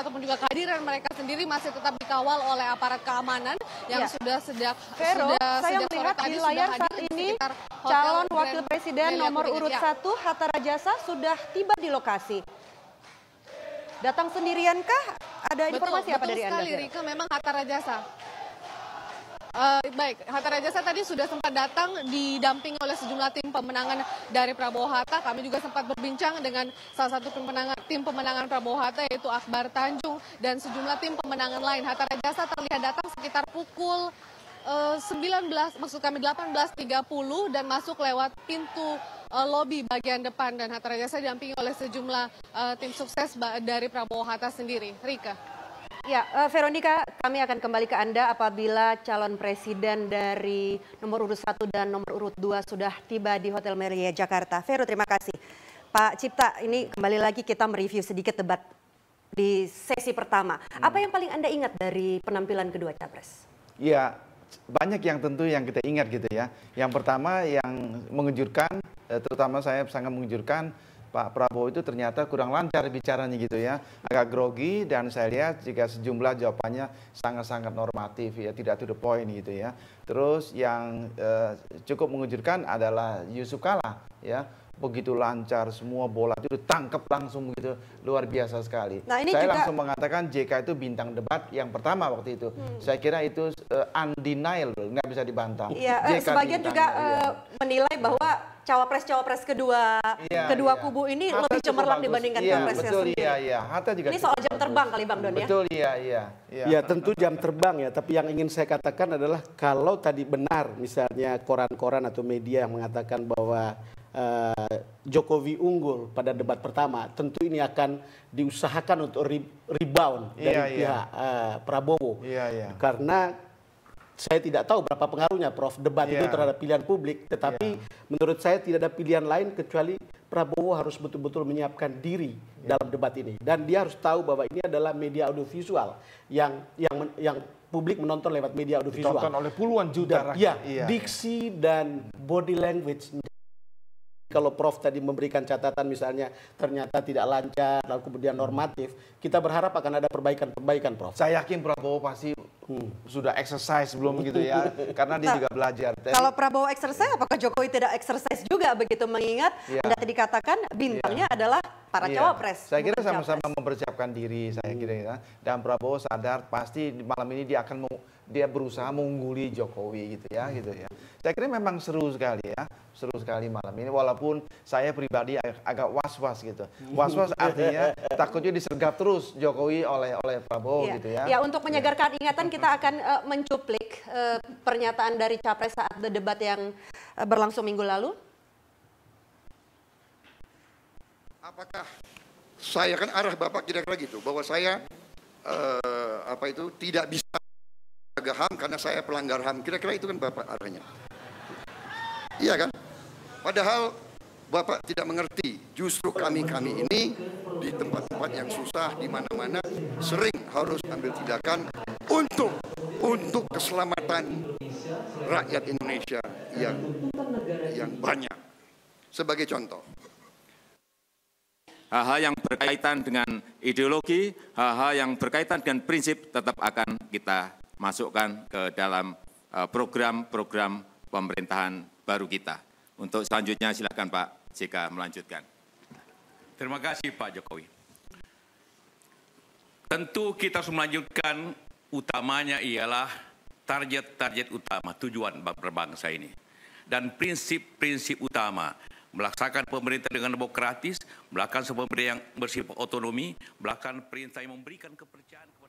ataupun juga kehadiran mereka sendiri masih tetap dikawal oleh aparat keamanan yang Ya. sudah sejak Vero, sudah saya sejak melihat tadi di sudah layar hadir saat ini calon Grand wakil presiden nomor urut Ya. satu Hatta Rajasa sudah tiba di lokasi. Datang sendiriankah? Ada informasi betul, apa betul dari Anda? sekali, Vero? Rika, memang Hatta Rajasa. Eh, baik, Hatta Rajasa tadi sudah sempat datang didampingi oleh sejumlah tim pemenangan dari Prabowo Hatta. Kami juga sempat berbincang dengan salah satu pemenangan, tim pemenangan Prabowo Hatta yaitu Akbar Tanjung dan sejumlah tim pemenangan lain. Hatta Rajasa terlihat datang sekitar pukul eh, 19, maksud kami 18.30 dan masuk lewat pintu eh, lobi bagian depan dan Hatta Rajasa didampingi oleh sejumlah eh, tim sukses dari Prabowo Hatta sendiri. Rika. Ya, eh, Veronica, kami akan kembali ke Anda apabila calon presiden dari nomor urut 1 dan nomor urut 2 sudah tiba di Hotel Meria Jakarta. Vero, terima kasih. Pak Cipta, ini kembali lagi kita mereview sedikit debat di sesi pertama. Apa yang paling Anda ingat dari penampilan kedua capres? Ya, banyak yang tentu yang kita ingat gitu ya. Yang pertama yang mengejutkan, eh, terutama saya sangat mengejutkan Pak Prabowo itu ternyata kurang lancar bicaranya gitu ya, agak grogi dan saya lihat jika sejumlah jawabannya sangat-sangat normatif ya, tidak to the point gitu ya. Terus yang eh, cukup mengejutkan adalah Yusuf Kala ya, begitu lancar semua bola itu ditangkap langsung gitu, luar biasa sekali. Nah, ini saya juga- langsung mengatakan JK itu bintang debat yang pertama waktu itu. Saya kira itu uh, undeniable, nggak bisa dibantah. Iya, eh, JK sebagian juga iya. eh, menilai bahwa cawapres-cawapres kedua Iya, kedua iya. kubu ini Hatta lebih cemerlang dibandingkan iya, capresnya betul, sendiri. Iya, iya. Hatta juga Ini soal jam bagus. terbang kali Bang Don ya? Betul, iya, iya. iya. Ya tentu jam terbang ya, tapi yang ingin saya katakan adalah kalau tadi benar misalnya koran-koran atau media yang mengatakan bahwa eh, Jokowi unggul pada debat pertama, tentu ini akan diusahakan untuk re- rebound dari Iya, iya. pihak eh, Prabowo. Iya, iya. Karena saya tidak tahu berapa pengaruhnya Prof debat itu Iya. terhadap pilihan publik, tetapi menurut saya tidak ada pilihan lain kecuali Prabowo harus betul-betul menyiapkan diri dalam debat ini dan dia harus tahu bahwa ini adalah media audiovisual yang yang yang publik menonton lewat media audiovisual. Ditonton oleh puluhan juta Dan- ya, rakyat. Iya. diksi dan body language kalau Prof tadi memberikan catatan misalnya ternyata tidak lancar lalu kemudian normatif, kita berharap akan ada perbaikan-perbaikan Prof. Saya yakin Prabowo pasti sudah exercise sebelum gitu ya, karena dia juga belajar. Tapi- Kalau Prabowo exercise, apakah Jokowi tidak exercise juga begitu mengingat Iya. Anda tadi katakan bintangnya adalah para Iya. cawapres. Saya kira sama-sama mempersiapkan diri, saya kira ya. Dan Prabowo sadar pasti malam ini dia akan mau- dia berusaha mengungguli Jokowi gitu ya, gitu ya. Saya kira memang seru sekali ya, seru sekali malam ini. Walaupun saya pribadi ag- agak was-was gitu. Was-was artinya takutnya disergap terus Jokowi oleh oleh Prabowo Iya. gitu ya. Ya, untuk menyegarkan ingatan kita akan eh, mencuplik eh, pernyataan dari capres saat debat yang eh, berlangsung minggu lalu. apakah saya kan arah Bapak kira-kira gitu bahwa saya eh, apa itu tidak bisa HAM karena saya pelanggar HAM. Kira-kira itu kan Bapak arahnya. Iya kan? Padahal Bapak tidak mengerti. Justru kami-kami ini di tempat-tempat yang susah di mana-mana sering harus ambil tindakan untuk untuk keselamatan rakyat Indonesia yang yang banyak. Sebagai contoh, hal-hal yang berkaitan dengan ideologi, hal-hal yang berkaitan dengan prinsip tetap akan kita masukkan ke dalam eh, program-program pemerintahan baru kita. Untuk selanjutnya silakan Pak JK melanjutkan. Terima kasih Pak Jokowi. Tentu kita harus melanjutkan utamanya ialah target-target utama tujuan berbangsa ini. Dan prinsip-prinsip utama melaksanakan pemerintah dengan demokratis, melakukan sebuah pemerintah yang bersifat otonomi, melakukan perintah yang memberikan kepercayaan.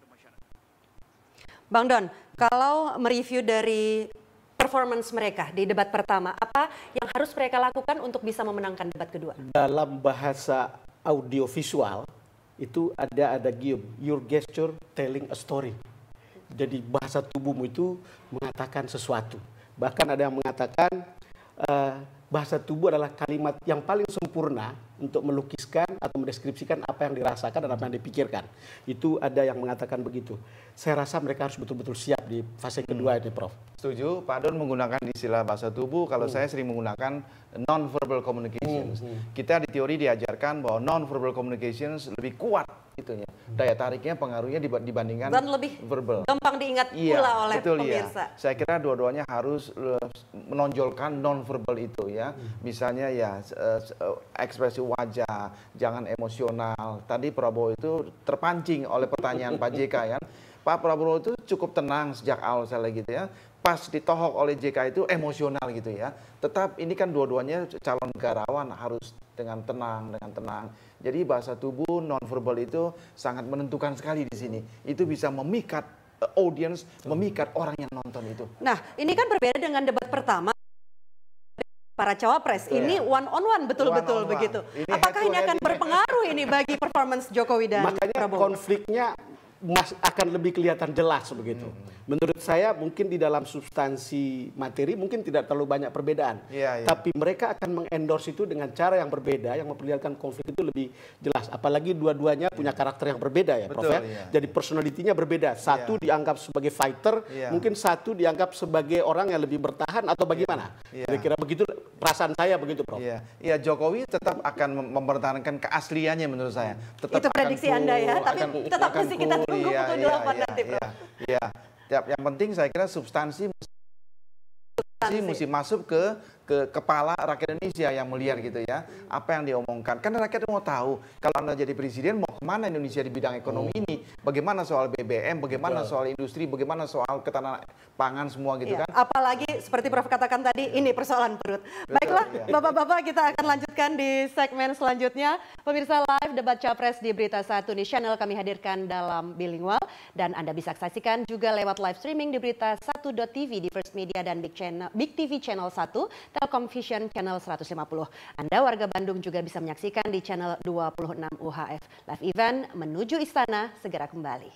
Bang Don, kalau mereview dari performance mereka di debat pertama, apa yang harus mereka lakukan untuk bisa memenangkan debat kedua? dalam bahasa audiovisual itu ada ada gium your gesture telling a story jadi bahasa tubuhmu itu mengatakan sesuatu bahkan ada yang mengatakan eh, bahasa tubuh adalah kalimat yang paling sempurna untuk melukiskan atau mendeskripsikan apa yang dirasakan dan apa yang dipikirkan. Itu ada yang mengatakan begitu. Saya rasa mereka harus betul-betul siap di fase kedua ini, Prof. Setuju, Pak Don menggunakan istilah bahasa tubuh, kalau saya sering menggunakan non-verbal communications. Kita di teori diajarkan bahwa non-verbal communications lebih kuat itunya. Daya tariknya, pengaruhnya diba- dibandingkan Dan lebih verbal. gampang diingat Iya, pula oleh betul, pemirsa. Iya. Saya kira dua-duanya harus eh, menonjolkan non-verbal itu ya. Misalnya ya eh, eh, ekspresi wajah, jangan emosional. Tadi Prabowo itu terpancing oleh pertanyaan Pak JK ya. Pak Prabowo itu cukup tenang sejak awal saya gitu ya. Pas ditohok oleh JK itu emosional gitu ya. Tetap ini kan dua-duanya calon negarawan harus dengan tenang, dengan tenang. Jadi bahasa tubuh non-verbal itu sangat menentukan sekali di sini. Itu bisa memikat eh, audience, memikat orang yang nonton itu. Nah, ini kan berbeda dengan debat pertama para cawapres. Betul, ini ya. one on one betul-betul on begitu. Ini Apakah ini akan berpengaruh ini bagi performance Jokowi dan Makanya Prabowo? konfliknya mas, akan lebih kelihatan jelas begitu. Menurut saya mungkin di dalam substansi materi mungkin tidak terlalu banyak perbedaan. Iya, iya. Tapi mereka akan mengendorse itu dengan cara yang berbeda yang memperlihatkan konflik itu lebih jelas. Apalagi dua-duanya punya karakter yang berbeda ya, Prof. Betul, ya. iya. Jadi personalitinya berbeda. Satu dianggap sebagai fighter, Iya. mungkin satu dianggap sebagai orang yang lebih bertahan atau bagaimana. Iya. Kira-kira begitu perasaan saya begitu, Prof. Iya, iya Jokowi tetap akan mem- mempertahankan keasliannya menurut saya. Tetap Itu akan prediksi cool, Anda ya, tapi akan- tetap akan mesti kita tunggu iya, pukul iya, 8 iya, nanti, Prof. Iya, iya. Yang penting saya kira substansi substansi mesti masuk ke ke kepala rakyat Indonesia yang melihat gitu ya apa yang diomongkan karena rakyat mau tahu kalau anda jadi presiden mau ke mana Indonesia di bidang ekonomi ini bagaimana soal BBM bagaimana soal industri bagaimana soal ketahanan pangan semua gitu Iya, kan Apalagi seperti Prof katakan tadi, ini persoalan perut. Baiklah, iya. Bapak-Bapak kita akan lanjutkan di segmen selanjutnya. Pemirsa live debat Capres di Berita Satu di channel kami hadirkan dalam bilingual. Dan Anda bisa saksikan juga lewat live streaming di Berita 1.tv di First Media dan Big, Channel, Big TV Channel 1, Telkom Vision Channel 150. Anda warga Bandung juga bisa menyaksikan di channel 26 UHF. Live event menuju istana segera kembali.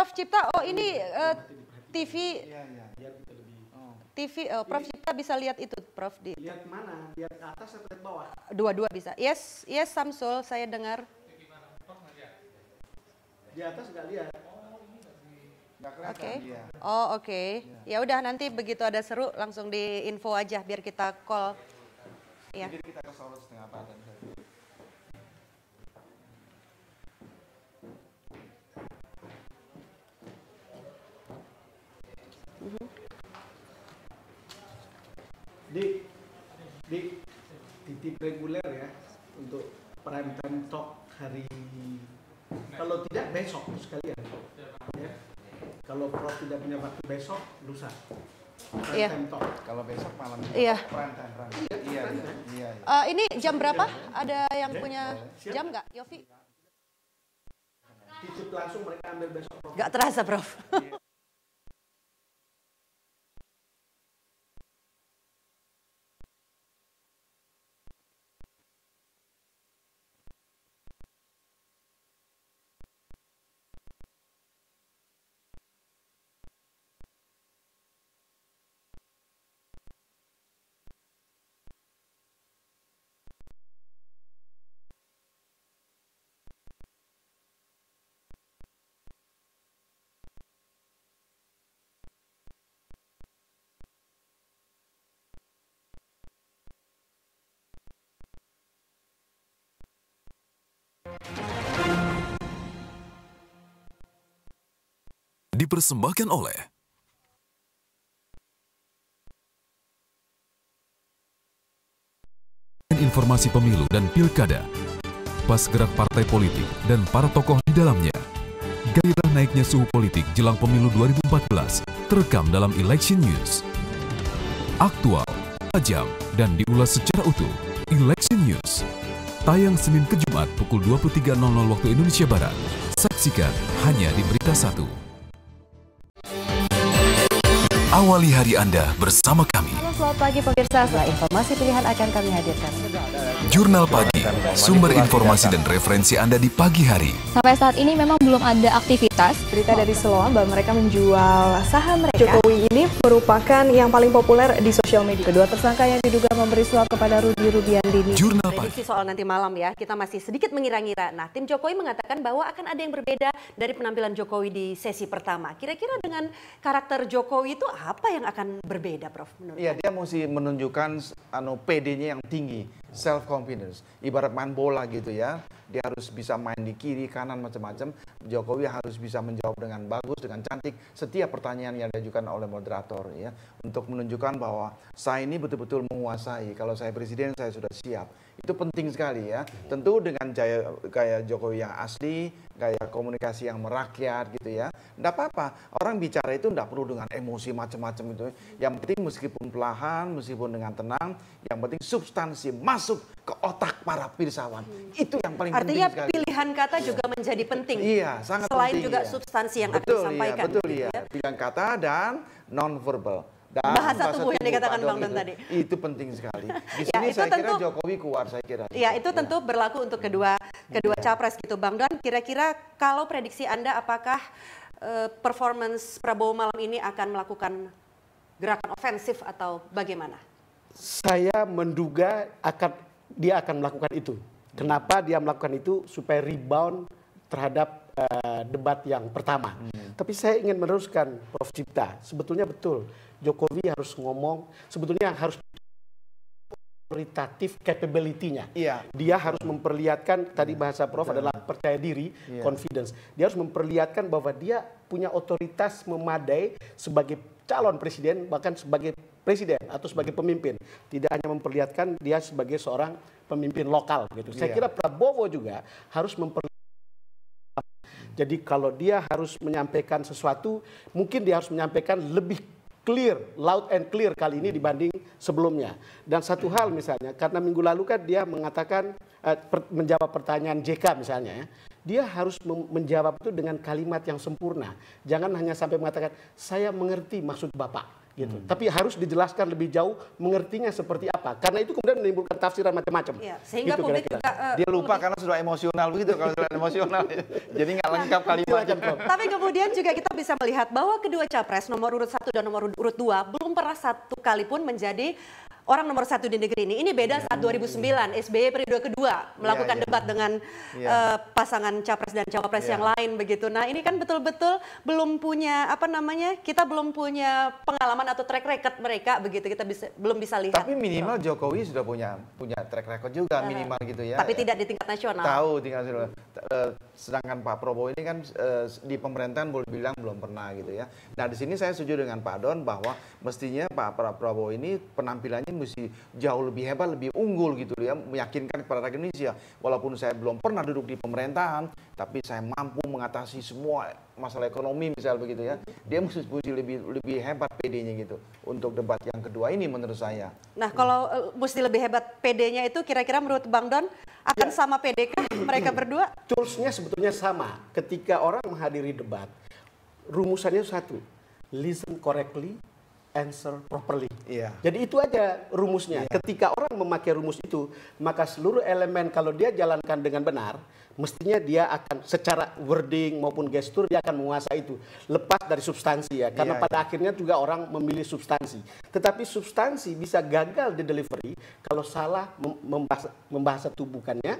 Prof Cipta, oh ini eh, TV TV, eh, Prof Cipta bisa lihat itu, Prof di Lihat mana? Lihat atas atau lihat bawah? dua-dua bisa. Yes, yes Samsul, saya dengar. Di atas nggak lihat. Oke. Oh oke. Ya udah nanti begitu ada seru langsung di info aja biar kita call. Ya. Jadi kita ke Solo setengah empat di di titip reguler ya untuk prime time talk hari kalau tidak besok sekalian ya kalau Prof tidak punya waktu besok lusa prime Iya. time talk Kalau besok malam Iya. prime time prime. Iya, iya, iya, iya. Eh, ini jam berapa? Ada yang punya jam nggak, Yofi? titip langsung mereka ambil besok Prof. Nggak terasa, Prof. dipersembahkan oleh informasi pemilu dan pilkada, pas gerak partai politik dan para tokoh di dalamnya. Gairah naiknya suhu politik jelang pemilu 2014 terekam dalam Election News. Aktual, tajam, dan diulas secara utuh. Election News. Tayang Senin ke Jumat pukul 23.00 waktu Indonesia Barat, Saksikan hanya di Berita Satu. Awali hari Anda bersama kami. Halo, selamat pagi pemirsa. Setelah informasi pilihan akan kami hadirkan. Jurnal Pagi, sumber informasi dan referensi Anda di pagi hari. Sampai saat ini memang belum ada aktivitas. Berita dari Siloam bahwa mereka menjual saham mereka. Jokowi ini merupakan yang paling populer di sosial media. Kedua tersangka yang diduga memberi suap kepada Rudi Rubiandini. Jurnal Pagi. Prediksi soal nanti malam ya, kita masih sedikit mengira-ngira. Nah, tim Jokowi mengatakan bahwa akan ada yang berbeda dari penampilan Jokowi di sesi pertama. Kira-kira dengan karakter Jokowi itu apa yang akan berbeda, Prof? Menurut Iya, dia mesti menunjukkan anu PD-nya yang tinggi, self confidence. Ibarat main bola gitu ya. Dia harus bisa main di kiri, kanan macam-macam. Jokowi harus bisa menjawab dengan bagus, dengan cantik setiap pertanyaan yang diajukan oleh moderator ya. Untuk menunjukkan bahwa saya ini betul-betul menguasai. Kalau saya presiden saya sudah siap. Itu penting sekali ya. Tentu dengan gaya, gaya Jokowi yang asli, gaya komunikasi yang merakyat gitu ya. Enggak apa-apa. Orang bicara itu enggak perlu dengan emosi macam-macam itu. Yang penting meskipun perlahan, meskipun dengan tenang, yang penting substansi masuk ke otak para filsawan. Itu yang paling Artinya penting sekali. pilihan kata juga menjadi penting. Iya, sangat Selain penting, juga iya. substansi yang betul, akan iya, disampaikan. betul gitu ya. ya. Pilihan kata dan non verbal. Dan Bahasa tubuh yang dikatakan Bang Don tadi. Itu penting sekali. Di Ya, sini itu saya kira tentu- Jokowi kuat saya kira. Ya, itu tentu berlaku untuk kedua kedua capres gitu, Bang Don. Kira-kira kalau prediksi Anda apakah eh, performance Prabowo malam ini akan melakukan gerakan ofensif atau bagaimana? Saya menduga akan dia akan melakukan itu. Kenapa dia melakukan itu supaya rebound terhadap eh, debat yang pertama. Tapi saya ingin meneruskan Prof Cipta. Sebetulnya betul Jokowi harus ngomong. Sebetulnya yang harus authoritative capability-nya. Iya. Dia harus memperlihatkan tadi bahasa Prof adalah percaya diri, Iya. confidence. Dia harus memperlihatkan bahwa dia punya otoritas memadai sebagai calon presiden bahkan sebagai presiden atau sebagai pemimpin. Tidak hanya memperlihatkan dia sebagai seorang pemimpin lokal gitu. Saya Iya. kira Prabowo juga harus memperlihatkan jadi kalau dia harus menyampaikan sesuatu, mungkin dia harus menyampaikan lebih clear, loud and clear kali ini dibanding sebelumnya. Dan satu hal misalnya, karena minggu lalu kan dia mengatakan eh, per- menjawab pertanyaan JK misalnya ya, dia harus menjawab itu dengan kalimat yang sempurna. Jangan hanya sampai mengatakan saya mengerti maksud Bapak gitu. Tapi harus dijelaskan lebih jauh mengertinya seperti apa. Karena itu kemudian menimbulkan tafsiran macam-macam. Ya, sehingga Gitu publik kira-kira. juga eh, Dia lupa lebih- karena sudah emosional begitu kalau sudah emosional. Jadi nggak lengkap kalimatnya. Tapi kemudian juga kita bisa melihat bahwa kedua capres nomor urut satu dan nomor urut dua belum pernah satu kali pun menjadi orang nomor satu di negeri ini. Ini beda saat 2009 SBY periode kedua melakukan iya. debat dengan Iya. eh, pasangan capres dan cawapres Iya. yang lain begitu. Nah ini kan betul-betul belum punya apa namanya kita belum punya pengalaman atau track record mereka begitu kita bisa belum bisa lihat. Tapi minimal Jokowi sudah punya punya track record juga minimal gitu ya. Tapi tidak di tingkat nasional. Tahu tinggal sudah. Eh, sedangkan Pak Prabowo ini kan eh, di pemerintahan boleh bilang belum pernah gitu ya. Nah di sini saya setuju dengan Pak Don bahwa mestinya Pak Pra- Prabowo ini penampilannya mesti jauh lebih hebat, lebih unggul gitu ya, meyakinkan kepada rakyat Indonesia. Walaupun saya belum pernah duduk di pemerintahan, tapi saya mampu mengatasi semua masalah ekonomi misal begitu ya. Dia mesti, mesti lebih lebih hebat PD-nya gitu untuk debat yang kedua ini menurut saya. Nah, kalau eh, mesti lebih hebat PD-nya itu kira-kira menurut Bang Don akan sama PD kah mereka berdua? Toolsnya sebetulnya sama. Ketika orang menghadiri debat, rumusannya satu, listen correctly, answer properly. Iya. Jadi itu aja rumusnya. Ketika orang memakai rumus itu, maka seluruh elemen kalau dia jalankan dengan benar, mestinya dia akan secara wording maupun gestur dia akan menguasai itu. Lepas dari substansi ya, karena Iya, pada akhirnya juga orang memilih substansi. Tetapi substansi bisa gagal di delivery kalau salah mem- membahas, membahasa tubuhkannya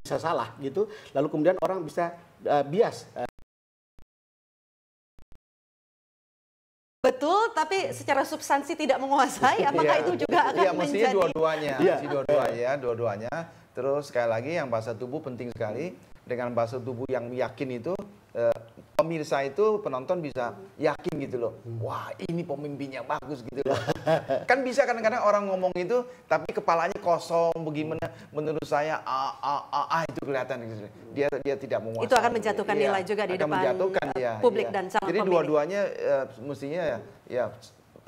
bisa salah gitu. Lalu kemudian orang bisa uh, bias uh, Betul, tapi secara substansi tidak menguasai, apakah Iya. itu juga akan Iya, mestinya menjadi dua-duanya, Iya. mesti dua-duanya, dua-duanya. Terus sekali lagi yang bahasa tubuh penting sekali. Dengan bahasa tubuh yang yakin itu, eh, pemirsa itu penonton bisa yakin gitu loh. Wah ini pemimpinnya bagus gitu loh. kan bisa kadang-kadang orang ngomong itu, tapi kepalanya kosong, bagaimana? Menurut saya, ah, ah, ah, ah, itu kelihatan gitu. Dia dia tidak menguasai. Itu akan menjatuhkan nilai juga di akan depan, menjatuhkan, ya, publik iya. dan calon Jadi dua-duanya eh, mestinya ya, ya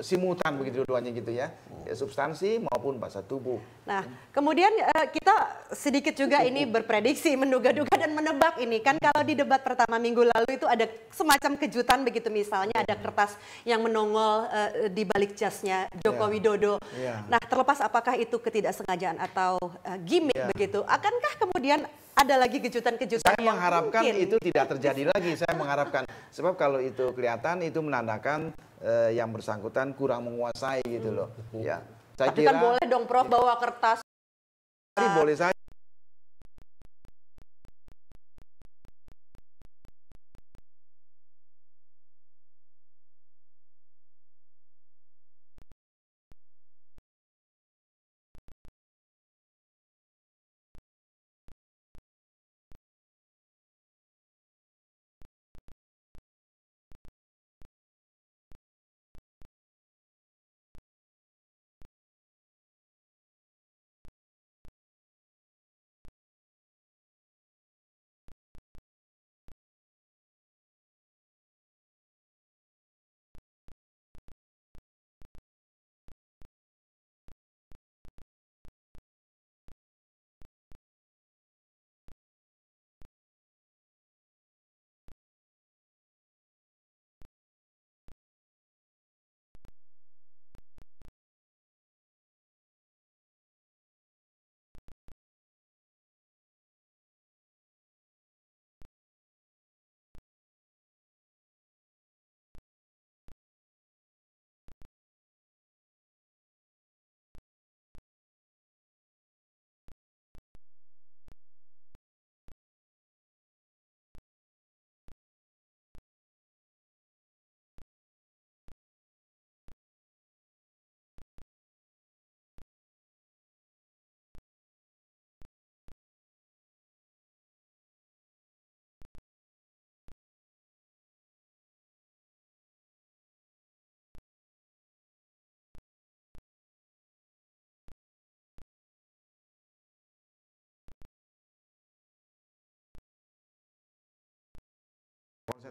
simultan begitu dua-duanya gitu ya. ya substansi maupun bahasa tubuh. Nah, kemudian uh, kita sedikit juga ini berprediksi, menduga-duga dan menebak ini kan kalau di debat pertama minggu lalu itu ada semacam kejutan begitu misalnya ada kertas yang menongol uh, di balik jasnya Joko Ya. Widodo. Ya. Nah, terlepas apakah itu ketidaksengajaan atau uh, gimmick Ya. begitu, akankah kemudian ada lagi kejutan-kejutan Saya yang mengharapkan mungkin itu tidak terjadi lagi. Saya mengharapkan sebab kalau itu kelihatan itu menandakan eh, yang bersangkutan kurang menguasai gitu loh. Ya. Saya Tapi kira kan boleh dong Prof bawa kertas Tapi boleh saja.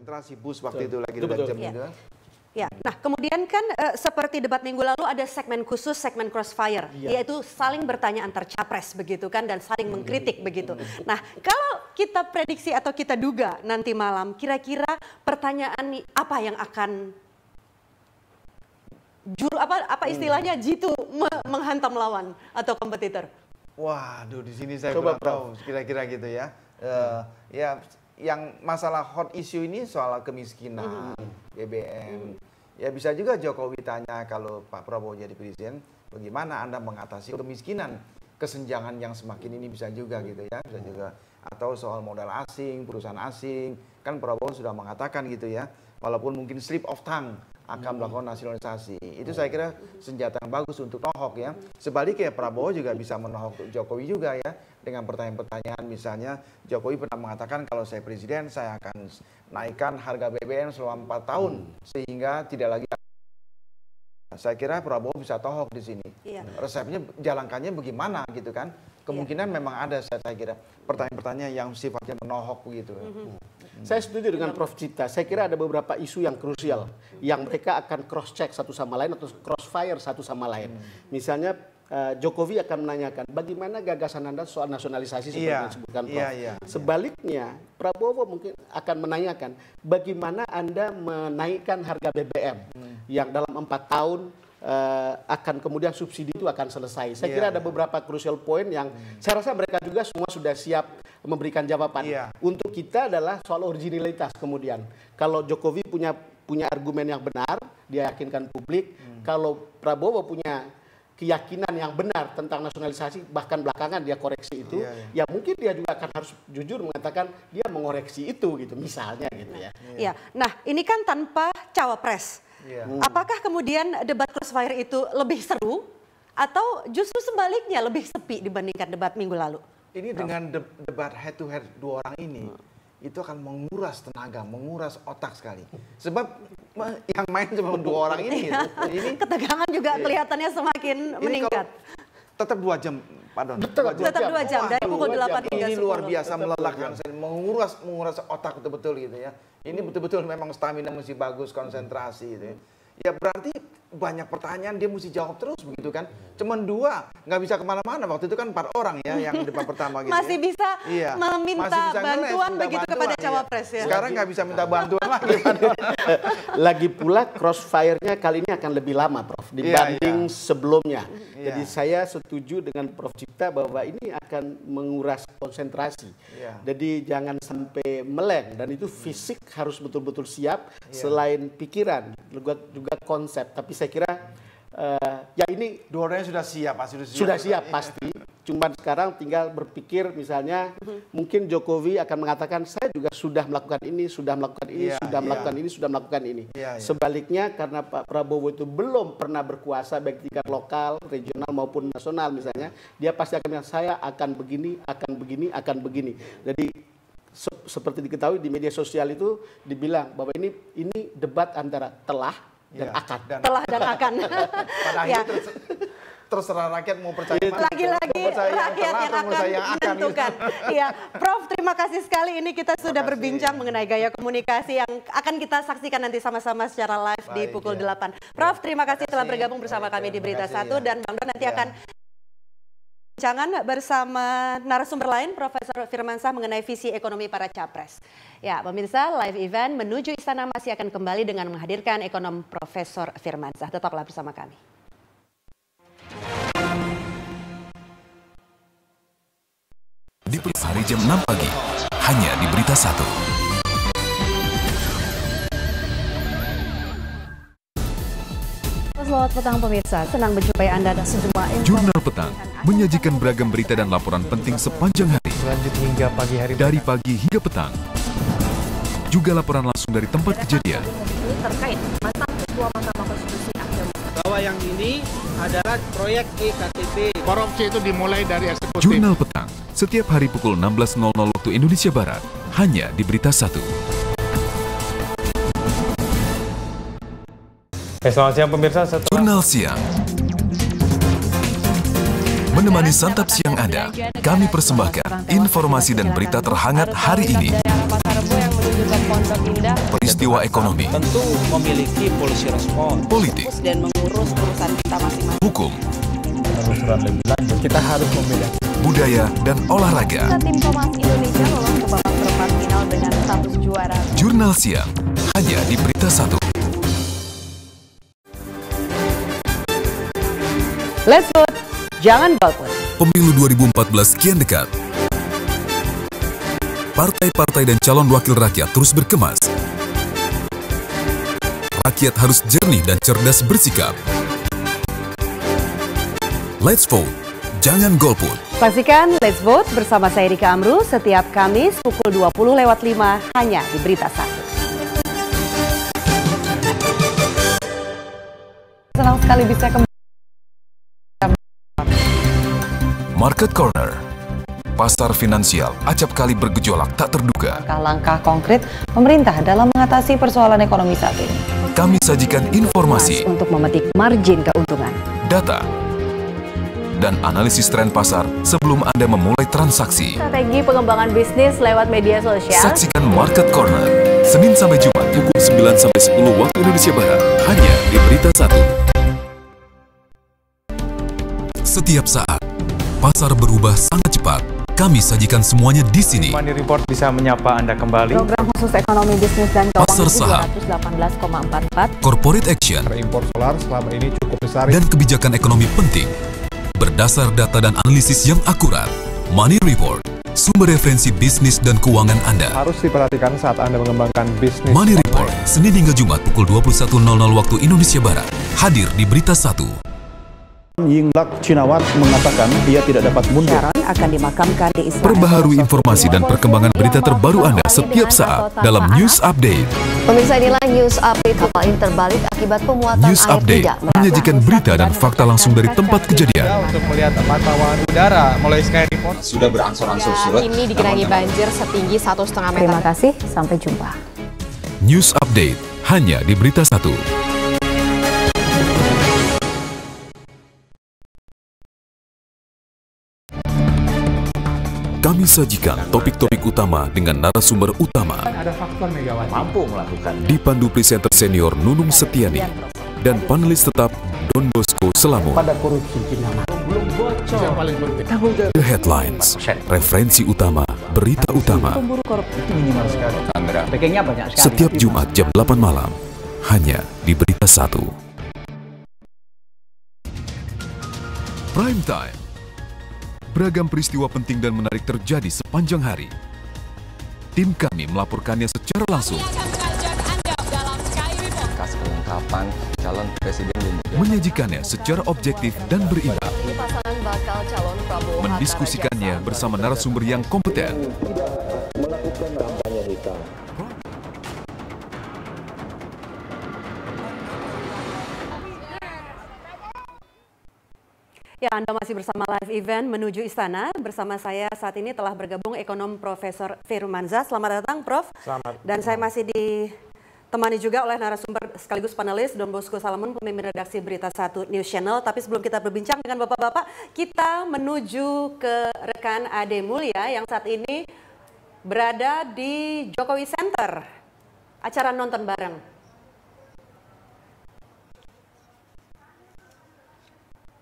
Konsentrasi bus waktu itu lagi Betul, jam Iya. itu. Ya, nah kemudian kan eh, seperti debat minggu lalu ada segmen khusus, segmen crossfire, Iya. yaitu saling bertanya antar capres begitu kan dan saling mengkritik begitu. Nah kalau kita prediksi atau kita duga nanti malam, kira-kira pertanyaan nih apa yang akan juru apa apa istilahnya jitu me- menghantam lawan atau kompetitor? Waduh, di sini saya Coba, kurang tahu kira-kira gitu ya. Eh, ya, yang masalah hot issue ini soal kemiskinan, BBM. Ya bisa juga Jokowi tanya kalau Pak Prabowo jadi presiden, bagaimana Anda mengatasi kemiskinan, kesenjangan yang semakin ini bisa juga gitu ya, bisa juga. Atau soal modal asing, perusahaan asing, kan Prabowo sudah mengatakan gitu ya, walaupun mungkin slip of tongue akan melakukan nasionalisasi. Itu saya kira senjata yang bagus untuk nohok ya. Sebaliknya Prabowo juga bisa menohok Jokowi juga ya dengan pertanyaan-pertanyaan misalnya Jokowi pernah mengatakan kalau saya presiden saya akan naikkan harga BBM selama 4 tahun sehingga tidak lagi saya kira Prabowo bisa tohok di sini. Iya. Resepnya jalankannya bagaimana gitu kan? Kemungkinan memang ada saya, saya kira pertanyaan-pertanyaan yang sifatnya menohok begitu. Saya setuju dengan Prof. Cita. Saya kira ada beberapa isu yang krusial yang mereka akan cross check satu sama lain atau crossfire satu sama lain. Misalnya eh, Jokowi akan menanyakan bagaimana gagasan Anda soal nasionalisasi seperti Iya, yang disebutkan Prof. iya, iya. Sebaliknya Prabowo mungkin akan menanyakan bagaimana Anda menaikkan harga BBM Hmm. yang dalam empat tahun eh, akan kemudian subsidi itu akan selesai. Saya Iya, kira ada iya. beberapa crucial point yang saya rasa mereka juga semua sudah siap memberikan jawaban. Iya. Untuk kita adalah soal originalitas kemudian. Kalau Jokowi punya punya argumen yang benar, dia yakinkan publik. Hmm. Kalau Prabowo punya keyakinan yang benar tentang nasionalisasi, bahkan belakangan dia koreksi itu, Iya, ya mungkin dia juga akan harus jujur mengatakan dia mengoreksi itu gitu, misalnya gitu ya. Ya, nah ini kan tanpa cawapres. Iya. Apakah kemudian debat crossfire itu lebih seru atau justru sebaliknya lebih sepi dibandingkan debat minggu lalu? Ini dengan de- debat head to head dua orang ini itu akan menguras tenaga, menguras otak sekali. Sebab yang main cuma dua orang ini. gitu. Ini Ketegangan juga kelihatannya semakin ini meningkat. tetap dua jam, pardon. Betul, dua jam. Tetap dua jam dari pukul dua 8 jam. hingga Ini 10. luar biasa Tetap melelahkan, menguras menguras otak betul-betul gitu ya. Ini betul-betul memang stamina mesti bagus, konsentrasi gitu ya. Ya berarti banyak pertanyaan dia mesti jawab terus begitu kan. Cuman dua, nggak bisa ke mana-mana. Waktu itu kan empat orang ya yang debat pertama gitu. Masih ya. bisa Iya. meminta Masih bisa ngeles, bantuan minta begitu bantuan, kepada iya. cawapres ya. Sekarang nggak bisa minta bantuan lagi. Lagi pula crossfire-nya kali ini akan lebih lama, Prof, dibanding iya. sebelumnya. Iya. Jadi saya setuju dengan Prof Cipta bahwa ini akan menguras konsentrasi. Iya. Jadi jangan sampai meleng dan itu fisik harus betul-betul siap Iya. selain pikiran juga juga konsep. Tapi saya kira eh, ya ini Dua-duanya sudah siap, pasti sudah siap. sudah siap pasti. Cuman sekarang tinggal berpikir misalnya mungkin Jokowi akan mengatakan saya juga sudah melakukan ini, sudah melakukan ini, Iya, sudah iya. melakukan ini, sudah melakukan ini. Iya, iya. Sebaliknya karena Pak Prabowo itu belum pernah berkuasa baik tingkat lokal, regional maupun nasional misalnya, dia pasti akan bilang saya akan begini, akan begini, akan begini. Jadi se- seperti diketahui di media sosial itu dibilang bahwa ini ini debat antara telah dan Iya. akan. Dan Telah dan akan. pada Ya. akhirnya terus, terserah rakyat mau percaya mana. Lagi-lagi yang rakyat telah yang akan yang akan, gitu. menentukan. Iya, Prof, terima kasih sekali. Ini kita sudah kasih. berbincang mengenai gaya komunikasi yang akan kita saksikan nanti sama-sama secara live di Baik, pukul ya. 8. Prof, terima kasih telah kasih. bergabung bersama Baik, kami ya. di Berita Terima kasih, Satu ya. dan Bang Don nanti Ya. akan Jangan bersama narasumber lain Profesor Firmansyah mengenai visi ekonomi para capres. Ya, pemirsa, live event menuju istana masih akan kembali dengan menghadirkan ekonom Profesor Firmansyah. Tetaplah bersama kami. Di hari jam 6 pagi, hanya di Berita Satu. Selamat petang pemirsa, senang berjumpa Anda dan sejumlah informasi. Jurnal Petang menyajikan beragam berita dan laporan penting sepanjang hari. Selanjut hingga pagi hari. Dari pagi hingga petang. Juga laporan langsung dari tempat kejadian. Terkait mantan Ketua Mahkamah Konstitusi Bahwa yang ini adalah proyek KTP. Korupsi itu dimulai dari eksekutif. Jurnal Petang, setiap hari pukul 16.00 waktu Indonesia Barat, hanya di Berita 1. Hey, selamat siang pemirsa. Setelah... Jurnal Siang Menemani santap siang Anda, kami persembahkan informasi dan berita terhangat hari ini. Peristiwa ekonomi, tentu memiliki polisi respon, politik, dan mengurus urusan kita masing-masing. Hukum, kita harus membedakan budaya dan olahraga. Tim Thomas Indonesia lolos ke babak perempat final dengan status juara. Jurnal Siang hanya di Berita Satu. Let's vote, jangan golput. Pemilu 2014 kian dekat. Partai-partai dan calon wakil rakyat terus berkemas. Rakyat harus jernih dan cerdas bersikap. Let's vote, jangan golput. Saksikan Let's Vote bersama saya Rika Amru setiap Kamis pukul 20 lewat 5 hanya di Berita Satu. Senang sekali bisa kembali. Market Corner. Pasar finansial acap kali bergejolak tak terduga. langkah-langkah konkret pemerintah dalam mengatasi persoalan ekonomi saat ini. Kami sajikan informasi, Untuk memetik margin keuntungan. data, dan analisis tren pasar sebelum Anda memulai transaksi. Strategi pengembangan bisnis lewat media sosial. Saksikan Market Corner Senin sampai Jumat pukul 9 sampai 10 waktu Indonesia Barat hanya di Berita Satu. Setiap saat pasar berubah sangat cepat. Kami sajikan semuanya di sini. Money Report bisa menyapa Anda kembali. Program khusus ekonomi bisnis dan Pasar keuangan saham. 218,44 Corporate action Impor solar selama ini cukup besar. dan kebijakan ekonomi penting berdasar data dan analisis yang akurat. Money Report, sumber referensi bisnis dan keuangan Anda. Harus diperhatikan saat Anda mengembangkan bisnis. Money Report, Senin hingga Jumat pukul 21.00 waktu Indonesia Barat. Hadir di Berita Satu. Yingluck Cinawat mengatakan dia tidak dapat mundur. Sharon akan dimakamkan di Israel. Perbaharui informasi dan perkembangan berita terbaru Anda setiap saat dalam News Update. Pemirsa inilah news update kapal ini terbalik akibat pemuatan News air Update tidak menyajikan berita dan fakta langsung dari tempat kejadian. Untuk melihat pantauan udara mulai Sky Report. Sudah berangsur-angsur surut. Ini digenangi banjir setinggi satu setengah meter. Terima kasih, sampai jumpa. News Update hanya di Berita Satu. Kami sajikan topik-topik utama dengan narasumber utama. Ada faktor Megawati. Mampu melakukan. Dipandu presenter senior Nunung Setiani. dan panelis tetap Don Bosco Selamun. Pada korupsi. Belum bocor. Yang paling penting. The Headlines, referensi utama, berita utama. Pemburu korupsi itu minimal sekali. Banyak sekali. Setiap Jumat jam 8 malam, hanya di Berita Satu. Prime Time. Beragam peristiwa penting dan menarik terjadi sepanjang hari. Tim kami melaporkannya secara langsung. Kas calon presiden Menyajikannya secara objektif dan berimbang. Mendiskusikannya bersama narasumber yang kompeten. Ya, Anda masih bersama live event menuju istana. Bersama saya saat ini telah bergabung ekonom Profesor Feru Manza. Selamat datang, Prof. Selamat. Dan saya masih ditemani juga oleh narasumber sekaligus panelis Don Bosco Salamun, pemimpin redaksi Berita Satu News Channel. Tapi sebelum kita berbincang dengan bapak-bapak, kita menuju ke rekan Ade Mulia yang saat ini berada di Jokowi Center. Acara nonton bareng.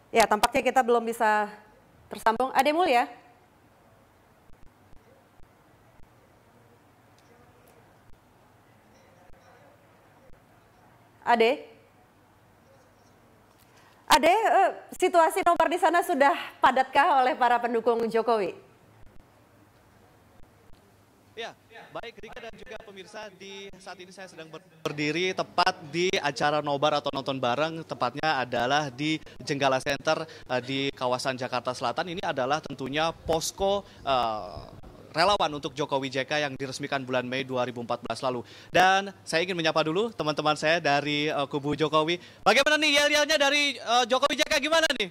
Ya, tampaknya kita belum bisa tersambung. Ade Mulia. Ade. Ade, eh, situasi nomor di sana sudah padatkah oleh para pendukung Jokowi? Ya, baik Rika dan juga pemirsa di saat ini saya sedang ber- berdiri tepat di acara nobar atau nonton bareng tepatnya adalah di Jenggala Center eh, di kawasan Jakarta Selatan. Ini adalah tentunya posko eh, relawan untuk Jokowi JK yang diresmikan bulan Mei 2014 lalu. Dan saya ingin menyapa dulu teman-teman saya dari eh, kubu Jokowi. Bagaimana nih yel-yelnya dari eh, Jokowi JK gimana nih?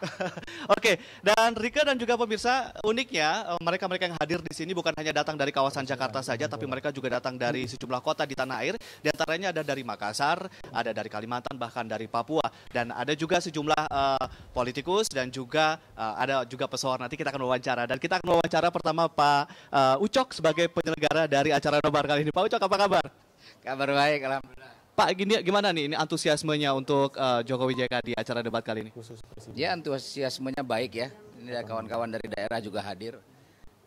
Oke, dan Rika dan juga pemirsa, uniknya eh, mereka-mereka yang hadir di sini bukan hanya datang dari kawasan Jakarta saja, tapi mereka juga datang dari sejumlah kota di tanah air. Di antaranya ada dari Makassar, ada dari Kalimantan, bahkan dari Papua, dan ada juga sejumlah eh, politikus dan juga eh, ada juga pesohor. Nanti kita akan wawancara dan kita akan wawancara pertama Pak eh, Ucok sebagai penyelenggara dari acara nobar kali ini. Pak Ucok, apa kabar? Kabar baik, alhamdulillah. Pak, gini, gimana nih ini antusiasmenya untuk eh, Jokowi JK di acara debat kali ini? Ya antusiasmenya baik ya. Ini ada kawan-kawan dari daerah juga hadir.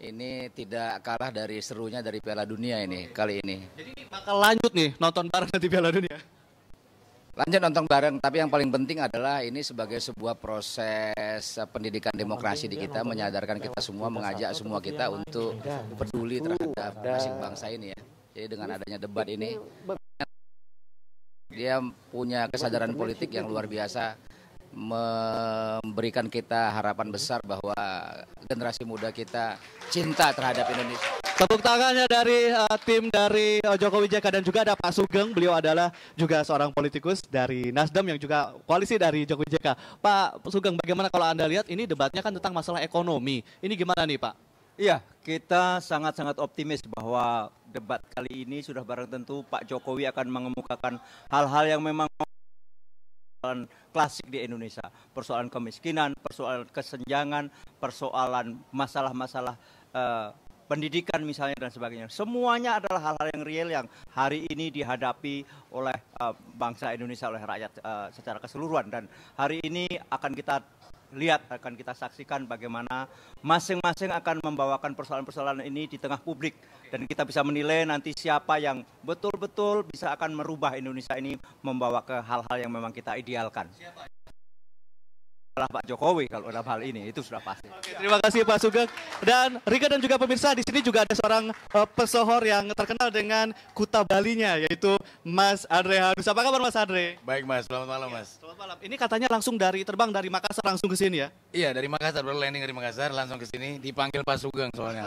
Ini tidak kalah dari serunya dari Piala Dunia ini kali ini. Bakal lanjut nih nonton bareng nanti Piala Dunia. Lanjut nonton bareng, tapi yang paling penting adalah ini sebagai sebuah proses eh, pendidikan demokrasi di kita, menyadarkan kita semua, mengajak semua kita untuk peduli terhadap nasib bangsa ini ya. Jadi dengan adanya debat ini, dia punya kesadaran politik yang luar biasa, memberikan kita harapan besar bahwa generasi muda kita cinta terhadap Indonesia. Tepuk tangannya dari uh, tim dari uh, Jokowi JK dan juga ada Pak Sugeng. Beliau adalah juga seorang politikus dari Nasdem yang juga koalisi dari Jokowi JK. Pak Sugeng, bagaimana kalau Anda lihat ini debatnya kan tentang masalah ekonomi. Ini gimana nih Pak? Iya, kita sangat-sangat optimis bahwa debat kali ini sudah barang tentu Pak Jokowi akan mengemukakan hal-hal yang memang persoalan klasik di Indonesia, persoalan kemiskinan, persoalan kesenjangan, persoalan masalah-masalah eh, pendidikan misalnya dan sebagainya. Semuanya adalah hal-hal yang real yang hari ini dihadapi oleh eh, bangsa Indonesia, oleh rakyat eh, secara keseluruhan dan hari ini akan kita lihat akan kita saksikan bagaimana masing-masing akan membawakan persoalan-persoalan ini di tengah publik. Dan kita bisa menilai nanti siapa yang betul-betul bisa akan merubah Indonesia ini membawa ke hal-hal yang memang kita idealkan. Adalah Pak Jokowi kalau dalam hal ini itu sudah pasti. Terima kasih Pak Sugeng dan Rika dan juga pemirsa di sini juga ada seorang uh, pesohor yang terkenal dengan kuta Balinya yaitu Mas Andre Harus. Apa kabar Mas Andre? Baik Mas, selamat malam Mas. Selamat malam. Ini katanya langsung dari terbang dari Makassar langsung ke sini ya? Iya dari Makassar, baru landing dari Makassar langsung ke sini dipanggil Pak Sugeng soalnya.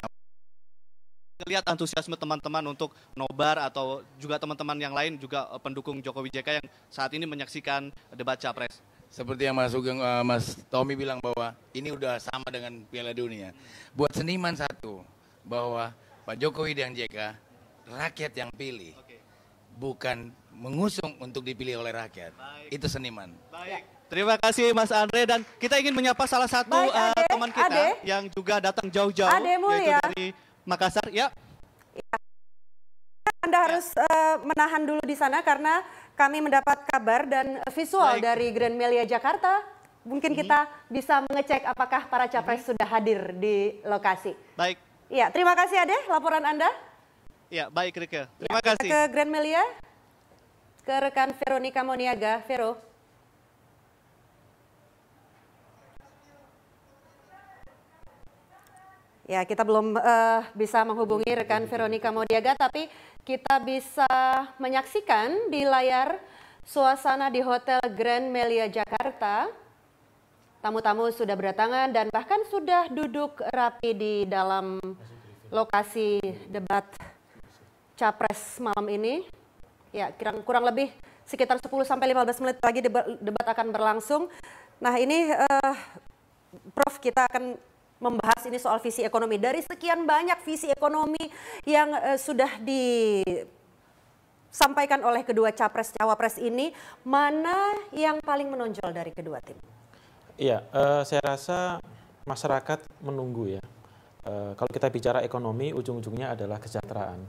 Lihat antusiasme teman-teman untuk nobar atau juga teman-teman yang lain juga uh, pendukung Jokowi JK yang saat ini menyaksikan debat capres. Seperti yang Mas Sugeng, uh, Mas Tommy bilang bahwa ini udah sama dengan Piala Dunia. Buat seniman satu, bahwa Pak Jokowi dan JK rakyat yang pilih, bukan mengusung untuk dipilih oleh rakyat. Itu seniman. Baik. Terima kasih Mas Andre dan kita ingin menyapa salah satu Baik, uh, teman kita Ade. yang juga datang jauh-jauh yaitu Mulia. dari Makassar. Ya. Anda harus eh, menahan dulu di sana karena kami mendapat kabar dan visual Baik. dari Grand Melia Jakarta. Mungkin Mhm. kita bisa mengecek apakah para capres sudah hadir di lokasi. Baik, Ya, terima kasih Ade laporan Anda. ya baik Rike. Terima Kita kasih. ke Grand Melia, ke rekan Veronica Moniaga. Vero. Ya, kita belum eh, bisa menghubungi rekan Veronica Moniaga, tapi kita bisa menyaksikan di layar suasana di Hotel Grand Melia Jakarta. Tamu-tamu sudah berdatangan dan bahkan sudah duduk rapi di dalam lokasi debat capres malam ini. Ya, kurang, kurang lebih sekitar 10 sampai 15 menit lagi debat, akan berlangsung. Nah, ini eh, Prof kita akan membahas ini soal visi ekonomi. Dari sekian banyak visi ekonomi yang eh, sudah disampaikan oleh kedua capres cawapres ini, mana yang paling menonjol dari kedua tim? Iya, eh, saya rasa masyarakat menunggu ya. Eh, kalau kita bicara ekonomi, ujung-ujungnya adalah kesejahteraan.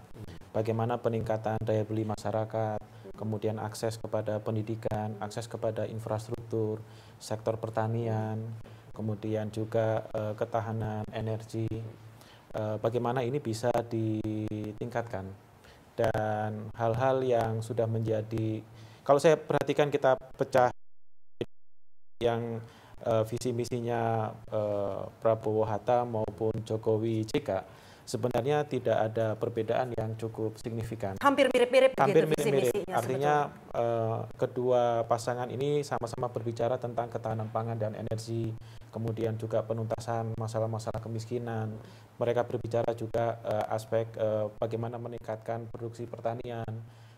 Bagaimana peningkatan daya beli masyarakat, kemudian akses kepada pendidikan, akses kepada infrastruktur, sektor pertanian, kemudian juga eh, ketahanan energi. Eh, bagaimana ini bisa ditingkatkan dan hal-hal yang sudah menjadi kalau saya perhatikan kita pecah yang uh, visi misinya uh, Prabowo Hatta maupun Jokowi JK sebenarnya tidak ada perbedaan yang cukup signifikan. Hampir mirip-mirip Hampir visi mirip-mirip. Artinya uh, kedua pasangan ini sama-sama berbicara tentang ketahanan pangan dan energi, kemudian juga penuntasan masalah-masalah kemiskinan. Mereka berbicara juga uh, aspek uh, bagaimana meningkatkan produksi pertanian,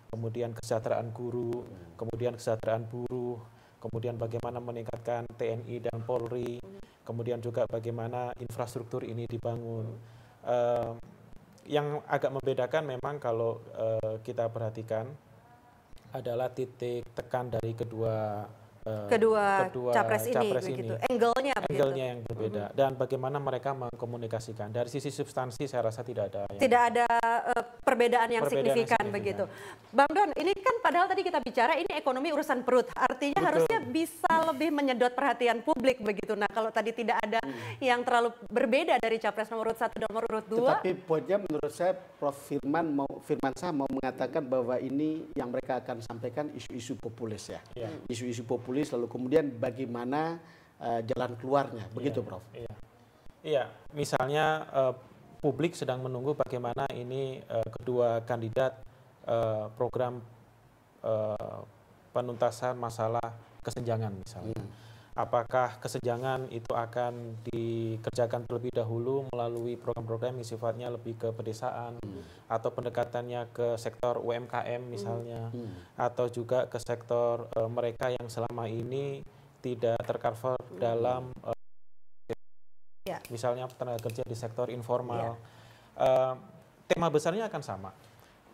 kemudian kesejahteraan guru, kemudian kesejahteraan buruh, kemudian bagaimana meningkatkan TNI dan Polri, kemudian juga bagaimana infrastruktur ini dibangun. Yang agak membedakan memang kalau uh, kita perhatikan adalah titik tekan dari kedua uh, kedua, capres, ini capres begitu. ini. Angle-nya begitu. Angle-nya yang berbeda dan bagaimana mereka mengkomunikasikan. Dari sisi substansi saya rasa tidak ada yang Tidak ada eh, perbedaan yang Perbedaan yang signifikan signifikan. begitu. Bang Don, ini kan padahal tadi kita bicara ini ekonomi urusan perut. Artinya Betul. harusnya bisa lebih menyedot perhatian publik begitu. Nah, kalau tadi tidak ada yang terlalu berbeda dari capres nomor urut satu dan nomor urut dua, Tetapi poinnya menurut saya Prof Firman mau Firman Sah mau mengatakan bahwa ini yang mereka akan sampaikan isu-isu populis ya. Iya. Isu-isu populis lalu kemudian bagaimana uh, jalan keluarnya. Begitu Prof. Iya. Iya, misalnya eh, publik sedang menunggu bagaimana ini eh, kedua kandidat eh, program eh, penuntasan masalah kesenjangan misalnya. Apakah kesenjangan itu akan dikerjakan terlebih dahulu melalui program-program yang sifatnya lebih ke pedesaan atau pendekatannya ke sektor UMKM misalnya? Atau juga ke sektor eh, mereka yang selama ini tidak tercover dalam eh, Ya. misalnya tenaga kerja di sektor informal. Eh, tema besarnya akan sama.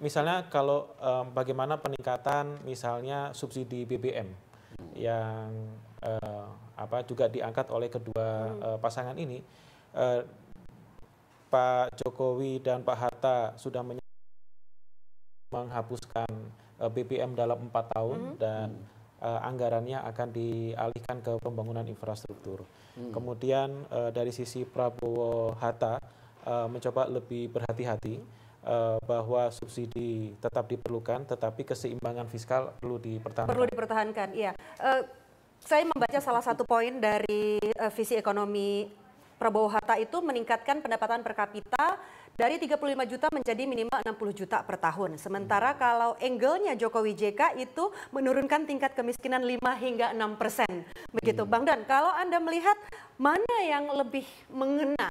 Misalnya kalau eh, bagaimana peningkatan misalnya subsidi BBM yang eh, apa juga diangkat oleh kedua eh, pasangan ini, eh, Pak Jokowi dan Pak Hatta sudah menghapuskan eh, BBM dalam empat tahun dan eh, anggarannya akan dialihkan ke pembangunan infrastruktur. Hmm. Kemudian eh, dari sisi Prabowo Hatta eh, mencoba lebih berhati-hati bahwa subsidi tetap diperlukan, tetapi keseimbangan fiskal perlu dipertahankan. perlu dipertahankan. Iya. Saya membaca salah satu poin dari eh, visi ekonomi Prabowo Hatta itu meningkatkan pendapatan per kapita dari 35 juta menjadi minimal 60 juta per tahun. Sementara kalau angle-nya Jokowi JK itu menurunkan tingkat kemiskinan 5 hingga 6 persen. Begitu Bang Dan, kalau Anda melihat mana yang lebih mengena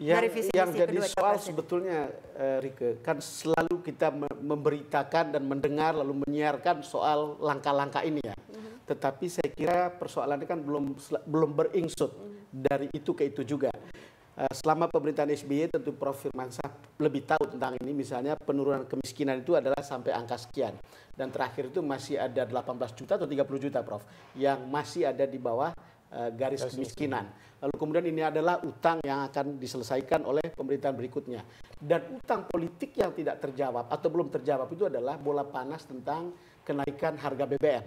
yang, dari visi yang jadi soal capres sebetulnya eh, Rike kan selalu kita me- memberitakan dan mendengar lalu menyiarkan soal langkah-langkah ini ya. Tetapi saya kira persoalannya kan belum belum beringsut dari itu ke itu juga. Eh, Selama pemerintahan SBY tentu Prof. Firmansyah lebih tahu tentang ini. Misalnya penurunan kemiskinan itu adalah sampai angka sekian. Dan terakhir itu masih ada 18 juta atau 30 juta Prof. Yang masih ada di bawah garis Garis kemiskinan. Lalu kemudian ini adalah utang yang akan diselesaikan oleh pemerintahan berikutnya. Dan utang politik yang tidak terjawab atau belum terjawab itu adalah bola panas tentang kenaikan harga BBM.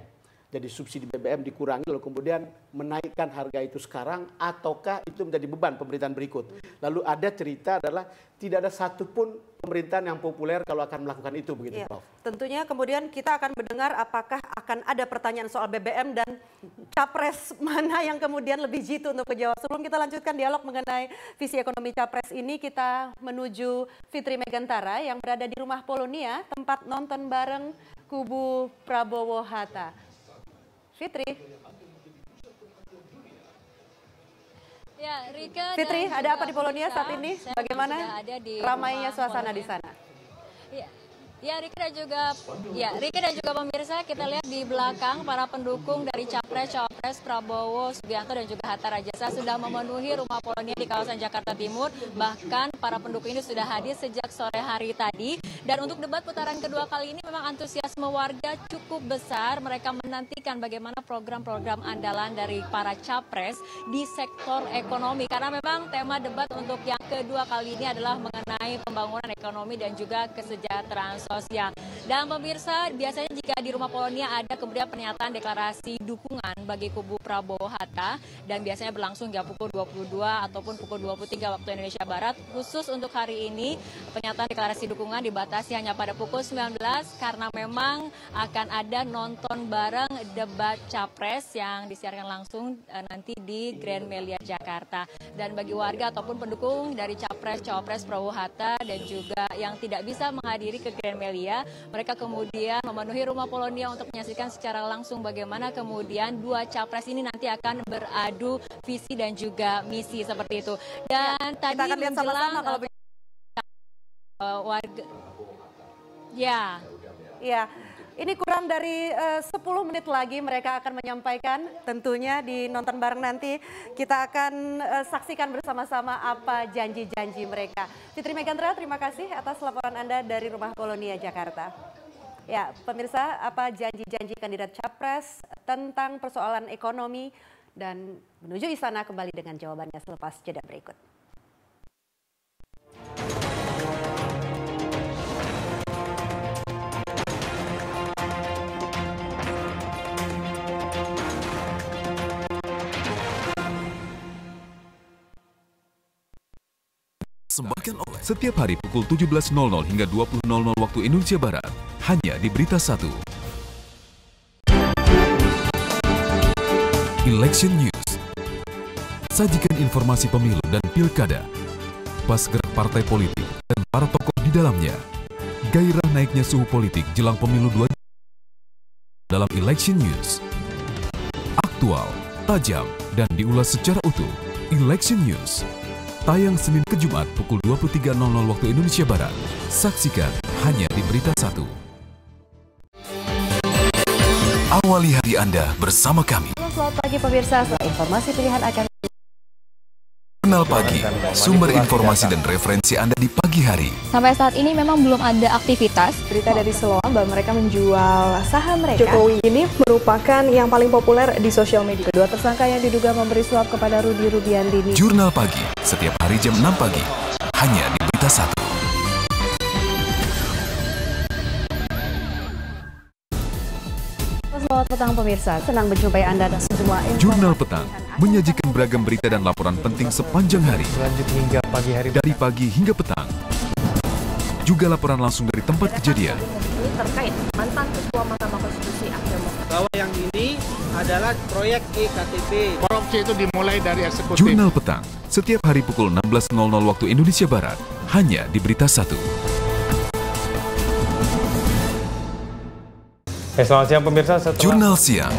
Jadi subsidi BBM dikurangi lalu kemudian menaikkan harga itu sekarang ataukah itu menjadi beban pemerintahan berikut. Lalu ada cerita adalah tidak ada satupun pemerintahan yang populer kalau akan melakukan itu begitu Ya, Prof. tentunya kemudian kita akan mendengar apakah akan ada pertanyaan soal BBM dan capres mana yang kemudian lebih jitu untuk menjawab. Sebelum kita lanjutkan dialog mengenai visi ekonomi capres ini, kita menuju Fitri Megantara yang berada di rumah Polonia, tempat nonton bareng kubu Prabowo Hatta. Fitri, Ya, Rika Fitri, ada apa di Polonia saat ini? Bagaimana di ramainya suasana di Polonia. sana? Ya. Ya, Rika dan juga ya, Rika dan juga pemirsa, kita lihat di belakang para pendukung dari Capres Cawapres Prabowo Subianto dan juga Hatta Rajasa sudah memenuhi rumah Polonia di kawasan Jakarta Timur. Bahkan para pendukung ini sudah hadir sejak sore hari tadi. Dan untuk debat putaran kedua kali ini memang antusiasme warga cukup besar. Mereka menantikan bagaimana program-program andalan dari para capres di sektor ekonomi. Karena memang tema debat untuk yang kedua kali ini adalah mengenai pembangunan ekonomi dan juga kesejahteraan. Yeah. Dan pemirsa, biasanya jika di rumah Polonia ada kemudian pernyataan deklarasi dukungan bagi kubu Prabowo Hatta dan biasanya berlangsung hingga pukul 22 ataupun pukul 23 waktu Indonesia Barat. Khusus untuk hari ini, pernyataan deklarasi dukungan dibatasi hanya pada pukul 19 karena memang akan ada nonton bareng debat capres yang disiarkan langsung eh, nanti di Grand Melia Jakarta. Dan bagi warga ataupun pendukung dari capres cawapres Prabowo Hatta dan juga yang tidak bisa menghadiri ke Grand Melia, mereka kemudian memenuhi rumah Polonia untuk menyaksikan secara langsung bagaimana kemudian dua capres ini nanti akan beradu visi dan juga misi seperti itu. Dan tadi akan lihat sama-sama kalau eh, warga Ya. Ya, ini kurang dari eh, 10 menit lagi mereka akan menyampaikan tentunya di nonton bareng nanti kita akan eh, saksikan bersama-sama apa janji-janji mereka. Fitri Megantra, terima kasih atas laporan Anda dari Rumah Kolonia Jakarta. Ya, pemirsa, apa janji-janji kandidat Capres tentang persoalan ekonomi dan menuju istana kembali dengan jawabannya selepas jeda berikut. Sembahkan oleh setiap hari pukul 17.00 hingga 20.00 waktu Indonesia Barat. Hanya di Berita 1. Election News. Sajikan informasi pemilu dan pilkada. Pas gerak partai politik dan para tokoh di dalamnya. Gairah naiknya suhu politik jelang pemilu 2 dalam Election News. Aktual, tajam, dan diulas secara utuh. Election News. Tayang Senin ke Jumat pukul 23.00 waktu Indonesia Barat. Saksikan hanya di Berita 1. Awali hari Anda bersama kami. Selamat pagi pemirsa, informasi pilihan akan Kenal Pagi, sumber informasi dan referensi Anda di pagi hari. Sampai saat ini memang belum ada aktivitas. Berita dari Siloam bahwa mereka menjual saham mereka. Jokowi ini merupakan yang paling populer di sosial media. Kedua tersangka yang diduga memberi suap kepada Rudi Rudiantini. Jurnal Pagi, setiap hari jam 6 pagi. Hanya di Berita 1. Selamat petang pemirsa, senang menjumpai Anda dan semua Jurnal Petang menyajikan beragam berita dan laporan penting sepanjang hari. Lanjut hingga pagi hari. Dari pagi hingga petang. Juga laporan langsung dari tempat kejadian. Ini terkait mantan Ketua Mahkamah Konstitusi bahwa yang ini adalah proyek EKTP. Korupsi itu dimulai dari eksekutif. Jurnal Petang, setiap hari pukul 16.00 waktu Indonesia Barat. Hanya di Berita 1. Eh, selamat siang pemirsa. Setelah... Jurnal Siang.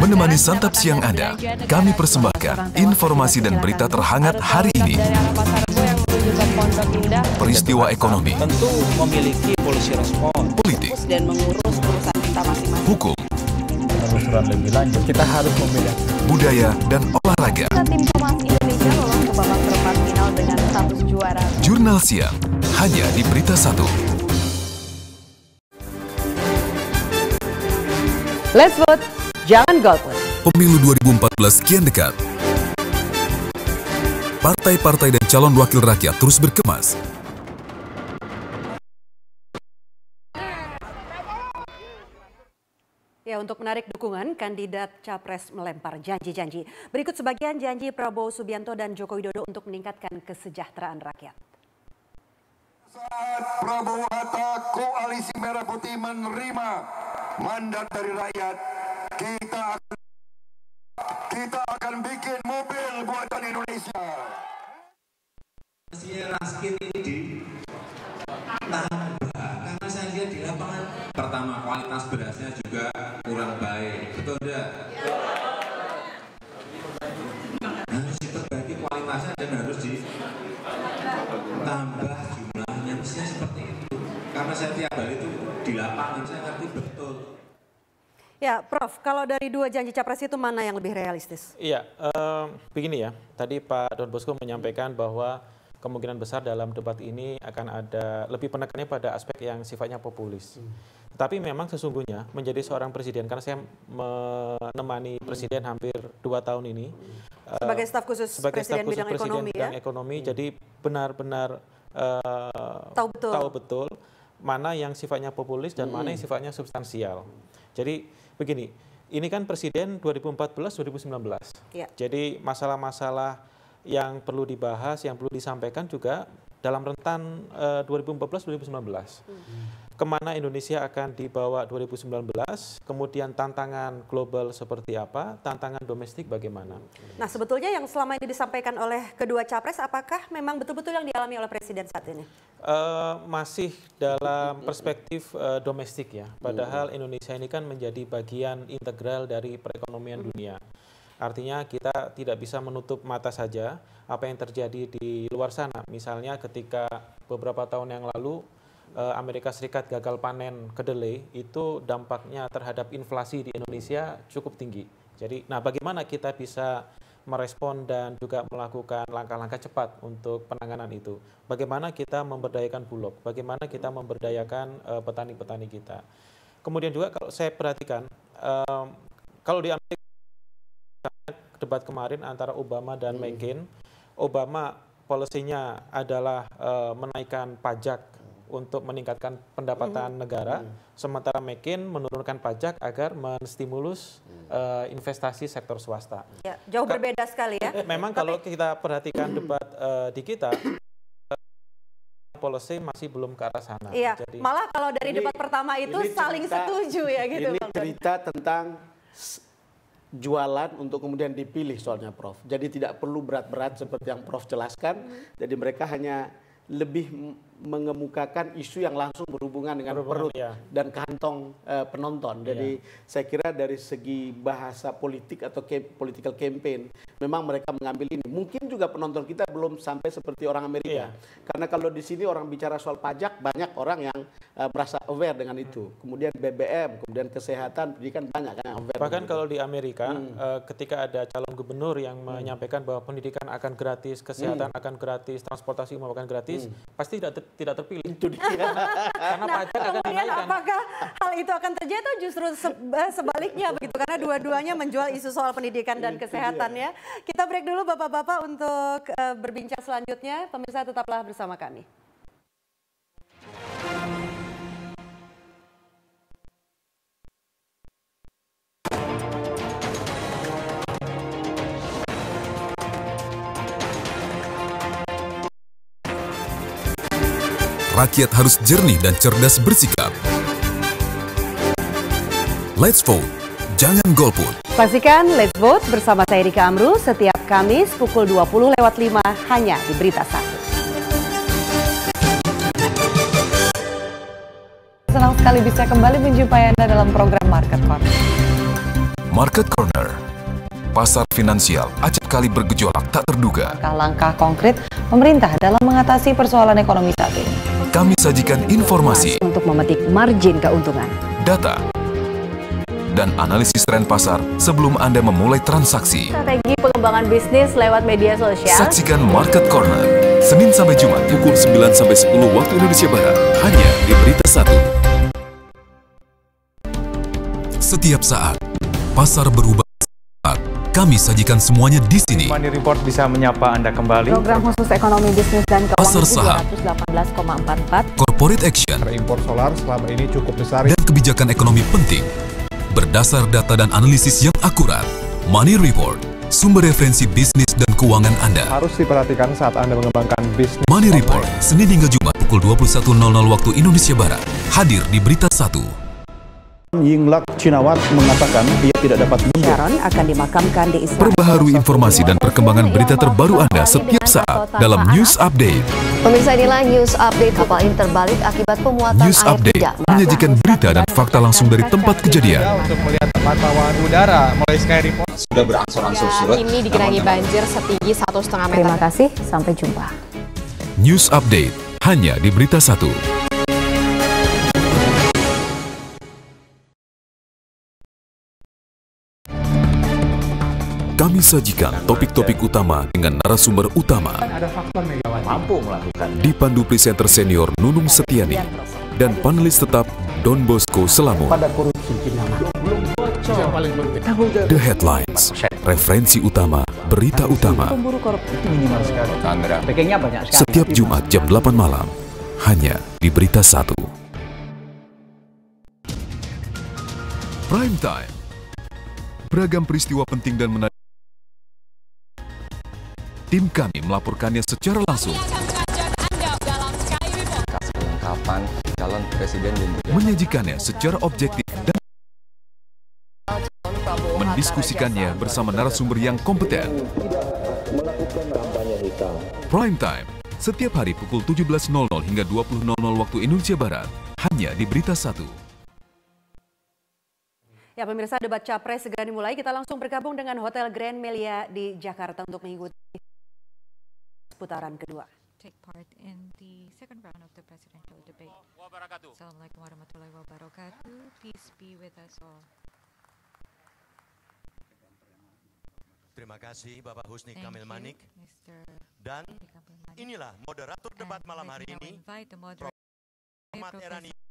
Menemani santap siang Anda, kami persembahkan informasi dan berita terhangat hari ini. Peristiwa ekonomi, tentu memiliki polisi respon politik, dan mengurus urusan kita masing-masing. hukum, Penelusuran lebih lanjut, kita harus membedakan. budaya, dan olahraga. Tim Thomas Indonesia lolos ke babak perempat final dengan status juara. Jurnal Siang, hanya di Berita 1. Let's vote, jangan golput. Pemilu 2014 kian dekat. Partai-partai dan calon wakil rakyat terus berkemas. Ya, untuk menarik dukungan, kandidat Capres melempar janji-janji. Berikut sebagian janji Prabowo Subianto dan Joko Widodo untuk meningkatkan kesejahteraan rakyat. Saat Prabowo Hatta Koalisi Merah Putih menerima mandat dari rakyat, kita akan kita akan bikin mobil buatan Indonesia. Mestinya raskin ini di karena saya lihat di lapangan pertama kualitas berasnya juga kurang baik betul tidak? harus diperbaiki kualitasnya dan harus ditambah karena saya tiap hari itu di lapangan saya ngerti betul Ya, Prof, kalau dari dua janji capres itu mana yang lebih realistis? Iya, um, begini ya. Tadi Pak Don Bosco menyampaikan bahwa kemungkinan besar dalam debat ini akan ada lebih penekannya pada aspek yang sifatnya populis. Hmm. Tapi memang sesungguhnya menjadi seorang presiden, karena saya menemani presiden hampir dua tahun ini. Sebagai staf khusus sebagai presiden staf khusus bidang presiden ekonomi bidang ya? ekonomi, jadi benar-benar uh, tahu betul. tahu betul mana yang sifatnya populis dan mana yang sifatnya substansial. Jadi begini, ini kan presiden 2014-2019. Ya. Jadi masalah-masalah yang perlu dibahas, yang perlu disampaikan juga dalam rentan uh, 2014-2019. Hmm. Ke mana Indonesia akan dibawa 2019, kemudian tantangan global seperti apa, tantangan domestik bagaimana. Nah sebetulnya yang selama ini disampaikan oleh kedua capres, apakah memang betul-betul yang dialami oleh presiden saat ini? Uh, masih dalam perspektif uh, domestik ya, padahal Indonesia ini kan menjadi bagian integral dari perekonomian dunia. Artinya kita tidak bisa menutup mata saja apa yang terjadi di luar sana. Misalnya ketika beberapa tahun yang lalu Amerika Serikat gagal panen kedelai itu dampaknya terhadap inflasi di Indonesia cukup tinggi. Jadi, nah bagaimana kita bisa merespon dan juga melakukan langkah-langkah cepat untuk penanganan itu. Bagaimana kita memberdayakan bulog, bagaimana kita memberdayakan petani-petani uh, kita. Kemudian juga kalau saya perhatikan, um, kalau di Amerika debat kemarin antara Obama dan hmm. McCain, Obama polisinya adalah uh, menaikkan pajak untuk meningkatkan pendapatan hmm. negara, hmm. sementara McCain menurunkan pajak agar menstimulus hmm. uh, investasi sektor swasta. Ya, jauh Ka berbeda sekali ya. Memang Tapi... kalau kita perhatikan debat uh, di kita, policy masih belum ke arah sana. Iya, Jadi, malah kalau dari ini, debat pertama itu saling cerita, setuju ya gitu. Ini cerita tentang jualan untuk kemudian dipilih soalnya Prof. Jadi tidak perlu berat-berat seperti yang Prof jelaskan. Hmm. Jadi mereka hanya lebih mengemukakan isu yang langsung berhubungan dengan berhubungan, perut ya. dan kantong uh, penonton. Jadi ya. saya kira dari segi bahasa politik atau ke political campaign memang mereka mengambil ini. Mungkin juga penonton kita belum sampai seperti orang Amerika. Ya. Karena kalau di sini orang bicara soal pajak banyak orang yang uh, merasa aware dengan itu. Kemudian BBM, kemudian kesehatan, pendidikan banyak kan yang aware. Bahkan kalau di Amerika hmm. uh, ketika ada calon gubernur yang hmm. menyampaikan bahwa pendidikan akan gratis, kesehatan hmm. akan gratis, transportasi umum akan gratis, hmm. pasti tidak tidak terpilih. Itu dia. Karena nah, pajak akan kemudian dinaikkan. apakah hal itu akan terjadi atau justru eh, sebaliknya begitu? Karena dua-duanya menjual isu soal pendidikan dan kesehatan ya. Kita break dulu Bapak-Bapak untuk uh, berbincang selanjutnya. Pemirsa tetaplah bersama kami. Rakyat harus jernih dan cerdas bersikap. Let's vote, jangan golput. Saksikan Let's Vote bersama saya Rika Amru setiap Kamis pukul 20 lewat 5 hanya di Berita Satu. Senang sekali bisa kembali menjumpai Anda dalam program Market Corner. Market Corner, pasar finansial acap kali bergejolak tak terduga. Langkah-langkah konkret pemerintah dalam mengatasi persoalan ekonomi saat ini. Kami sajikan informasi untuk memetik margin keuntungan, data, dan analisis tren pasar sebelum Anda memulai transaksi. Strategi pengembangan bisnis lewat media sosial. Saksikan Market Corner, Senin sampai Jumat pukul 9 sampai 10 waktu Indonesia Barat, hanya di Berita Satu. Setiap saat, pasar berubah kami sajikan semuanya di sini. Money Report bisa menyapa Anda kembali. Program khusus ekonomi bisnis dan keuangan Pasar saham 218,44. Corporate action. Impor solar selama ini cukup besar. Dan kebijakan ekonomi penting berdasar data dan analisis yang akurat. Money Report, sumber referensi bisnis dan keuangan Anda. Harus diperhatikan saat Anda mengembangkan bisnis. Money Report, Senin hingga Jumat pukul 21.00 waktu Indonesia Barat. Hadir di Berita 1. Yingluck Cinawat mengatakan ia tidak dapat mundur. Sharon akan dimakamkan di Israel. Perbaharui informasi dan perkembangan berita terbaru Anda setiap saat dalam News Update. Pemirsa inilah News Update kapal ini terbalik akibat pemuatan News air Update tidak menyajikan berita dan fakta langsung dari tempat kejadian. Untuk melihat pantauan udara mulai Sky Report. Sudah berangsur-angsur surut. Ini digenangi banjir setinggi satu setengah meter. Terima kasih, sampai jumpa. News Update hanya di Berita 1. Kami sajikan topik-topik utama dengan narasumber utama. Ada faktor Megawati mampu melakukan. Dipandu presenter senior Nunung Setiani dan panelis tetap Don Bosco Selamun. Pada korupsi Yang paling penting. The Headlines, referensi utama, berita utama. Setiap Jumat jam 8 malam, hanya di Berita 1. Prime Time. Beragam peristiwa penting dan menarik. Tim kami melaporkannya secara langsung, Kapan calon presiden menyajikannya secara objektif dan mendiskusikannya bersama narasumber yang kompeten. Prime Time, setiap hari pukul 17.00 hingga 20.00 waktu Indonesia Barat, hanya di Berita 1. Ya pemirsa debat capres segera dimulai. Kita langsung bergabung dengan Hotel Grand Melia di Jakarta untuk mengikuti putaran kedua. take part in the second round of the presidential debate. Assalamualaikum warahmatullahi wabarakatuh. Peace be with us all. Terima kasih Bapak Husni Thank Kamil Manik. Mr. Dan Husni Kamil Manik. inilah moderator debat And malam hari ini. Ahmad Professor Erani.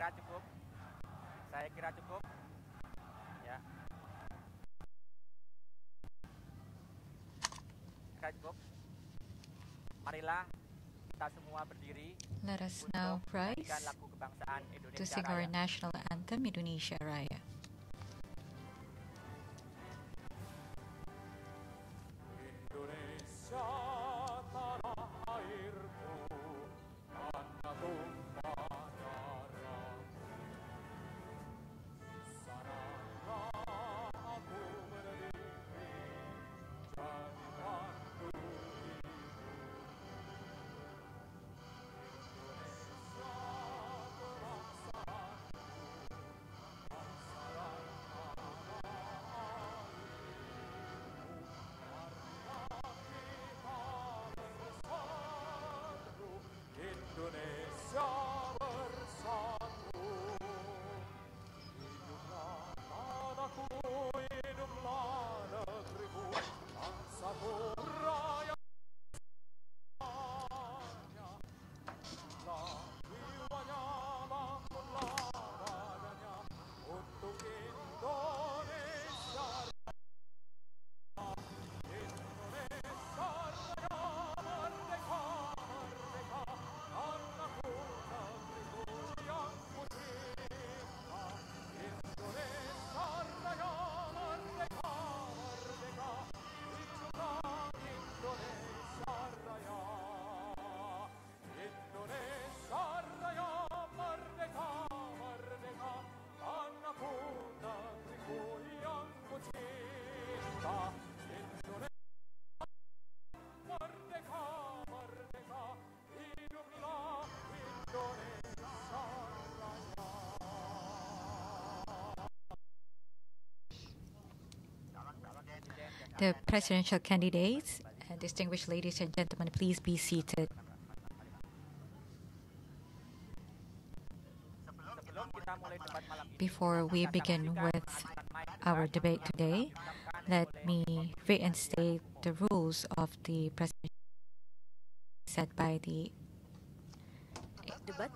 Kira cukup. Saya kira cukup. Ya. Kira cukup. Marilah kita semua berdiri Let us now rise to sing our national anthem, Indonesia Raya. The presidential candidates, and distinguished ladies and gentlemen, please be seated. Before we begin with our debate today, let me reinstate the rules of the president set by the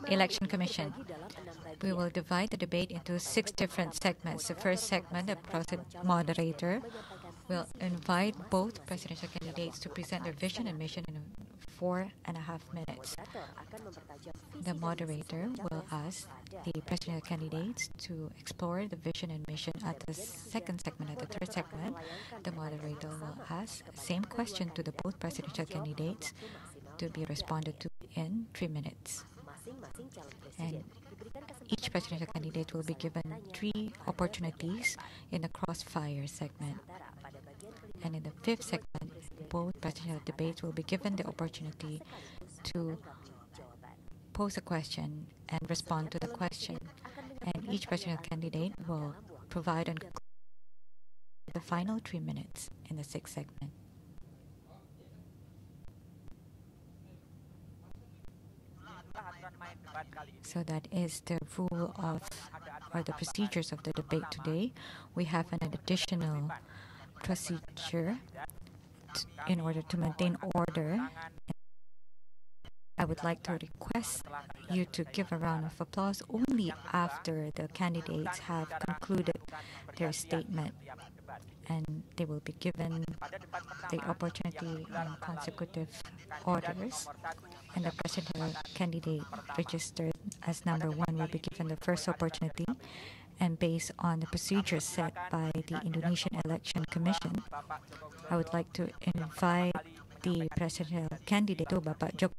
Election Commission. We will divide the debate into six different segments. The first segment, the moderator will invite both presidential candidates to present their vision and mission in four and a half minutes. The moderator will ask the presidential candidates to explore the vision and mission at the second segment. At the third segment, the moderator will ask the same question to the both presidential candidates to be responded to in three minutes. And each presidential candidate will be given three opportunities in the crossfire segment. And in the fifth segment, both presidential debates will be given the opportunity to pose a question and respond to the question. And each presidential candidate will provide the final three minutes in the sixth segment. So that is the rule of or the procedures of the debate today. We have an additional procedure in order to maintain order. I would like to request you to give a round of applause only after the candidates have concluded their statement and they will be given the opportunity in consecutive orders and the presidential candidate registered as number one will be given the first opportunity and based on the procedures set by the Indonesian Election Commission, I would like to invite the presidential candidate, Bapak Joko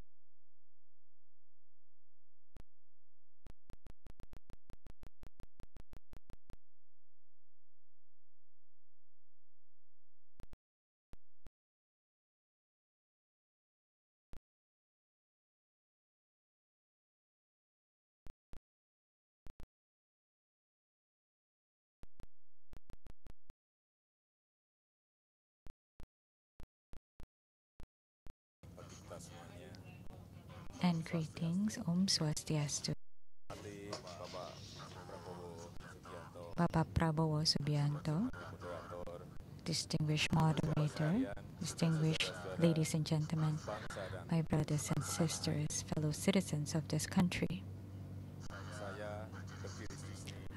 and greetings. Om Swastiastu. Bapak Prabowo Subianto, distinguished moderator, distinguished ladies and gentlemen, my brothers and sisters, fellow citizens of this country.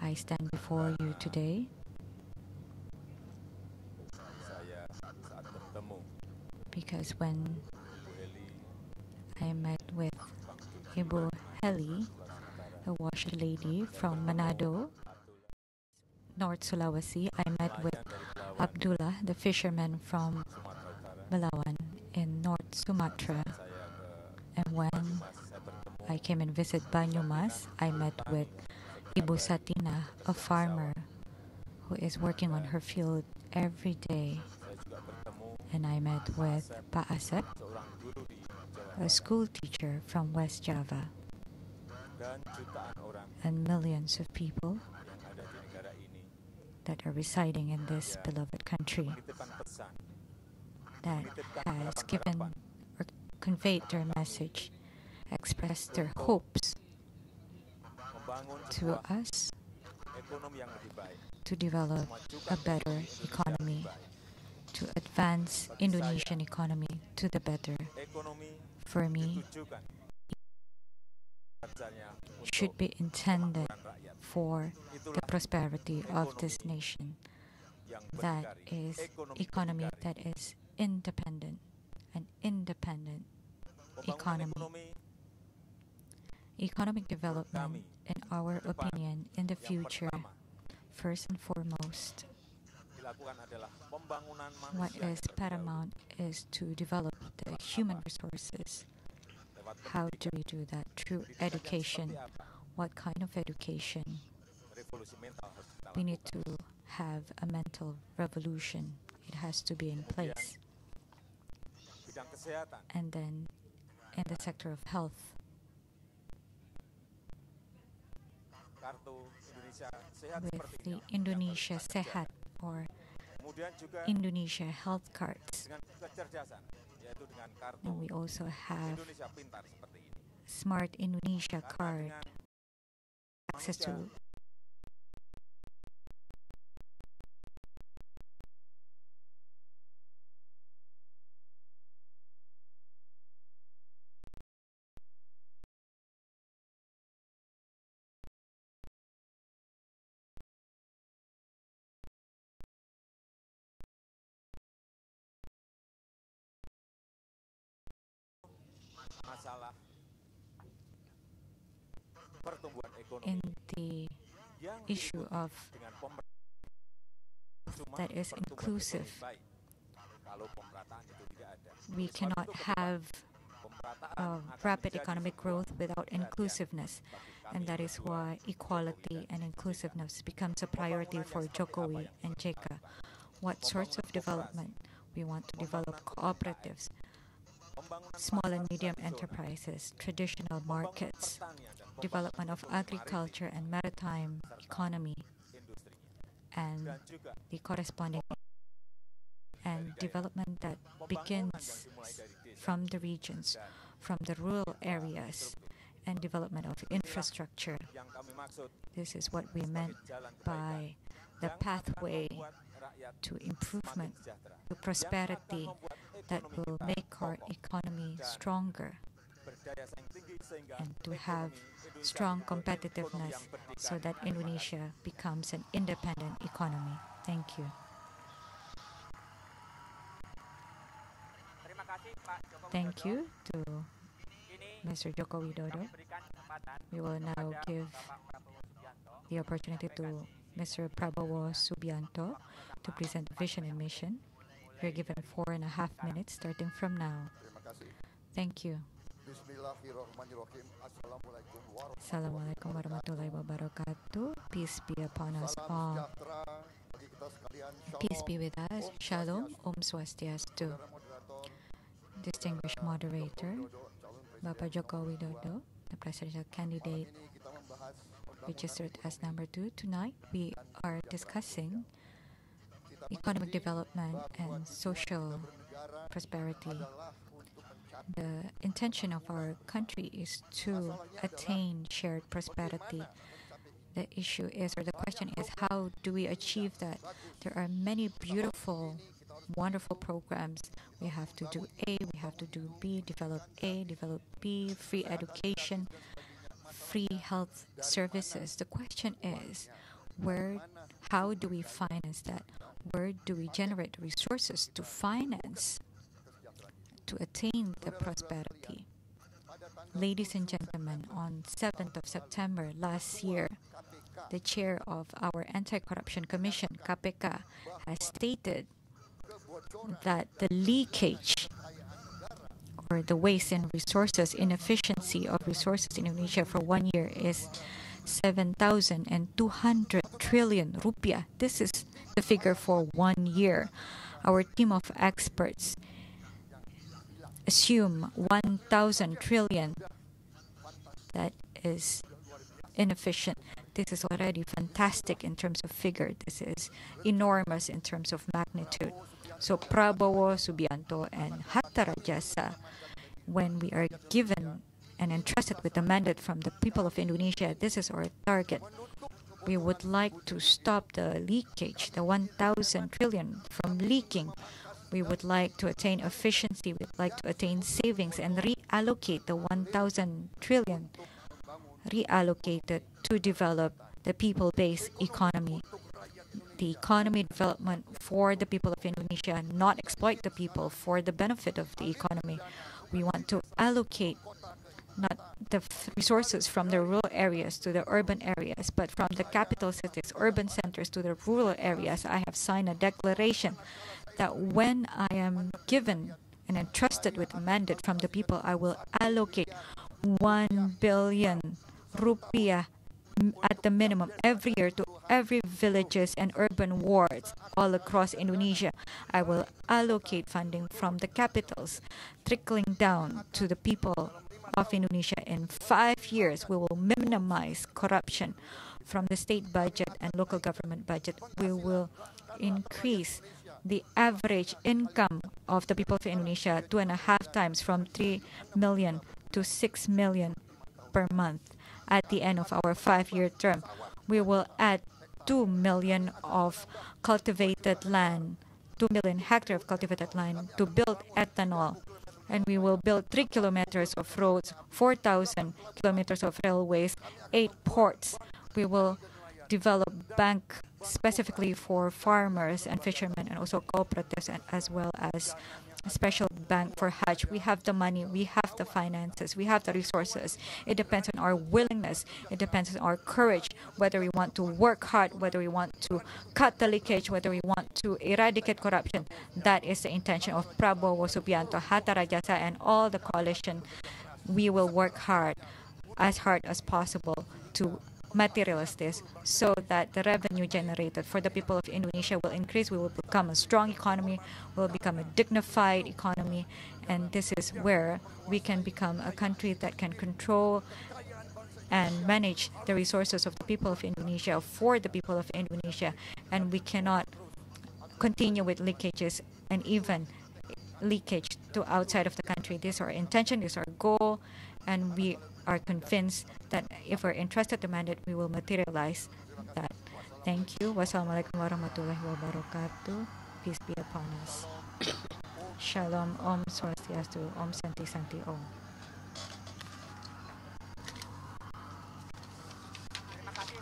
I stand before you today because when I met Ibu Heli, a washer lady from Manado, North Sulawesi. I met with Abdullah, the fisherman from Belawan in North Sumatra. And when I came and visit Banyumas, I met with Ibu Satina, a farmer who is working on her field every day. And I met with Pa Asep, a school teacher from West Java, and millions of people that are residing in this beloved country that has given or conveyed their message, expressed their hopes to us to develop a better economy, to advance Indonesian economy to the better. For me, should be intended for the prosperity of this nation. That is economy that is independent, an independent economy. Economic development, in our opinion, in the future, first and foremost, what is paramount is to develop the human resources. How do we do that? Through education. What kind of education? We need to have a mental revolution. It has to be in place. And then in the sector of health, with the Indonesia Sehat or Indonesia health cards. Dengan kecerdasan, yaitu dengan kartu And we also have Indonesia Pintar seperti ini. Smart Indonesia card. Access to in the issue of that is inclusive. We cannot have uh, rapid economic growth without inclusiveness. And that is why equality and inclusiveness becomes a priority for Jokowi and JK. What sorts of development? We want to develop cooperatives, small and medium enterprises, traditional markets, development of agriculture and maritime economy, and the corresponding and development that begins from the regions, from the rural areas, and development of infrastructure. This is what we meant by the pathway to improvement, to prosperity that will make our economy stronger and to have strong competitiveness so that Indonesia becomes an independent economy. Thank you. Terima kasih Pak Joko Thank you to Mr. Joko Widodo. kami berikan kesempatan We will now give Bapak Prabowo Subianto the opportunity to Mr. Prabowo Subianto to present the vision and mission. You're given four and a half minutes starting from now. Thank you. Bismillahirrahmanirrahim. Assalamualaikum warahmatullahi wabarakatuh. Peace be upon us all. sejahtera bagi kita sekalian. Peace be with us. Shalom. Om Swastiastu. Distinguished moderator, Bapak Joko Widodo, the presidential candidate ini kita membahas pembangunan registered as number two. Tonight, we are discussing economic development and social prosperity. The intention of our country is to attain shared prosperity. The issue is, or the question is, how do we achieve that? There are many beautiful, wonderful programs. We have to do A, we have to do B, develop A, develop B, free education, free health services. The question is, where, how do we finance that? Where do we generate resources to finance, to attain the prosperity? Ladies and gentlemen, on 7th of September last year, the chair of our Anti-Corruption Commission, KPK, has stated that the leakage or the waste in resources, inefficiency of resources in Indonesia for one year is 7,200 trillion rupiah. This is the figure for one year. Our team of experts assume 1,000 trillion that is inefficient. This is already fantastic in terms of figure. This is enormous in terms of magnitude. So Prabowo, Subianto, and Hatta Rajasa, when we are given and entrusted with the mandate from the people of Indonesia, this is our target. We would like to stop the leakage, the 1,000 trillion from leaking. We would like to attain efficiency. We'd like to attain savings and reallocate the 1,000 trillion reallocated to develop the people-based economy. The economy development for the people of Indonesia, not exploit the people for the benefit of the economy. We want to allocate not the resources from the rural areas to the urban areas, but from the capital cities, urban centers to the rural areas. I have signed a declaration that when I am given and entrusted with a mandate from the people, I will allocate 1 billion rupiah at the minimum every year to every villages and urban wards all across Indonesia. I will allocate funding from the capitals, trickling down to the people of Indonesia. In five years, we will minimize corruption from the state budget and local government budget. We will increase the average income of the people of Indonesia two and a half times from 3 million to 6 million per month. At the end of our five-year term, we will add 2 million of cultivated land, 2 million hectare of cultivated land to build ethanol. And we will build 3 kilometers of roads, 4,000 kilometers of railways, 8 ports. We will develop bank specifically for farmers and fishermen and also cooperatives and as well as a special bank for Hajj. We have the money, we have the finances, we have the resources. It depends on our willingness, it depends on our courage, whether we want to work hard, whether we want to cut the leakage, whether we want to eradicate corruption. That is the intention of Prabowo Subianto, Hatta Rajasa and all the coalition. We will work hard, as hard as possible to materialize this so that the revenue generated for the people of Indonesia will increase. We will become a strong economy, we will become a dignified economy, and this is where we can become a country that can control and manage the resources of the people of Indonesia for the people of Indonesia. And we cannot continue with leakages and even leakage to outside of the country. This is our intention, this is our goal, and we are convinced that if we're entrusted the mandate, we will materialize that. Thank you. Wassalamualaikum warahmatullahi wabarakatuh. Peace be upon us. Shalom. Om Swastiastu. Om Santi Santi Om.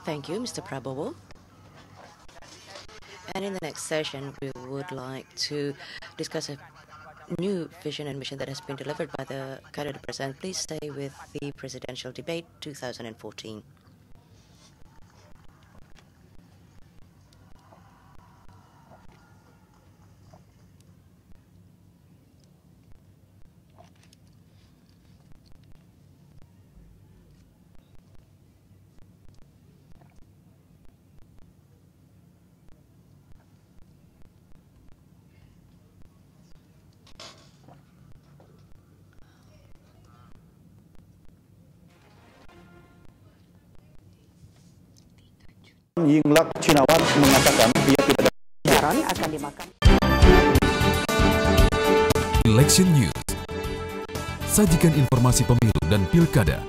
Thank you, Mr. Prabowo. And in the next session, we would like to discuss a new vision and mission that has been delivered by the candidate president. Please stay with the presidential debate 2014. Yingluck Cinawat mengatakan ia tidak ada Sharon akan dimakan. Election News. Sajikan informasi pemilu dan pilkada,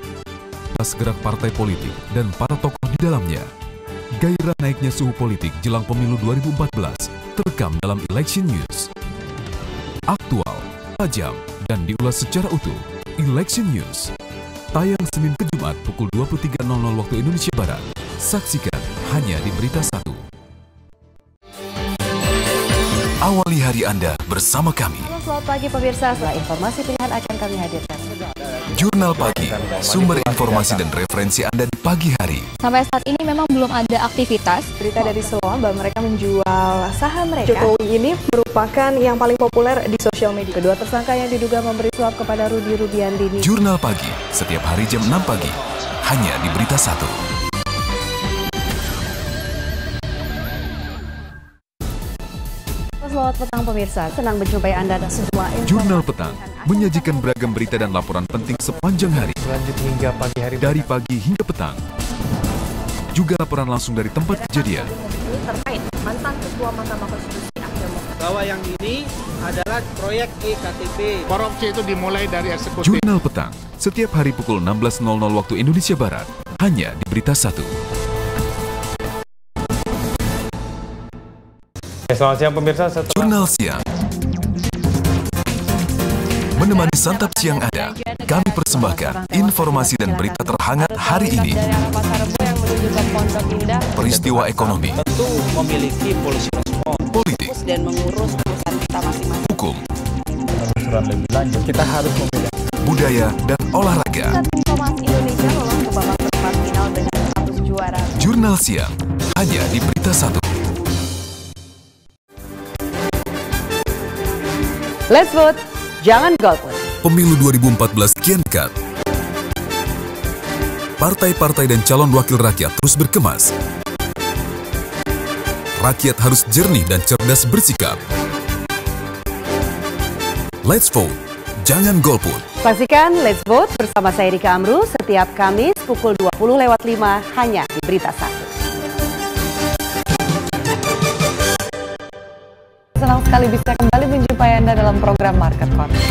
pas gerak partai politik dan para tokoh di dalamnya. Gairah naiknya suhu politik jelang pemilu 2014 terekam dalam Election News. Aktual, tajam, dan diulas secara utuh. Election News. Tayang Senin ke Jumat pukul 23.00 waktu Indonesia Barat. Saksikan hanya di Berita Satu. Awali hari Anda bersama kami. Selamat pagi pemirsa, setelah informasi pilihan akan kami hadirkan. Jurnal Pagi, sumber informasi dan referensi Anda di pagi hari. Sampai saat ini memang belum ada aktivitas. Berita dari Solo bahwa mereka menjual saham mereka. Jokowi ini merupakan yang paling populer di sosial media. Kedua tersangka yang diduga memberi suap kepada Rudi Rudiandini. Jurnal Pagi, setiap hari jam 6 pagi, hanya di Berita 1. petang pemirsa, senang berjumpa Anda dan semua informasi. Jurnal Petang menyajikan beragam berita dan laporan penting sepanjang hari. Selanjutnya hingga pagi hari. Dari pagi hingga petang. Juga laporan langsung dari tempat kejadian. Terkait mantan Ketua Mahkamah Konstitusi bahwa yang ini adalah proyek iktp. Korupsi itu dimulai dari eksekutif. Jurnal Petang, setiap hari pukul 16.00 waktu Indonesia Barat, hanya di Berita 1. Selamat siang pemirsa. Setelah... Jurnal Siang. Menemani santap siang Anda, kami persembahkan informasi dan berita terhangat hari ini. Peristiwa ekonomi, tentu memiliki polisi respon politik, dan mengurus urusan kita masing-masing. hukum, Penelusuran lebih lanjut, kita harus membedakan. budaya, dan olahraga. Thomas Indonesia lolos ke babak perempat final dengan status juara. Jurnal Siang, hanya di Berita Satu. Let's vote, jangan golput. Pemilu 2014 kian dekat. Partai-partai dan calon wakil rakyat terus berkemas. Rakyat harus jernih dan cerdas bersikap. Let's vote, jangan golput. Saksikan Let's Vote bersama saya Rika Amru setiap Kamis pukul 20 lewat 5 hanya di Berita 1. Senang sekali bisa kembali menjumpai Anda dalam program Market Corner.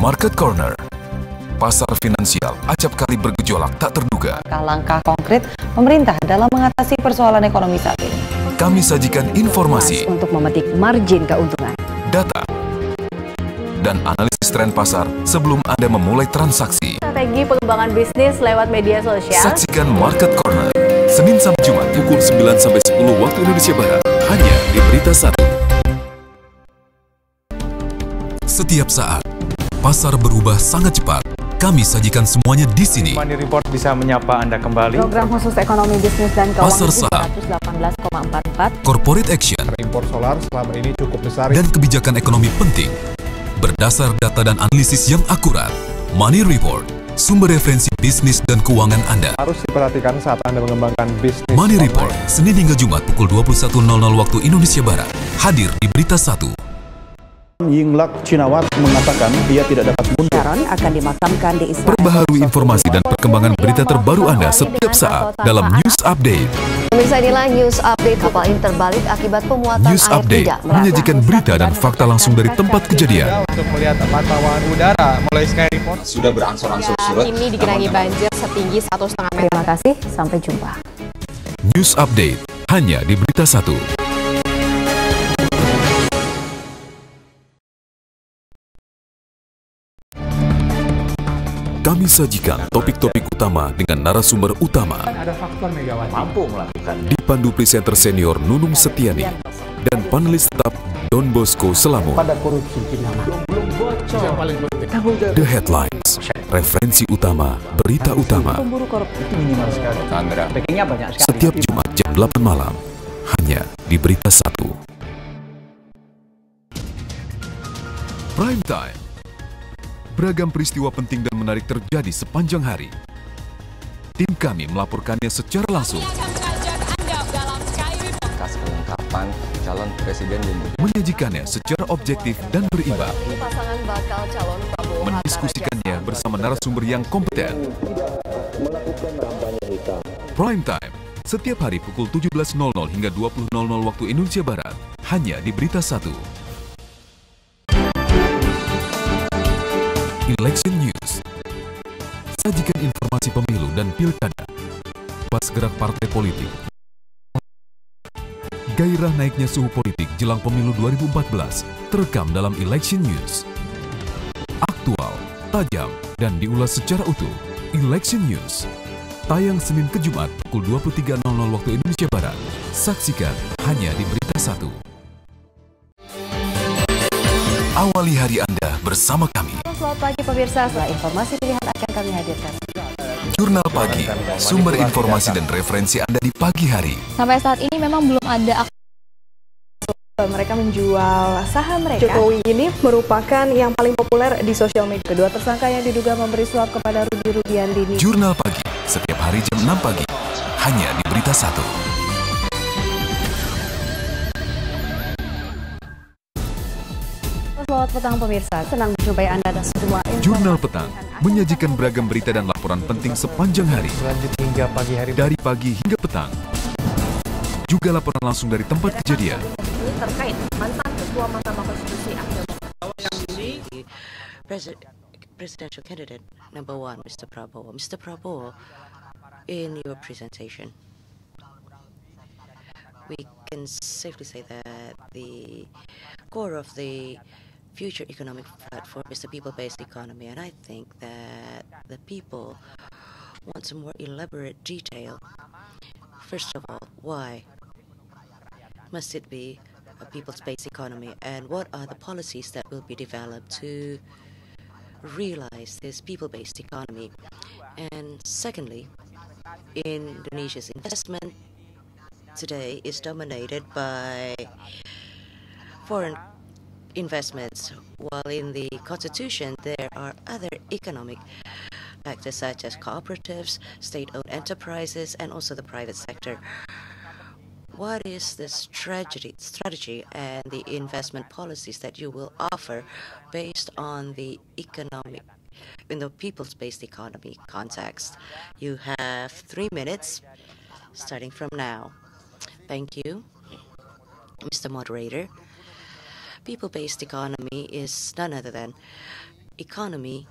Market Corner. Pasar finansial acap kali bergejolak tak terduga. Langkah konkret pemerintah dalam mengatasi persoalan ekonomi saat ini. Kami sajikan informasi, untuk memetik margin keuntungan. data, dan analisis tren pasar sebelum Anda memulai transaksi. Strategi pengembangan bisnis lewat media sosial. Saksikan Market Corner Senin sampai Jumat pukul 9 sampai 10 waktu Indonesia Barat hanya di Berita Satu. Setiap saat, pasar berubah sangat cepat. Kami sajikan semuanya di sini. Money Report bisa menyapa Anda kembali. Program khusus ekonomi bisnis dan Pasar keuangan saham. 118,44 Corporate action Impor solar selama ini cukup besar. dan kebijakan ekonomi penting berdasar data dan analisis yang akurat. Money Report, sumber referensi bisnis dan keuangan Anda. Harus diperhatikan saat Anda mengembangkan bisnis. Money Report, Senin hingga Jumat pukul 21.00 waktu Indonesia Barat. Hadir di Berita Satu. Yingluck Cinawat mengatakan dia tidak dapat mundur. Sharon akan dimakamkan di Israel. Perbaharui informasi dan perkembangan berita terbaru Anda setiap saat dalam News Update. Pemirsa inilah news update kapal ini terbalik akibat pemuatan News air Update tidak menyajikan berita dan fakta langsung dari tempat kejadian. Untuk melihat pantauan udara mulai Sky Report. Sudah berangsur-angsur surut. Ini digenangi banjir setinggi satu setengah meter. Terima kasih, sampai jumpa. News Update hanya di Berita Satu. Kami sajikan topik-topik utama dengan narasumber utama. Ada faktor Megawati. Mampu melakukan. Dipandu presenter senior Nunung Setiani dan panelis tetap Don Bosco Selamo. Pada korupsi penting. The Headlines, referensi utama, berita utama. Pemburu korupsi. Minimal sekali. Sandra. Backingnya banyak sekali. Setiap Jumat jam 8 malam, hanya di Berita Satu. Prime Time. Beragam peristiwa penting dan menarik terjadi sepanjang hari. Tim kami melaporkannya secara langsung, kelengkapan calon presiden menyajikannya secara objektif dan berimbang, Pasangan bakal calon Prabowo Hatta mendiskusikannya bersama narasumber yang kompeten. Prime Time, setiap hari pukul 17.00 hingga 20.00 waktu Indonesia Barat, hanya di Berita Satu. Election News. Sajikan informasi pemilu dan pilkada. Pas gerak partai politik. Gairah naiknya suhu politik jelang pemilu 2014 terekam dalam Election News. Aktual, tajam, dan diulas secara utuh. Election News. Tayang Senin ke Jumat pukul 23.00 waktu Indonesia Barat. Saksikan hanya di Berita Satu. Awali hari Anda bersama kami. Selamat pagi pemirsa, setelah informasi pilihan akan kami hadirkan. Jurnal Pagi, sumber informasi dan referensi Anda di pagi hari. Sampai saat ini memang belum ada Mereka menjual saham mereka. Jokowi ini merupakan yang paling populer di sosial media. Kedua tersangka yang diduga memberi suap kepada Rudi Rudiandini. Jurnal Pagi, setiap hari jam 6 pagi, hanya di Berita Satu. Selamat petang pemirsa, senang menjumpai Anda dan semua Jurnal Petang menyajikan beragam berita dan laporan penting sepanjang hari. Lanjut hingga pagi hari. Dari pagi hingga petang. Juga laporan langsung dari tempat kejadian. Ini terkait mantan Ketua Mahkamah Konstitusi presidential candidate number one, Mr. Prabowo. Mr. Prabowo, in your presentation, we can safely say that the core of the future economic platform is the people-based economy, and I think that the people want some more elaborate detail. First of all, why must it be a people's-based economy, and what are the policies that will be developed to realize this people-based economy? And secondly, Indonesia's investment today is dominated by foreign investments, while in the constitution there are other economic factors such as cooperatives, state-owned enterprises, and also the private sector. What is the strategy, strategy and the investment policies that you will offer based on the economic, in the people's-based economy context? You have three minutes, starting from now. Thank you, Mr. Moderator. People-based economy is none other than economy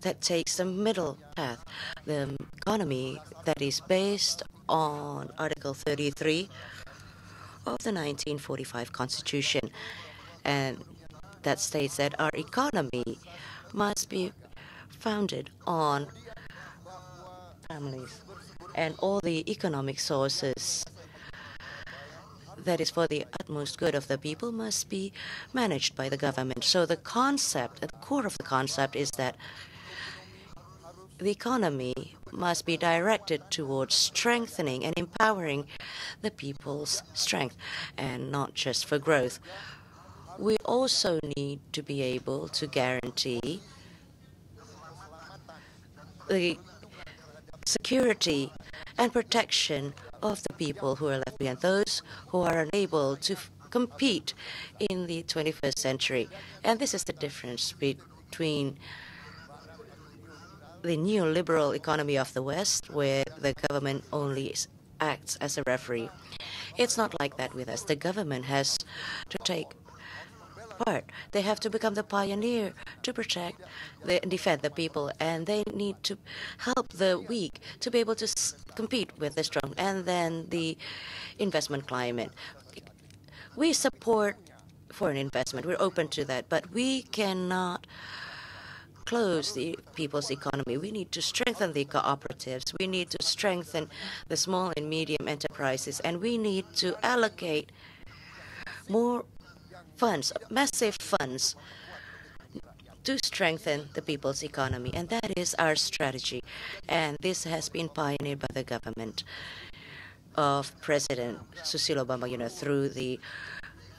that takes the middle path, the economy that is based on Article 33 of the 1945 Constitution, and that states that our economy must be founded on families and all the economic sources that is for the utmost good of the people must be managed by the government. So the concept, at the core of the concept is that the economy must be directed towards strengthening and empowering the people's strength and not just for growth. We also need to be able to guarantee the security and protection of the people who are left behind, those who are unable to compete in the 21st century. And this is the difference between the neoliberal economy of the West, where the government only acts as a referee. It's not like that with us. The government has to take part. They have to become the pioneer to protect defend the people, and they need to help the weak to be able to compete with the strong. And then the investment climate. We support foreign investment. We're open to that, but we cannot close the people's economy. We need to strengthen the cooperatives. We need to strengthen the small and medium enterprises, and we need to allocate more funds, massive funds, to strengthen the people's economy. And that is our strategy. And this has been pioneered by the government of President Susilo Bambang Yudhoyono through the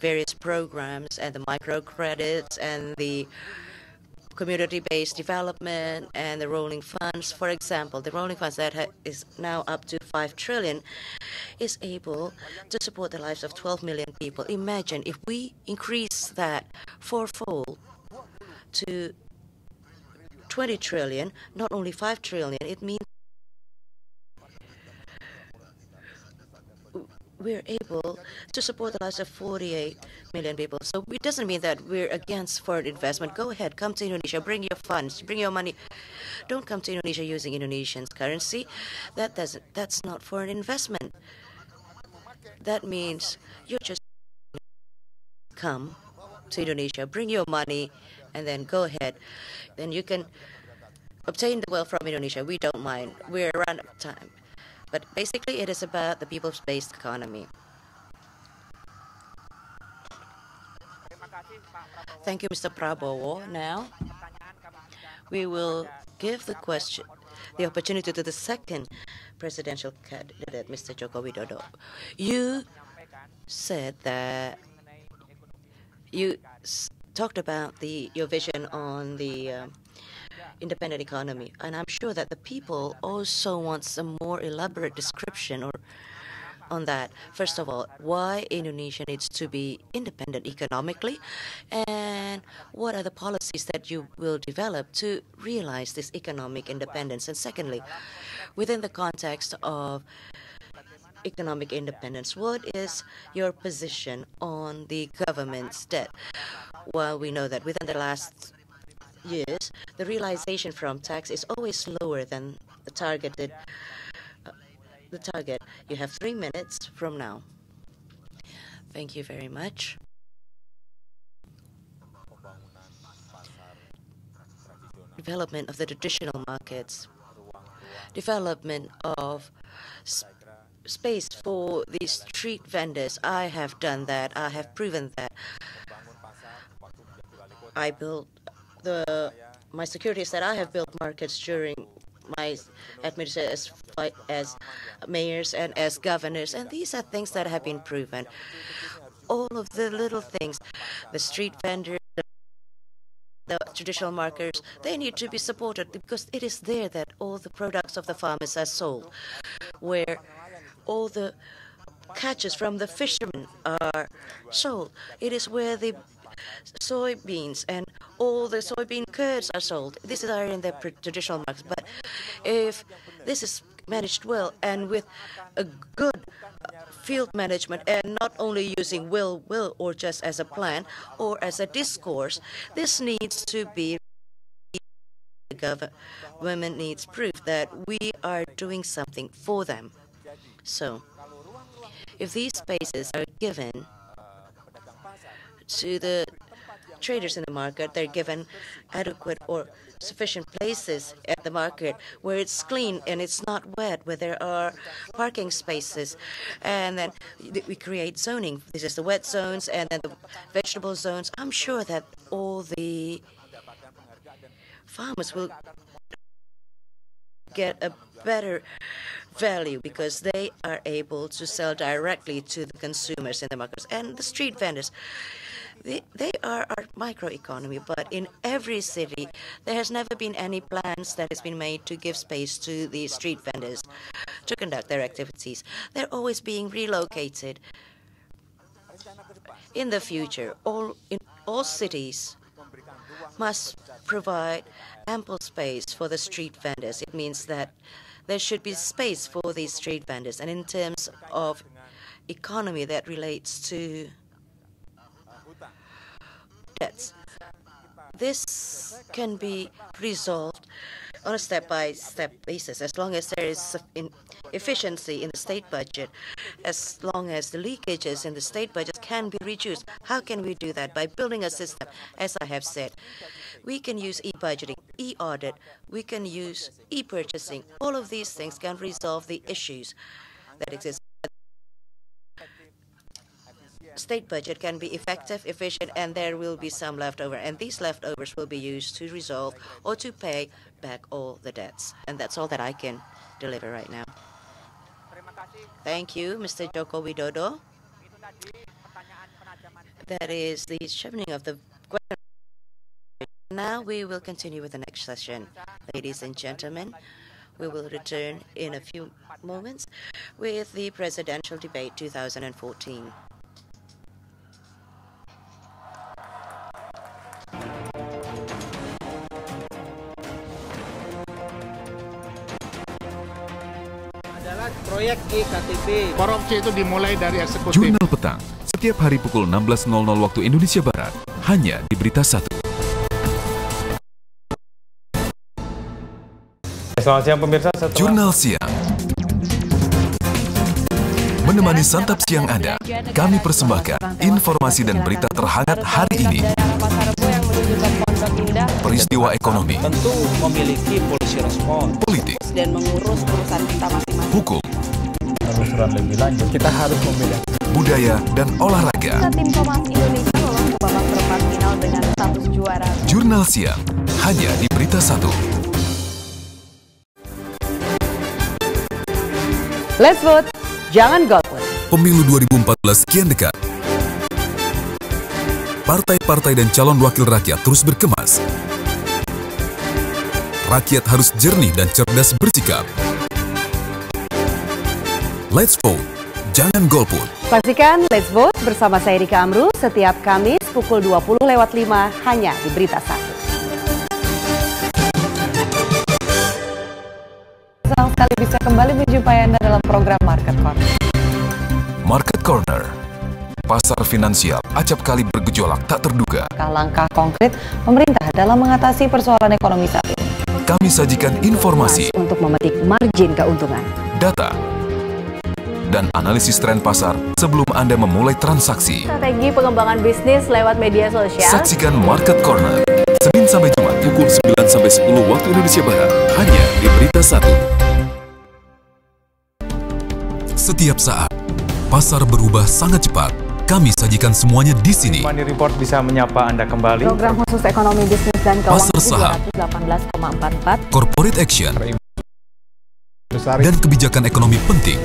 various programs and the microcredits and the community-based development and the rolling funds. For example, the rolling funds that is now up to 5 trillion is able to support the lives of 12 million people. Imagine if we increase that fourfold to 20 trillion, not only 5 trillion, it means we're able to support the lives of 48 million people. So it doesn't mean that we're against foreign investment. Go ahead, come to Indonesia, bring your funds, bring your money. Don't come to Indonesia using Indonesian's currency. That doesn't. That's not foreign investment. That means you're just come to Indonesia, bring your money, and then go ahead. Then you can obtain the wealth from Indonesia. We don't mind. We're around time. But basically, it is about the people's-based economy. Thank you, Mr. Prabowo. Now, we will give the question, the opportunity to the second presidential candidate, Mr. Joko Widodo. You said that you talked about the your vision on the uh, independent economy. And I'm sure that the people also want some more elaborate description or on that. First of all, why Indonesia needs to be independent economically, and what are the policies that you will develop to realize this economic independence? And secondly, within the context of economic independence, what is your position on the government's debt? Well, we know that within the last years, the realization from tax is always lower than the targeted uh, the target. You have three minutes from now. Thank you very much. Development of the traditional markets, development of space for the street vendors. I have done that. I have proven that. I built the my security is that I have built markets during my administration as, as mayors and as governors, and these are things that have been proven. All of the little things, the street vendors, the traditional markets, they need to be supported because it is there that all the products of the farmers are sold, where all the catches from the fishermen are sold. It is where the soybeans and all the soybean curds are sold. This is in the traditional markets. But if this is managed well and with a good uh, field management and not only using will, will, or just as a plan or as a discourse. This needs to be the government needs proof that we are doing something for them. So, if these spaces are given to the traders in the market, they're given adequate or sufficient places at the market where it's clean and it's not wet, where there are parking spaces. And then we create zoning. This is the wet zones and then the vegetable zones. I'm sure that all the farmers will get a better value because they are able to sell directly to the consumers in the markets and the street vendors. They, are our microeconomy, but in every city, there has never been any plans that has been made to give space to the street vendors to conduct their activities. They're always being relocated. In the future, all in all cities must provide ample space for the street vendors. It means that there should be space for these street vendors. And in terms of economy that relates to debts, this can be resolved on a step-by-step basis as long as there is efficiency in the state budget, as long as the leakages in the state budget can be reduced. How can we do that? By building a system, as I have said. We can use e-budgeting, e-audit, we can use e-purchasing. All of these things can resolve the issues that exist. State budget can be effective, efficient, and there will be some leftover. And these leftovers will be used to resolve or to pay back all the debts. And that's all that I can deliver right now. Thank you, Mr. Joko Widodo. That is the sharpening of the question. Now we will continue with the next session. Ladies and gentlemen, we will return in a few moments with the presidential debate 2014. Proyek IKTP. Korupsi itu dimulai dari eksekutif. Jurnal Petang, setiap hari pukul 16.00 waktu Indonesia Barat, hanya di Berita Satu. Selamat siang pemirsa. Setelah... Jurnal Siang. Menemani santap siang Anda, kami persembahkan informasi dan berita terhangat hari ini. Peristiwa ekonomi, tentu memiliki polisi respon, politik, dan mengurus urusan kita masing-masing. hukum, Penelusuran lebih lanjut, kita harus membedakan. budaya, dan olahraga. Tim Thomas Indonesia lolos ke babak perempat final dengan status juara. Jurnal Siang, hanya di Berita Satu. Let's vote, jangan golput. Pemilu 2014 kian dekat. Partai-partai dan calon wakil rakyat terus berkemas. Rakyat harus jernih dan cerdas bersikap. Let's vote, jangan golput. Saksikan Let's Vote bersama saya Rika Amru setiap Kamis pukul 20 lewat 5 hanya di Berita Satu. Senang sekali bisa kembali menjumpai Anda dalam program Market Corner. Market Corner. Pasar finansial acap kali bergejolak tak terduga. Langkah konkret pemerintah dalam mengatasi persoalan ekonomi saat ini. Kami sajikan informasi, Untuk memetik margin keuntungan. data, dan analisis tren pasar sebelum Anda memulai transaksi. Strategi pengembangan bisnis lewat media sosial. Saksikan Market Corner Senin sampai Jumat pukul 9 sampai 10 waktu Indonesia Barat hanya di Berita Satu. Setiap saat pasar berubah sangat cepat. Kami sajikan semuanya di sini. Money Report bisa menyapa Anda kembali. Program khusus ekonomi bisnis dan Pasar keuangan saham. 718,44. Corporate action dan kebijakan ekonomi penting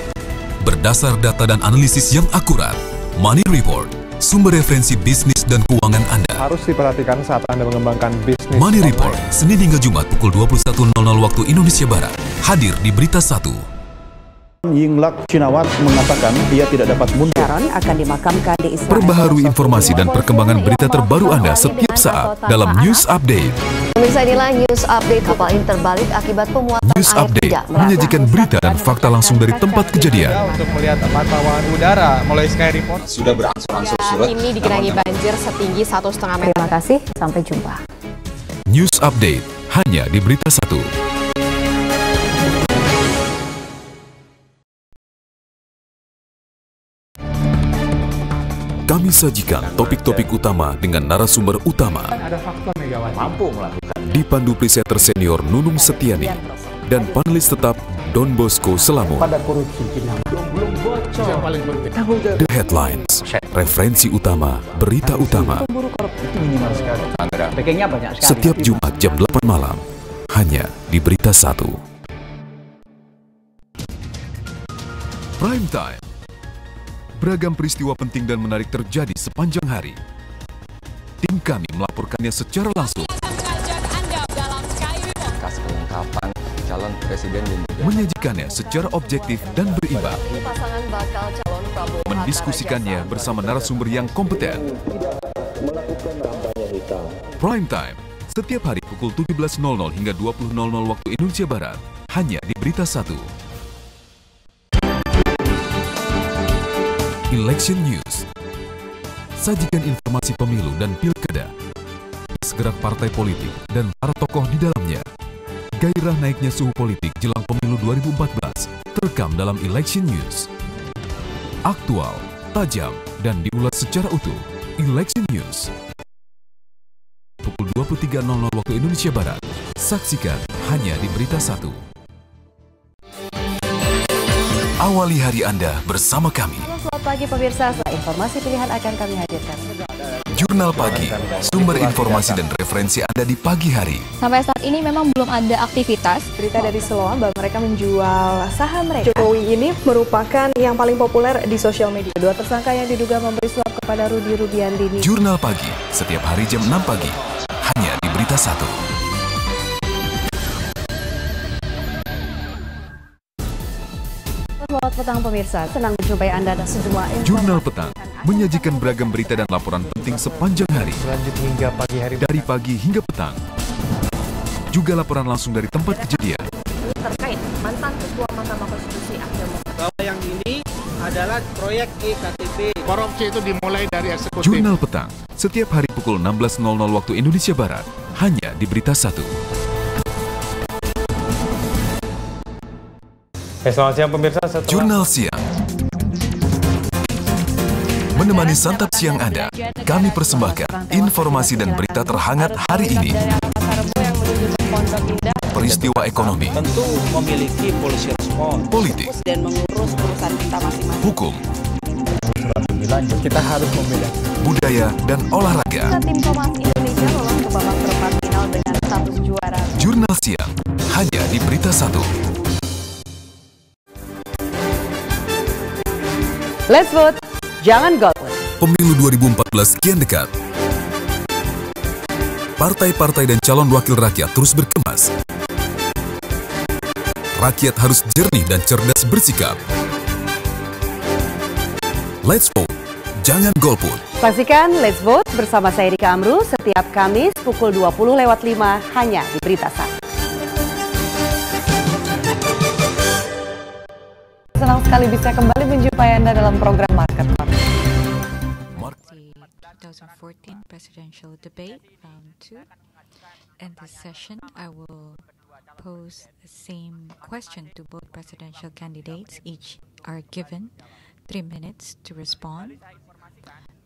berdasar data dan analisis yang akurat. Money Report, sumber referensi bisnis dan keuangan Anda. harus diperhatikan saat Anda mengembangkan bisnis. Money Report, Senin hingga Jumat pukul 21.00 waktu Indonesia Barat. Hadir di Berita Satu. Yingluck Cinawat mengatakan dia tidak dapat mundur. Sharon akan dimakamkan di Israel. Perbaharui informasi dan perkembangan berita terbaru Anda setiap saat dalam News Update. Pemirsa inilah news update kapal ini terbalik akibat pemuatan News air Update tidak menyajikan berita dan fakta langsung dari tempat kejadian. Untuk melihat pantauan udara mulai Sky Report. Sudah berangsur-angsur surut. Ini digenangi banjir setinggi satu setengah meter. Terima kasih, sampai jumpa. News Update hanya di Berita Satu. Kami sajikan topik-topik utama dengan narasumber utama. Ada faktor Megawati. Mampu melakukan. Dipandu presenter senior Nunung Setiani dan panelis tetap Don Bosco Selamo. Pada korupsi kita belum bocor. Yang paling penting. The Headlines, referensi utama, berita utama. Minimal sekali. Backingnya banyak sekali. Setiap Jumat jam 8 malam, hanya di Berita Satu. Prime Time. Beragam peristiwa penting dan menarik terjadi sepanjang hari. Tim kami melaporkannya secara langsung, menyajikannya secara objektif dan berimbang, mendiskusikannya bersama narasumber yang kompeten. Prime Time, setiap hari pukul 17.00 hingga 20.00 waktu Indonesia Barat, hanya di Berita Satu. Election News. Sajikan informasi pemilu dan pilkada. Segerak partai politik dan para tokoh di dalamnya. Gairah naiknya suhu politik jelang pemilu 2014 terekam dalam Election News. Aktual, tajam, dan diulas secara utuh. Election News. Pukul 23.00 waktu Indonesia Barat. Saksikan hanya di Berita Satu. Awali hari Anda bersama kami. Selamat pagi pemirsa, informasi pilihan akan kami hadirkan. Jurnal Pagi, sumber informasi dan referensi Anda di pagi hari. Sampai saat ini memang belum ada aktivitas. Berita dari Siloam bahwa mereka menjual saham mereka. Jokowi ini merupakan yang paling populer di sosial media. Dua tersangka yang diduga memberi suap kepada Rudi Rudiantini. Jurnal Pagi, setiap hari jam 6 pagi, hanya di Berita 1. petang pemirsa, senang menjumpai Anda dan semua. Jurnal Petang menyajikan beragam berita dan laporan penting sepanjang hari. Lanjut hingga pagi hari. Dari pagi hingga petang. Juga laporan langsung dari tempat kejadian. Terkait mantan Ketua Mahkamah Konstitusi Akhil Bahwa yang ini adalah proyek iktp. Korupsi itu dimulai dari eksekutif. Jurnal Petang, setiap hari pukul 16.00 waktu Indonesia Barat, hanya di Berita 1. Hey, selamat siang pemirsa. Setelah... Jurnal siang. Menemani santap siang Anda, kami persembahkan informasi dan berita terhangat hari ini. Peristiwa ekonomi, politik. Hukum, kita harus memilih budaya dan olahraga. Tim Jurnal siang hanya di Berita Satu. Let's vote, jangan golput. Pemilu 2014 kian dekat. Partai-partai dan calon wakil rakyat terus berkemas. Rakyat harus jernih dan cerdas bersikap. Let's vote, jangan golput. Saksikan Let's Vote bersama saya Rika Amru setiap Kamis pukul 20 lewat 5 hanya di Berita Satu. Senang sekali bisa kembali menjumpai Anda dalam program Market Corner. The 2014 presidential debate, round two. In this session, I will pose the same question to both presidential candidates. Each are given three minutes to respond.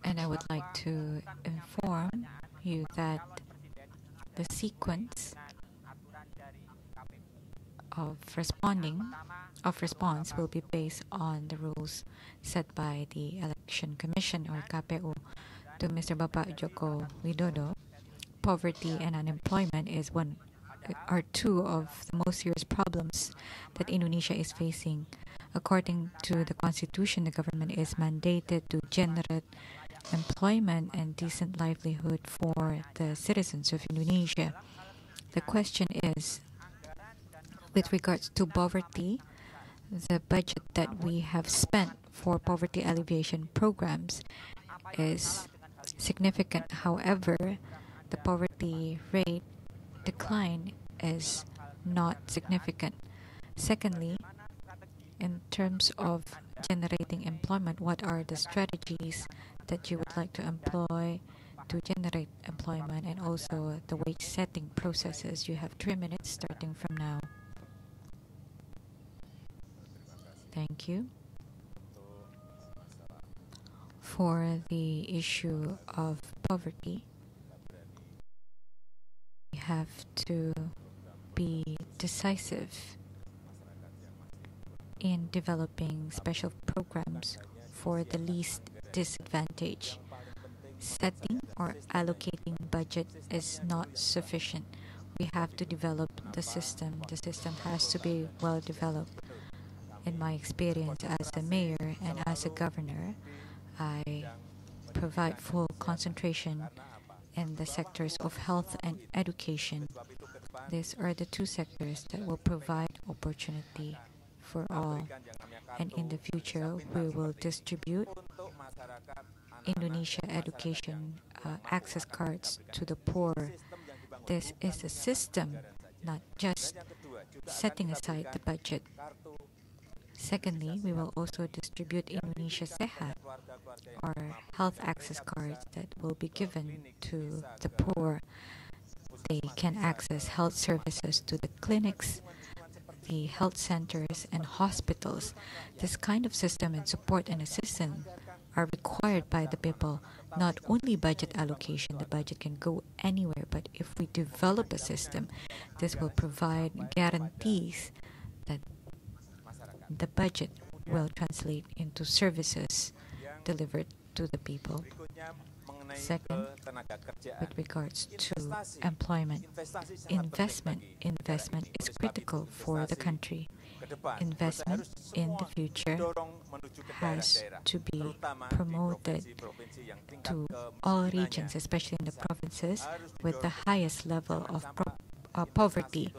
And I would like to inform you that the sequence of responding of response will be based on the rules set by the Election Commission or KPU to Mr. Bapak Joko Widodo. Poverty and unemployment is one are two of the most serious problems that Indonesia is facing. According to the constitution, the government is mandated to generate employment and decent livelihood for the citizens of Indonesia. The question is with regards to poverty, the budget that we have spent for poverty alleviation programs is significant. However, the poverty rate decline is not significant. Secondly, in terms of generating employment, what are the strategies that you would like to employ to generate employment and also the wage setting processes? You have three minutes starting from now. Thank you. For the issue of poverty, we have to be decisive in developing special programs for the least disadvantaged. Setting or allocating budget is not sufficient. We have to develop the system. The system has to be well developed. In my experience as a mayor and as a governor, I provide full concentration in the sectors of health and education. These are the two sectors that will provide opportunity for all. And in the future, we will distribute Indonesia education uh, access cards to the poor. This is a system, not just setting aside the budget. Secondly, we will also distribute Indonesia Sehat, or health access cards that will be given to the poor. They can access health services to the clinics, the health centers, and hospitals. This kind of system and support and assistance are required by the people, not only budget allocation. The budget can go anywhere, but if we develop a system, this will provide guarantees that the budget will translate into services delivered to the people. Second, with regards to employment, investment, investment is critical for the country. Investment in the future has to be promoted to all regions, especially in the provinces with the highest level of uh, poverty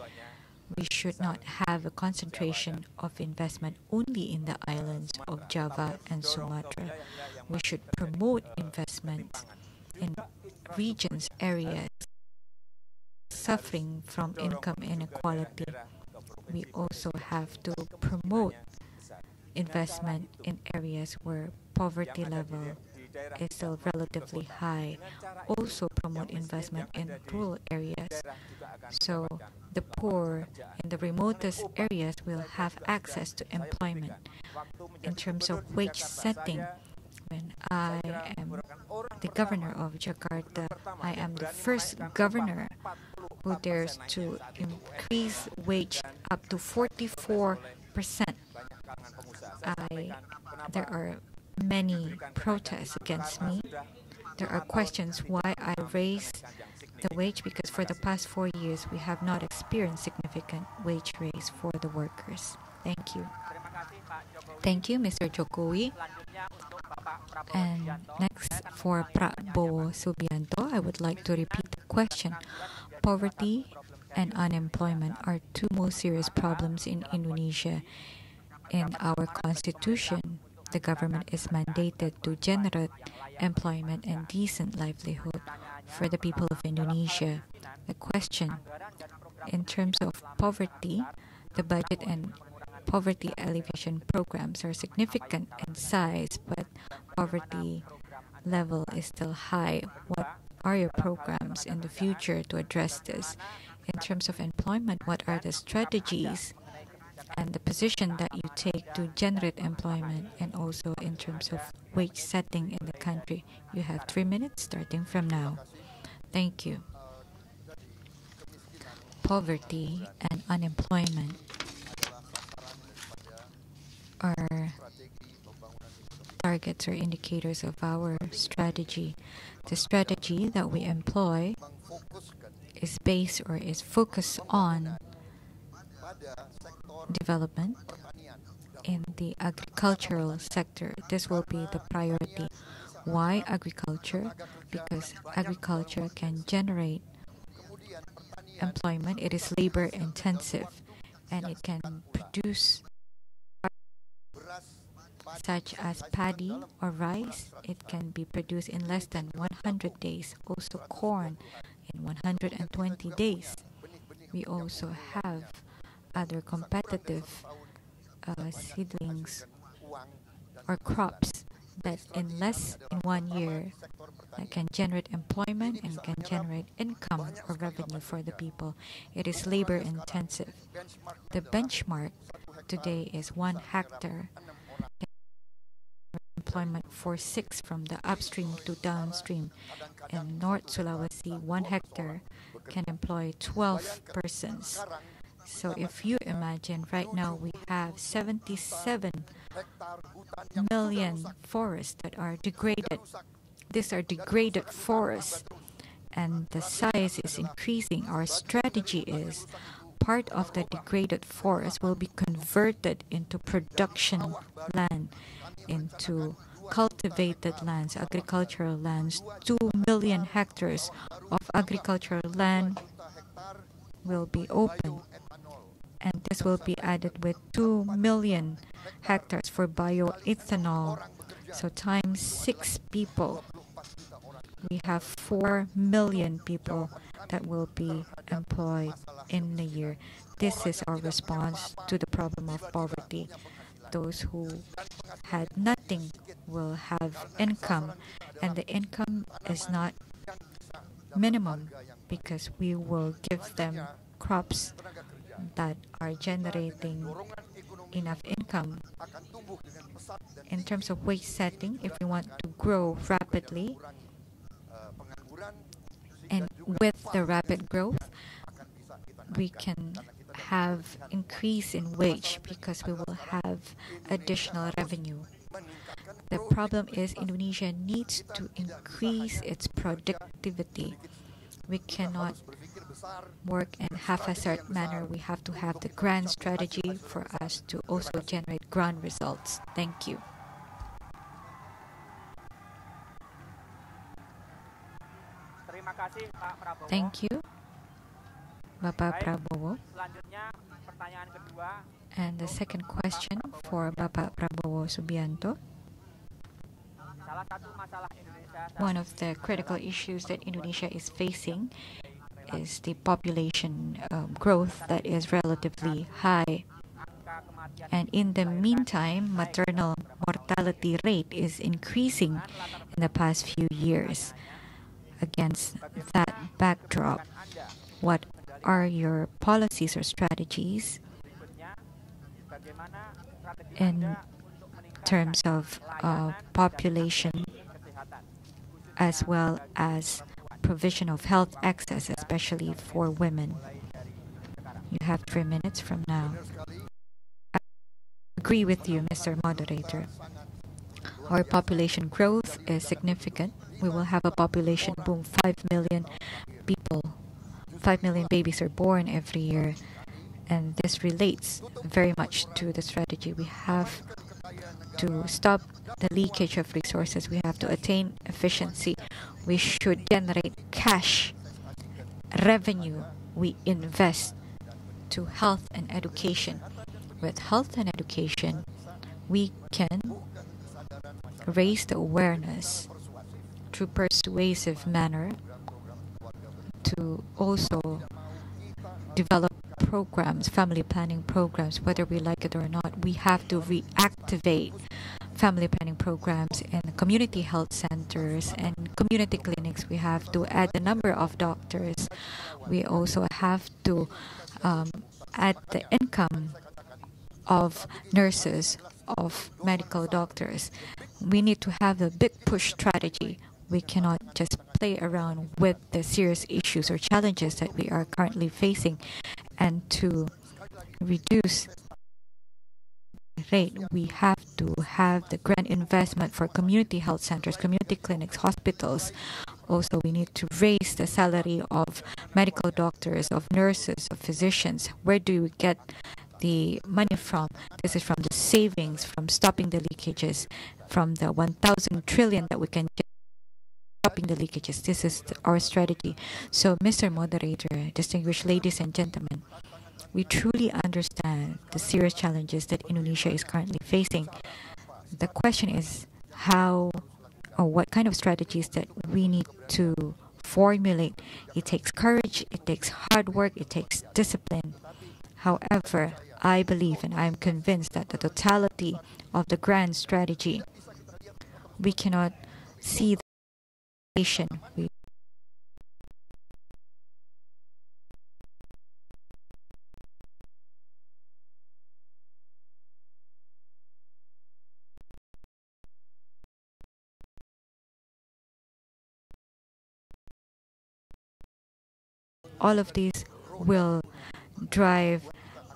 we should not have a concentration of investment only in the islands of Java and Sumatra. We should promote investment in regions, areas suffering from income inequality. We also have to promote investment in areas where poverty level is still relatively high. Also promote investment in rural areas. So the poor in the remotest areas will have access to employment. In terms of wage setting, when I am the governor of Jakarta, I am the first governor who dares to increase wage up to 44 percent. There are many protests against me. There are questions why I raised the wage because for the past four years we have not experienced significant wage raise for the workers. Thank you. Thank you, Mr. Jokowi. And next for Prabowo Subianto, I would like to repeat the question. Poverty and unemployment are two most serious problems in Indonesia. In our constitution, the government is mandated to generate employment and decent livelihood for the people of Indonesia. The question in terms of poverty, the budget and poverty alleviation programs are significant in size, but poverty level is still high. What are your programs in the future to address this? In terms of employment, what are the strategies and the position that you take to generate employment and also in terms of wage setting in the country? You have three minutes starting from now. Thank you. Poverty and unemployment are targets or indicators of our strategy. The strategy that we employ is based or is focused on development in the agricultural sector. This will be the priority. Why agriculture? Because agriculture can generate employment. It is labor intensive and it can produce such as paddy or rice. It can be produced in less than 100 days. Also corn in 120 days. we also have other competitive uh, seedlings or crops that in less in one year that can generate employment and can generate income or revenue for the people. It is labor intensive. The benchmark today is one hectare employment for six from the upstream to downstream. In North Sulawesi, one hectare can employ 12 persons. So if you imagine right now we have 77 million forests that are degraded. These are degraded forests and the size is increasing. Our strategy is part of the degraded forest will be converted into production land, into cultivated lands, agricultural lands. Two million hectares of agricultural land will be open. And this will be added with 2 million hectares for bioethanol. So times six people, we have 4 million people that will be employed in a year. This is our response to the problem of poverty. Those who had nothing will have income, and the income is not minimum because we will give them crops that are generating enough income. In terms of wage setting, if we want to grow rapidly, and with the rapid growth, we can have increase in wage because we will have additional revenue. The problem is Indonesia needs to increase its productivity. We cannot work in half-assed manner. We have to have the grand strategy for us to also generate grand results. Thank you. Terima kasih Pak Prabowo. Thank you, Bapak Prabowo. Selanjutnya pertanyaan kedua. And the second question for Bapak Prabowo Subianto. Salah satu masalah Indonesia One of the critical issues that Indonesia is facing is the population um, growth that is relatively high. And in the meantime, maternal mortality rate is increasing in the past few years. Against that backdrop, what are your policies or strategies in terms of uh, population as well as provision of health access, especially for women. You have three minutes from now. I agree with you, Mr. Moderator. Our population growth is significant. We will have a population boom. 5 million people, 5 million babies are born every year. And this relates very much to the strategy. We have to stop the leakage of resources. We have to attain efficiency. We should generate cash, revenue. We invest to health and education. With health and education, we can raise the awareness through persuasive manner to also develop programs, family planning programs, whether we like it or not. We have to reactivate family planning programs in community health centers and community clinics. We have to add the number of doctors. We also have to um, add the income of nurses, of medical doctors. We need to have a big push strategy. We cannot just play around with the serious issues or challenges that we are currently facing and to reduce rate we have to have the grant investment for community health centers community clinics hospitals. Also we need to raise the salary of medical doctors of nurses of physicians. Where do we get the money from? This is from the savings from stopping the leakages from the 1000 trillion that we can stopping the leakages. This is our strategy. So, Mr. Moderator, distinguished ladies and gentlemen, we truly understand the serious challenges that Indonesia is currently facing. The question is how or what kind of strategies that we need to formulate. It takes courage, it takes hard work, it takes discipline. However, I believe and I am convinced that the totality of the grand strategy, we cannot see We all of these will drive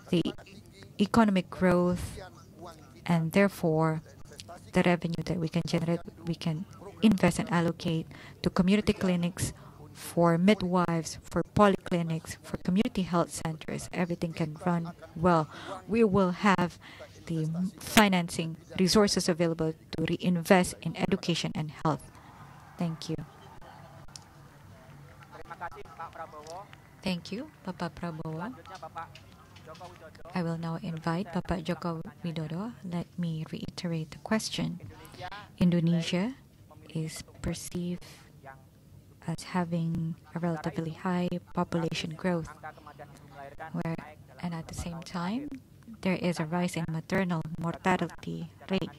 the economic growth and therefore the revenue that we can generate we can invest and allocate to community clinics for midwives for polyclinics for community health centers everything can run well we will have the financing resources available to reinvest in education and health thank you Thank you, Bapak Prabowo. I will now invite Bapak Joko Widodo. Let me reiterate the question. Indonesia is perceived as having a relatively high population growth, where, and at the same time, there is a rise in maternal mortality rate.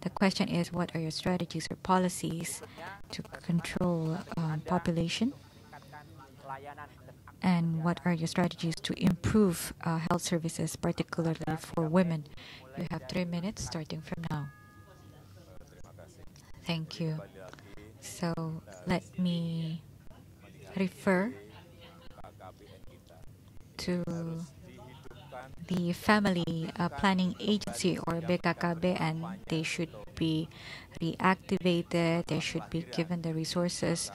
The question is, what are your strategies or policies to control um, population? and what are your strategies to improve uh, health services, particularly for women? You have three minutes starting from now. Thank you. So let me refer to the Family uh, Planning Agency or BKKB, and they should be reactivated. They should be given the resources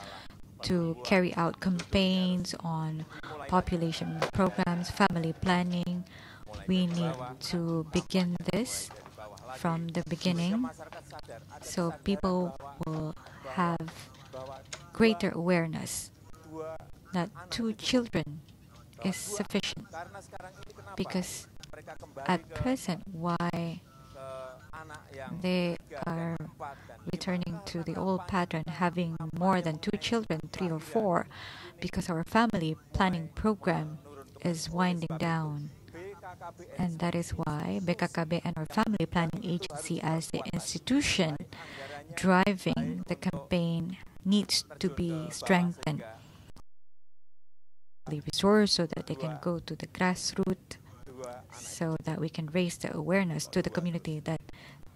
to carry out campaigns on population programs, family planning. We need to begin this from the beginning so people will have greater awareness that two children is sufficient because at present why they are returning to the old pattern, having more than two children, three or four, because our family planning program is winding down. And that is why BKKB and our family planning agency, as the institution driving the campaign, needs to be strengthened. The resource so that they can go to the grassroots, so that we can raise the awareness to the community that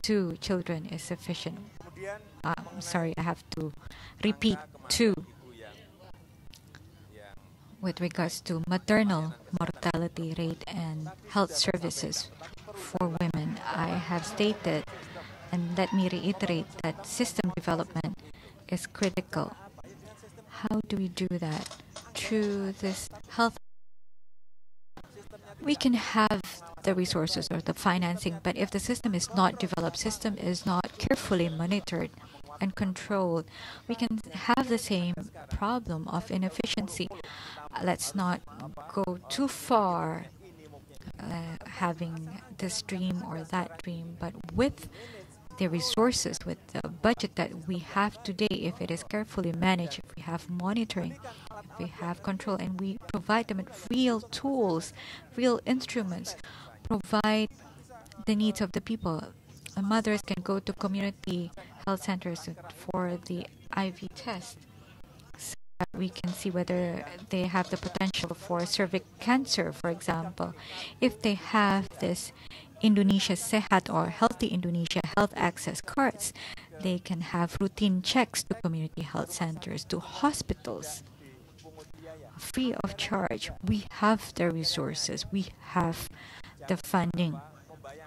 two children is sufficient. Uh, sorry, I have to repeat two. With regards to maternal mortality rate and health services for women, I have stated, and let me reiterate that system development is critical. How do we do that? Through this health we can have the resources or the financing, but if the system is not developed, system is not carefully monitored and controlled, we can have the same problem of inefficiency. Let's not go too far uh, having this dream or that dream, but with the resources, with the budget that we have today, if it is carefully managed, if we have monitoring, if we have control, and we provide them with real tools, real instruments, provide the needs of the people. Mothers can go to community health centers for the IV test we can see whether they have the potential for cervix cancer, for example. If they have this Indonesia Sehat or Healthy Indonesia health access cards, they can have routine checks to community health centers, to hospitals, free of charge. We have the resources, we have the funding.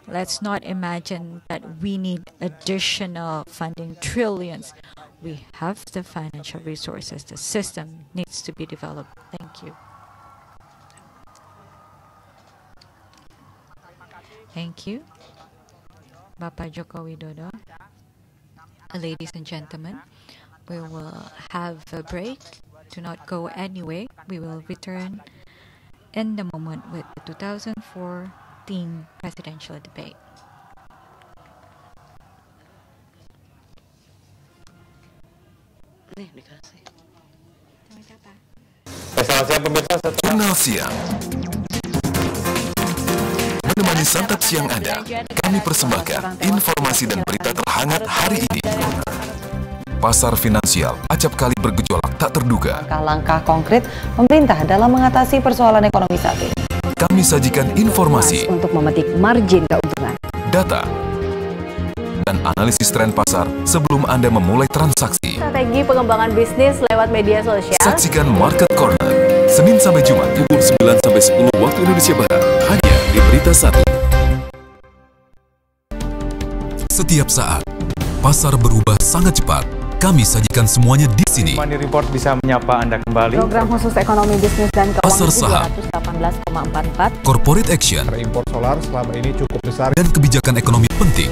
Let's not imagine that we need additional funding, trillions. We have the financial resources. The system needs to be developed. Thank you. Thank you. Bapak Joko Widodo. Ladies and gentlemen, we will have a break. Do not go anywhere. We will return in the moment with the 2014 presidential debate. Nih dikasih. Selamat siang pemirsa. Jurnal Siang. Menemani santap siang Anda, kami persembahkan informasi dan berita terhangat hari ini. Pasar finansial acap kali bergejolak tak terduga. Langkah-langkah konkret pemerintah dalam mengatasi persoalan ekonomi saat ini. Kami sajikan informasi, Untuk memetik margin keuntungan. data, dan analisis tren pasar sebelum Anda memulai transaksi. Strategi pengembangan bisnis lewat media sosial. Saksikan Market Corner, Senin sampai Jumat pukul 9 sampai 10 waktu Indonesia Barat, hanya di Berita Satu. Setiap saat, pasar berubah sangat cepat. Kami sajikan semuanya di sini. Money Report bisa menyapa Anda kembali. Program khusus ekonomi bisnis dan Pasar keuangan saham. 218,44 Corporate action Impor solar selama ini cukup besar. dan kebijakan ekonomi penting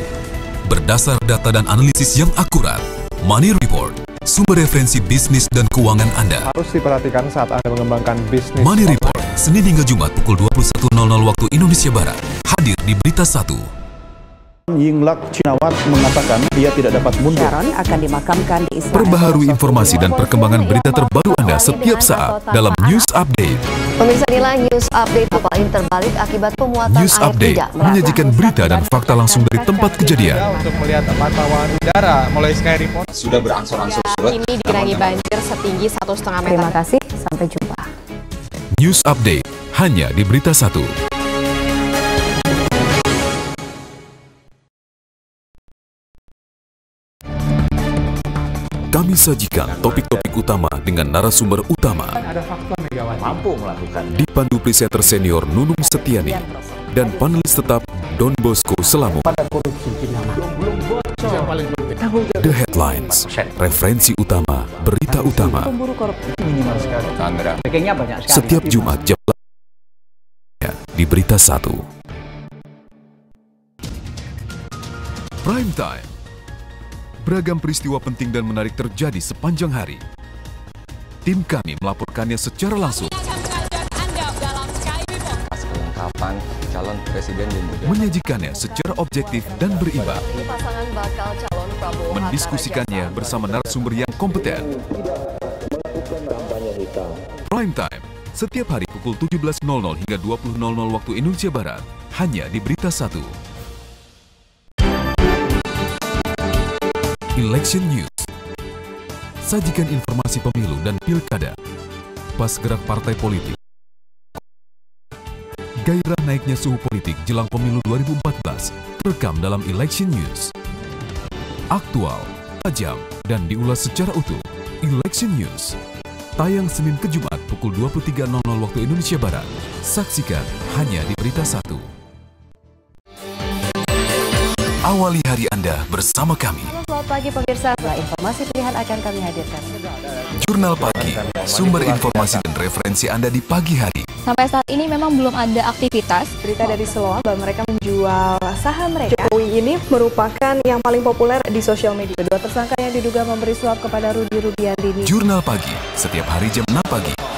berdasar data dan analisis yang akurat. Money Report, sumber referensi bisnis dan keuangan Anda. Harus diperhatikan saat Anda mengembangkan bisnis. Money Report, Senin hingga Jumat pukul 21.00 waktu Indonesia Barat. Hadir di Berita 1. Yingluck Cinawat mengatakan dia tidak dapat mundur. Sharon akan dimakamkan di Israel. Perbaharui informasi dan perkembangan berita terbaru Anda setiap saat dalam News Update. Pemirsa inilah news update kapal ini terbalik akibat pemuatan News air Update tidak menyajikan berita dan fakta langsung dari tempat kejadian. Untuk melihat pantauan udara mulai Sky Report. Sudah berangsur-angsur surut. Ini digenangi banjir setinggi satu setengah meter. Terima kasih, sampai jumpa. News Update hanya di Berita 1. Kami sajikan topik-topik utama dengan narasumber utama. Ada faktor Megawati. Mampu melakukan. Dipandu presenter senior Nunung Setiani dan panelis tetap Don Bosco Selamu. The Headlines, referensi utama, berita utama. Setiap Jumat jam di Berita 1. Prime Time. Beragam peristiwa penting dan menarik terjadi sepanjang hari. Tim kami melaporkannya secara langsung, Kelengkapan calon presiden dan juga menyajikannya secara objektif dan berimbang, mendiskusikannya bersama narasumber yang kompeten. Prime Time, setiap hari pukul 17.00 hingga 20.00 waktu Indonesia Barat, hanya di Berita 1. Election News. Sajikan informasi pemilu dan pilkada. Pas gerak partai politik. Gairah naiknya suhu politik jelang pemilu 2014 terekam dalam Election News. Aktual, tajam, dan diulas secara utuh. Election News. Tayang Senin ke Jumat pukul 23.00 waktu Indonesia Barat. Saksikan hanya di Berita 1. Awali hari Anda bersama kami. Selamat pagi pemirsa, setelah informasi pilihan akan kami hadirkan. Jurnal Pagi, sumber informasi dan referensi Anda di pagi hari. Sampai saat ini memang belum ada aktivitas. Berita dari Siloam bahwa mereka menjual saham mereka. Jokowi ini merupakan yang paling populer di sosial media. Kedua tersangka yang diduga memberi suap kepada Rudi Rudiantini. Jurnal Pagi, setiap hari jam 6 pagi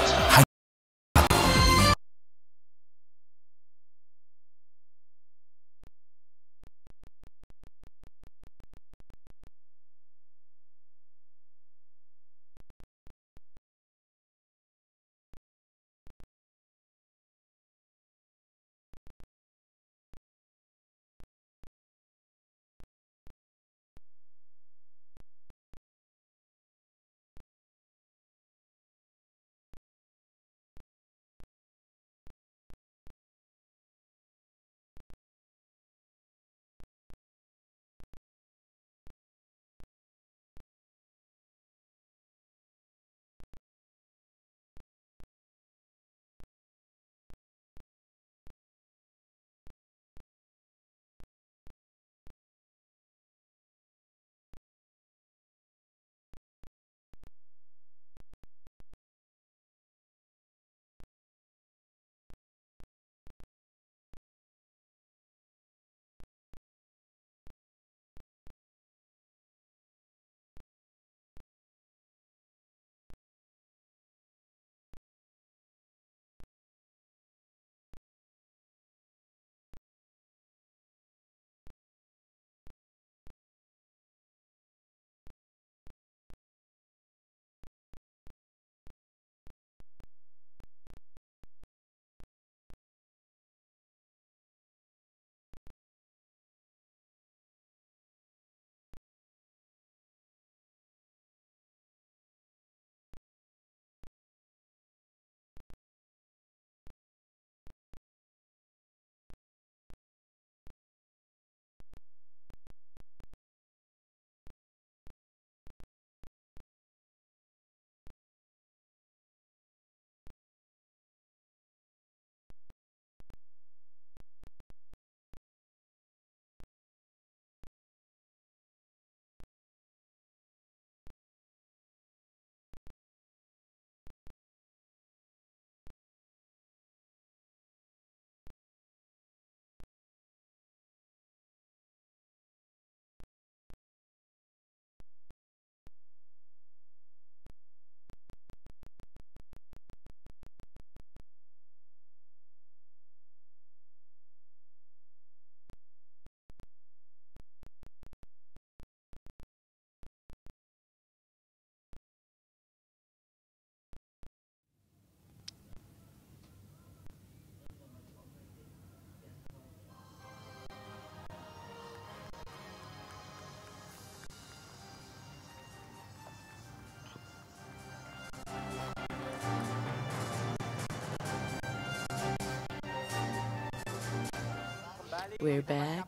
We're back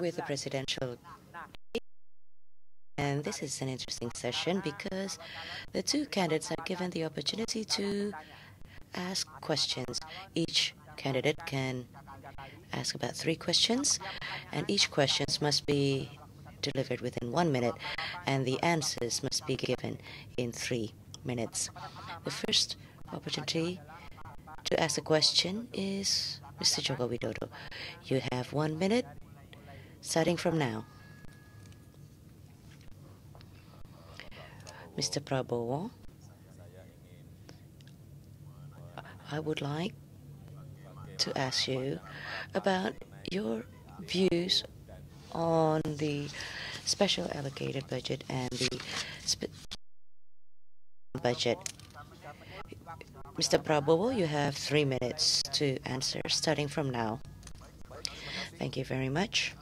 with the presidential and this is an interesting session because the two candidates are given the opportunity to ask questions. Each candidate can ask about three questions, and each questions must be delivered within one minute, and the answers must be given in three minutes. The first opportunity to ask a question is Mr. Joko Widodo. You have one minute starting from now. Mr. Prabowo, I would like to ask you about your views on the special allocated budget and the budget. Mr. Prabowo, you have three minutes to answer, starting from now. Thank you very much.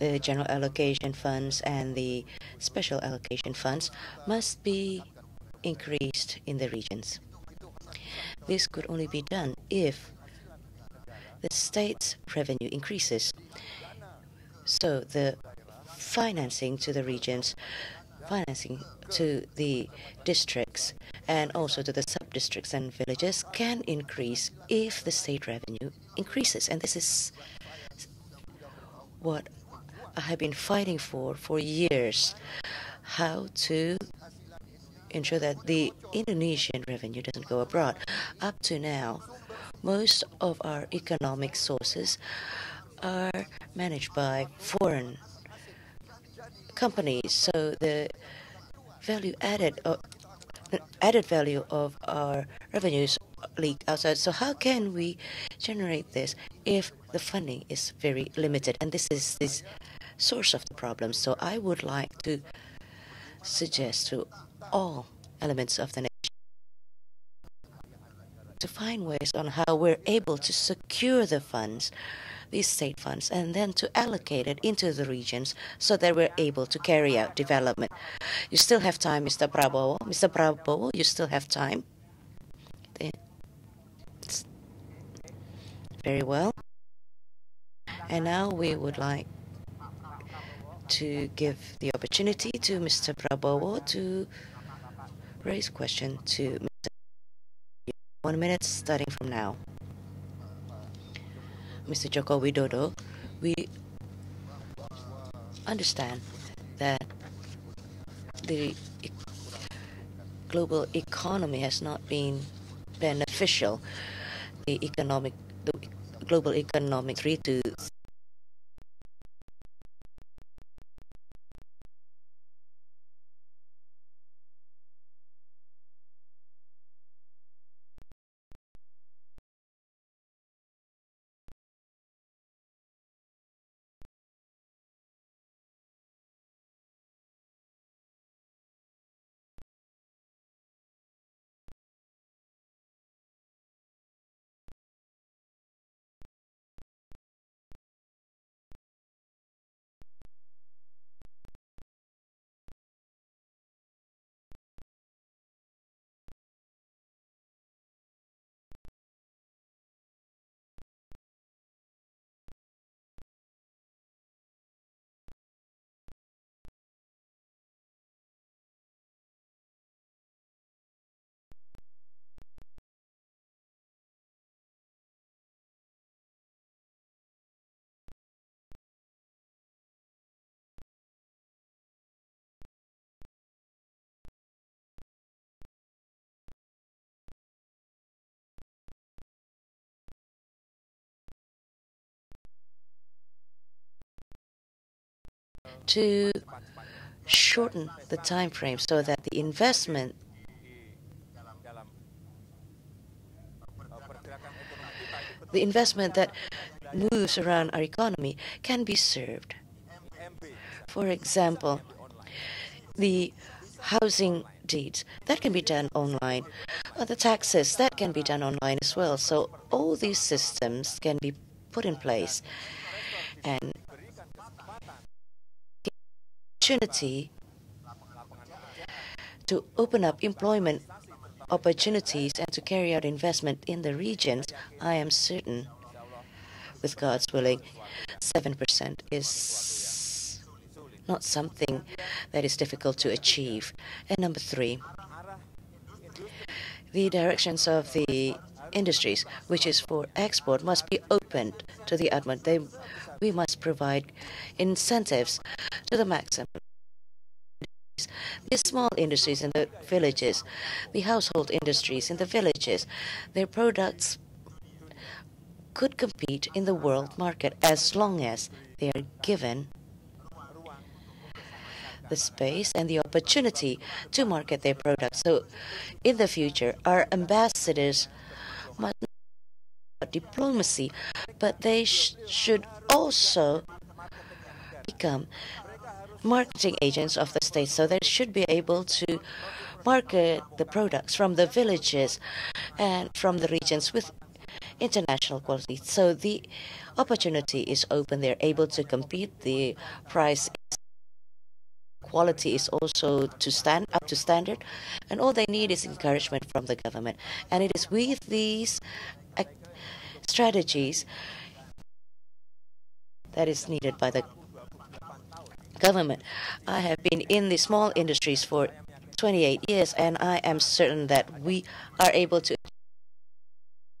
The general allocation funds and the special allocation funds must be increased in the regions. This could only be done if the state's revenue increases. So the financing to the regions, financing to the districts, and also to the sub-districts and villages can increase if the state revenue increases. And this is what I have been fighting for for years how to ensure that the Indonesian revenue doesn't go abroad. Up to now, most of our economic sources are managed by foreign companies. So the value added, uh, added value of our revenues leak outside. So how can we generate this if the funding is very limited? And this is this source of the problem. So I would like to suggest to all elements of the nation to find ways on how we're able to secure the funds, these state funds, and then to allocate it into the regions so that we're able to carry out development. You still have time, Mr. Prabowo. Mr. Prabowo, you still have time. Very well. And now we would like to give the opportunity to Mr. Prabowo to raise question to Mr. One minute starting from now. Mr. Joko Widodo, we understand that the e global economy has not been beneficial. The economic, the global economic three to to shorten the time frame so that the investment the investment that moves around our economy can be served. For example, the housing deeds, that can be done online. Or the taxes, that can be done online as well. So all these systems can be put in place. And opportunity to open up employment opportunities and to carry out investment in the regions, I am certain with God's willing, 7% is not something that is difficult to achieve. And number three, the directions of the industries, which is for export, must be opened to the utmost. They, we must provide incentives to the maximum. These small industries in the villages, the household industries in the villages, their products could compete in the world market as long as they are given the space and the opportunity to market their products. So in the future, our ambassadors not diplomacy, but they sh should also become marketing agents of the state. So they should be able to market the products from the villages and from the regions with international quality. So the opportunity is open. They're able to compete. The price quality is also to stand up to standard, and all they need is encouragement from the government. And it is with these uh, strategies that is needed by the government. I have been in the small industries for 28 years, and I am certain that we are able to, as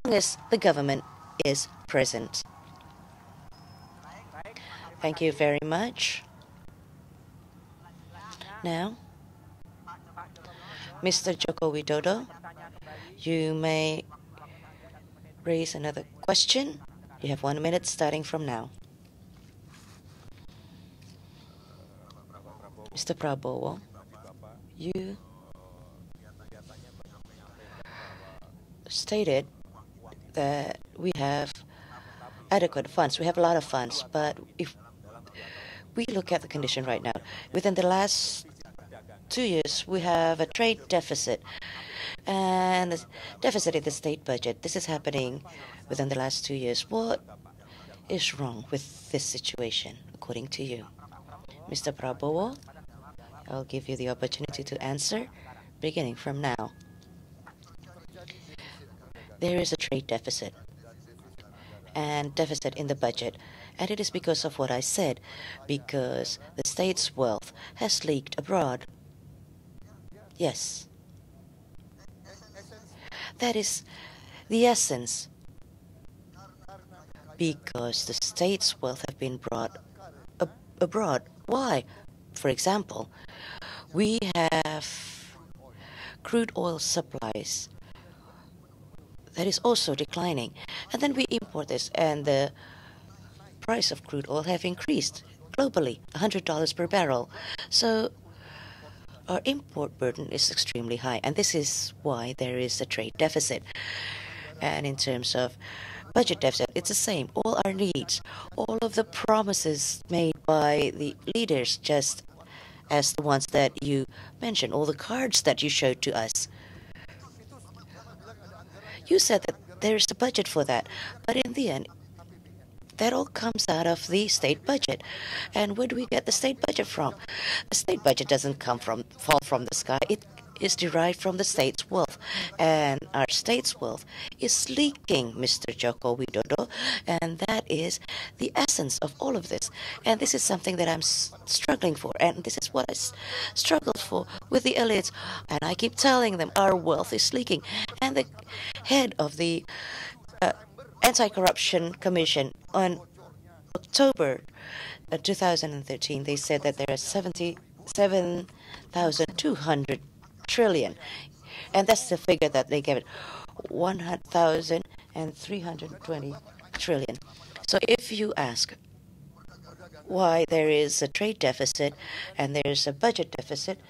long as the government is present. Thank you very much. Now, Mr. Joko Widodo, you may raise another question. You have one minute starting from now. Mr. Prabowo, you stated that we have adequate funds. We have a lot of funds, but if we look at the condition right now, within the last two years, we have a trade deficit and a deficit in the state budget. This is happening within the last two years. What is wrong with this situation, according to you? Mr. Prabowo, I'll give you the opportunity to answer, beginning from now. There is a trade deficit and deficit in the budget. And it is because of what I said, because the state's wealth has leaked abroad. Yes. That is the essence. Because the state's wealth have been brought ab abroad. Why? For example, we have crude oil supplies that is also declining. And then we import this, and the price of crude oil have increased globally, $100 per barrel. So our import burden is extremely high, and this is why there is a trade deficit. And in terms of budget deficit, it's the same. All our needs, all of the promises made by the leaders, just as the ones that you mentioned, all the cards that you showed to us. You said that there is a budget for that, but in the end, that all comes out of the state budget. And where do we get the state budget from? The state budget doesn't come from fall from the sky. It is derived from the state's wealth. And our state's wealth is leaking, Mr. Joko Widodo. And that is the essence of all of this. And this is something that I'm struggling for. And this is what I struggled for with the elites. And I keep telling them our wealth is leaking. And the head of the uh, Anti-Corruption Commission on October uh, 2013, they said that there are 77,200 trillion. And that's the figure that they gave it, 100,320 trillion. So if you ask why there is a trade deficit and there's a budget deficit,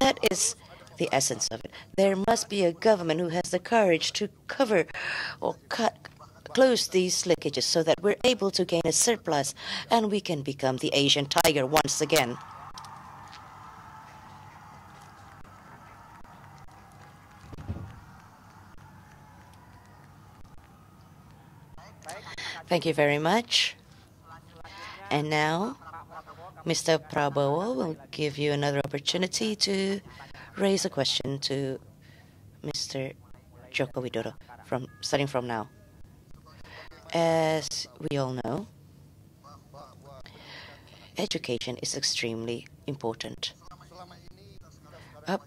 that is the essence of it. There must be a government who has the courage to cover or cut close these leakages so that we're able to gain a surplus and we can become the Asian tiger once again. Thank you very much. And now, Mr. Prabowo will give you another opportunity to raise a question to Mr. Joko Widodo, from, starting from now. As we all know, education is extremely important. Up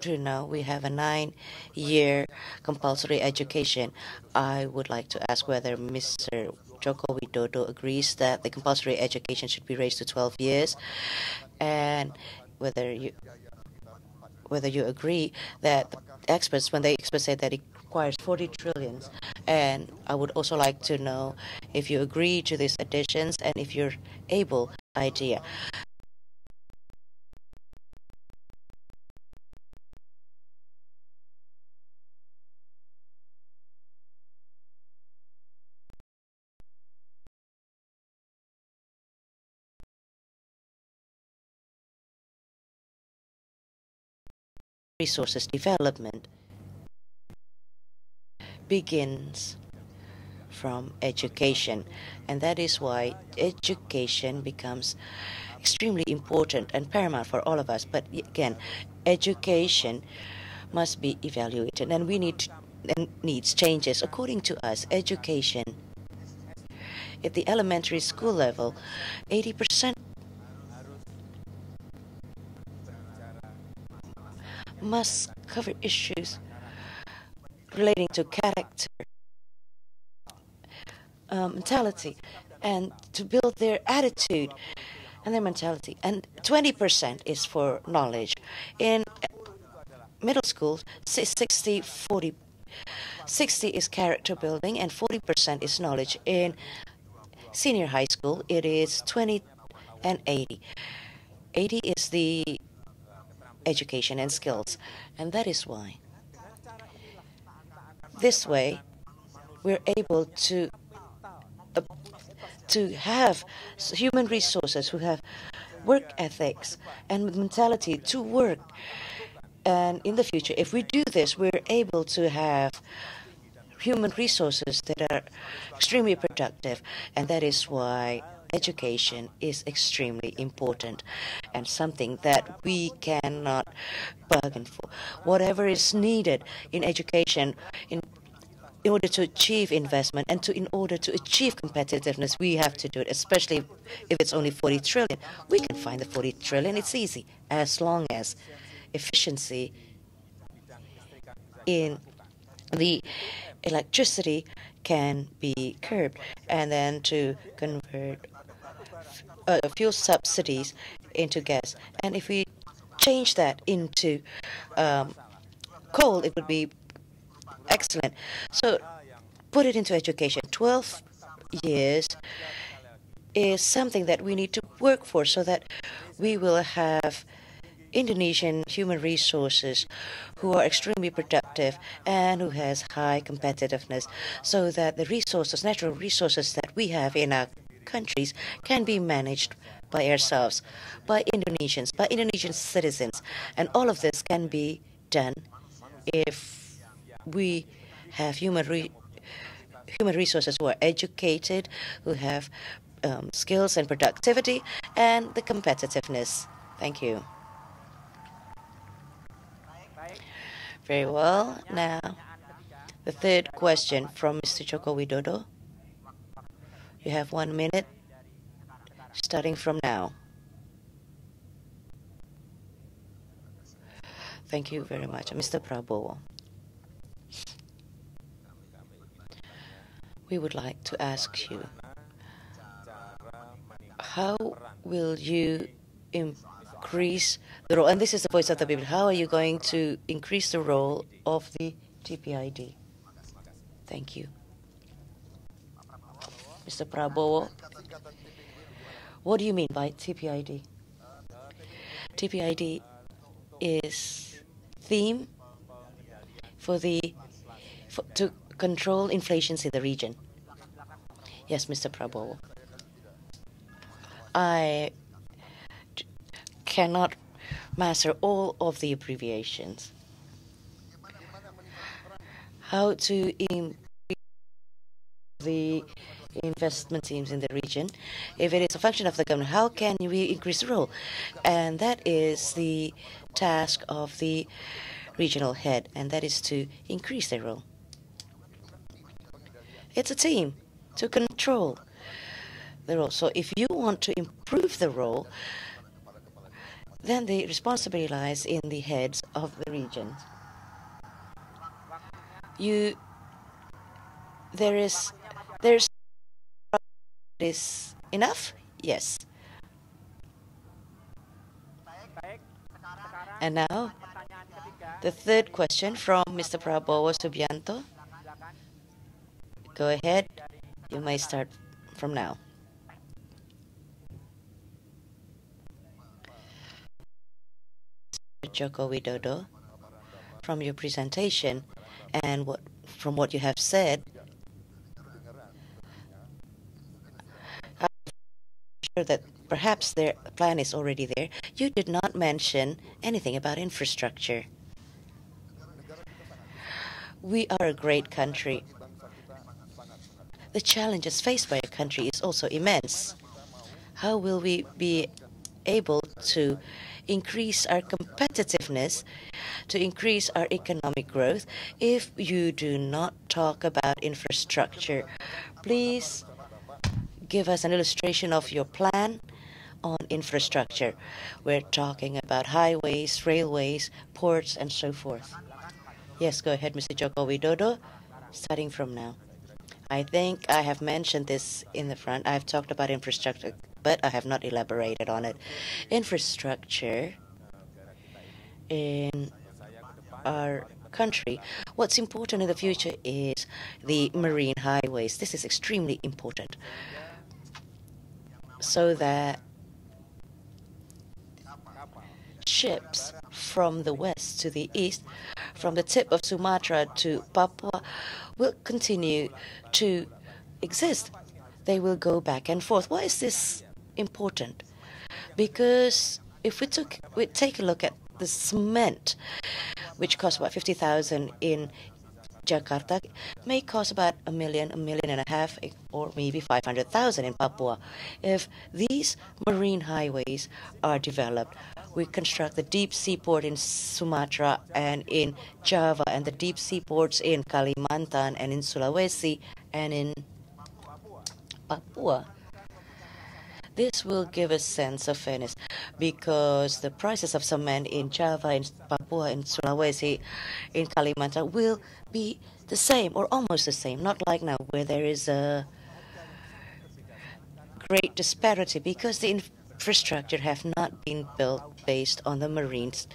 to now, we have a nine-year compulsory education. I would like to ask whether Mr. Joko Widodo agrees that the compulsory education should be raised to 12 years, and whether you whether you agree that experts, when they experts say that it requires 40 trillions, and I would also like to know if you agree to these additions and if you're able idea. resources development begins from education. And that is why education becomes extremely important and paramount for all of us. But again education must be evaluated and we need to, and needs changes. According to us education at the elementary school level 80% must cover issues relating to character, um, mentality, and to build their attitude and their mentality. And 20% is for knowledge. In middle school, 60, 40, 60 is character building and 40% is knowledge. In senior high school, it is 20 and 80. 80 is the education and skills. And that is why this way we're able to uh, to have human resources who have work ethics and mentality to work. And in the future, if we do this, we're able to have human resources that are extremely productive. And that is why education is extremely important and something that we cannot bargain for. Whatever is needed in education, in in order to achieve investment and to in order to achieve competitiveness, we have to do it, especially if it's only 40 trillion. We can find the 40 trillion, it's easy, as long as efficiency in the electricity can be curbed and then to convert uh, fuel subsidies into gas. And if we change that into um, coal, it would be excellent. So put it into education. 12 years is something that we need to work for so that we will have Indonesian human resources who are extremely productive and who has high competitiveness so that the resources, natural resources that we have in our countries can be managed by ourselves, by Indonesians, by Indonesian citizens. And all of this can be done if we have human, re human resources who are educated, who have um, skills and productivity, and the competitiveness. Thank you. Very well. Now, the third question from Mr. Joko Widodo. You have one minute, starting from now. Thank you very much. Mr. Prabowo. We would like to ask you, how will you increase the role, and this is the voice of the people, how are you going to increase the role of the TPID? Thank you. Mr. Prabowo, what do you mean by TPID? TPID is theme for the for, to control inflation in the region. Yes, Mr. Prabowo. I cannot master all of the abbreviations. How to improve the investment teams in the region. If it is a function of the government, how can we increase the role? And that is the task of the regional head, and that is to increase their role. It's a team. to control the role. So if you want to improve the role, then the responsibility lies in the heads of the regions. You, there is, there's, is enough? Yes. And now, the third question from Mr. Prabowo Subianto. Go ahead. You may start from now. Joko Widodo, from your presentation and what from what you have said, I'm sure that perhaps their plan is already there. You did not mention anything about infrastructure. We are a great country. The challenges faced by a country is also immense. How will we be able to increase our competitiveness, to increase our economic growth, if you do not talk about infrastructure? Please give us an illustration of your plan on infrastructure. We're talking about highways, railways, ports, and so forth. Yes, go ahead, Mr. Joko Widodo, starting from now. I think I have mentioned this in the front. I've talked about infrastructure, but I have not elaborated on it. Infrastructure in our country, what's important in the future is the marine highways. This is extremely important so that ships from the west to the east, from the tip of Sumatra to Papua, will continue to exist. They will go back and forth. Why is this important? Because if we took we take a look at the cement, which costs about fifty thousand in Jakarta, may cost about a million, a million and a half, eh, or maybe five hundred thousand in Papua. If these marine highways are developed, we construct the deep seaport in Sumatra and in Java, and the deep seaports in Kalimantan and in Sulawesi and in Papua. This will give a sense of fairness because the prices of cement in Java, in Papua, in Sulawesi, in Kalimantan will be the same or almost the same, not like now where there is a great disparity because the infrastructure have not been built based on the marines,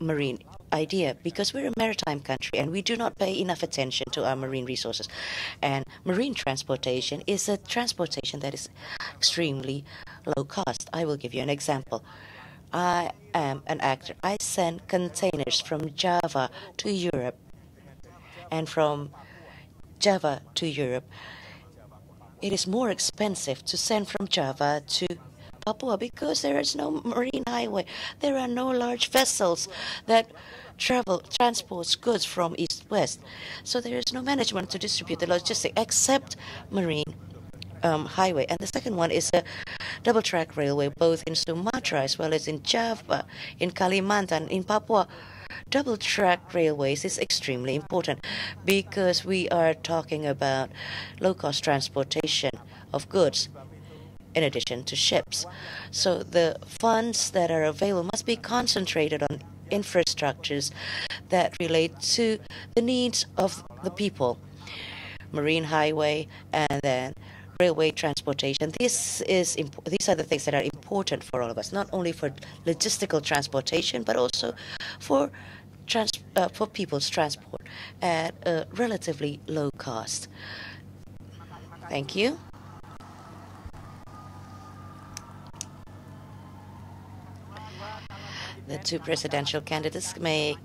marine idea because we're a maritime country and we do not pay enough attention to our marine resources. And marine transportation is a transportation that is extremely low cost. I will give you an example. I am an actor. I send containers from Java to Europe and from Java to Europe. It is more expensive to send from Java to Papua because there is no marine highway. There are no large vessels that travel transports goods from east west. So there is no management to distribute the logistics except marine um, highway. And the second one is a double track railway both in Sumatra as well as in Java, in Kalimantan, in Papua. Double track railways is extremely important because we are talking about low cost transportation of goods in addition to ships. So the funds that are available must be concentrated on infrastructures that relate to the needs of the people. Marine highway and then railway transportation. This is these are the things that are important for all of us, not only for logistical transportation, but also for trans uh, for people's transport at a relatively low cost. Thank you. The two presidential candidates may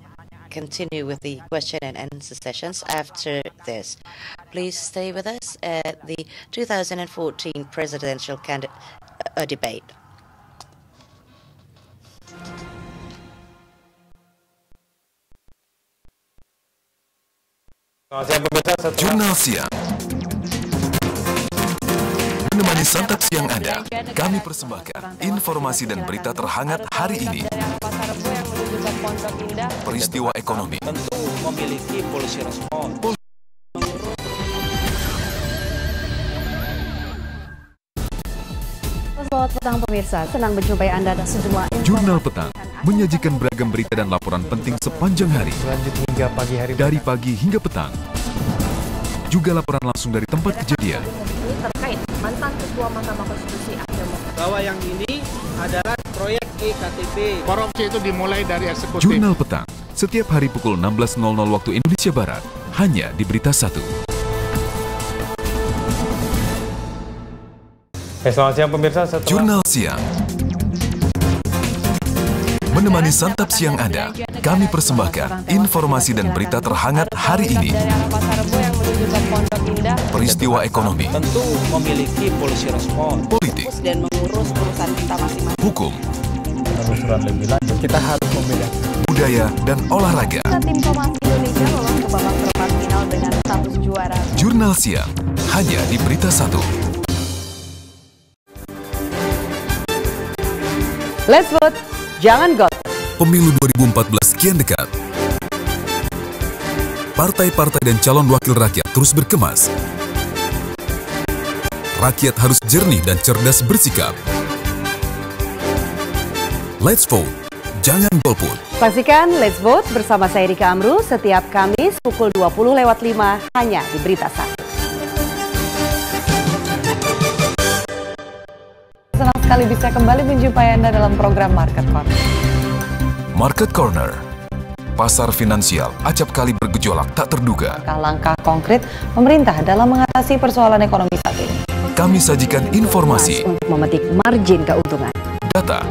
continue with the question and answer sessions after this. Please stay with us at the 2014 presidential candidate uh, debate. Jurnal Di Santap Siang Anda, kami persembahkan informasi dan berita terhangat hari ini. Peristiwa ekonomi. Selamat petang pemirsa, senang berjumpa Anda dan sejumlah. Jurnal Petang menyajikan beragam berita dan laporan penting sepanjang hari. Dari pagi hingga petang. Juga laporan langsung dari tempat kejadian Ketua Mahkamah Konstitusi Ahmad bahwa yang ini adalah proyek EKTP. Korupsi itu dimulai dari eksekutif. Jurnal Petang, setiap hari pukul 16.00 waktu Indonesia Barat, hanya di Berita 1. Eh, selamat siang pemirsa. Setelah... Jurnal Siang Menemani santap siang Anda, kami persembahkan informasi dan berita terhangat hari ini. Peristiwa ekonomi, tentu memiliki polisi respon, politik, dan mengurus urusan kita masing-masing. hukum, Penelusuran lebih lanjut, kita harus membedakan. budaya, dan olahraga. Tim Komasi Indonesia lolos ke babak perempat final dengan status juara. Jurnal Siang, hanya di Berita 1. Let's vote, jangan got. Pemilu 2014 kian dekat. Partai-partai dan calon wakil rakyat terus berkemas. Rakyat harus jernih dan cerdas bersikap. Let's vote, jangan golput. Saksikan Let's Vote bersama saya Rika Amru setiap Kamis pukul 20 lewat 5 hanya di Berita 1. Senang sekali bisa kembali menjumpai Anda dalam program Market Corner. Market Corner. Pasar finansial acap kali bergejolak tak terduga. Langkah-langkah konkret pemerintah dalam mengatasi persoalan ekonomi saat ini. Kami sajikan informasi, Untuk memetik margin keuntungan. data,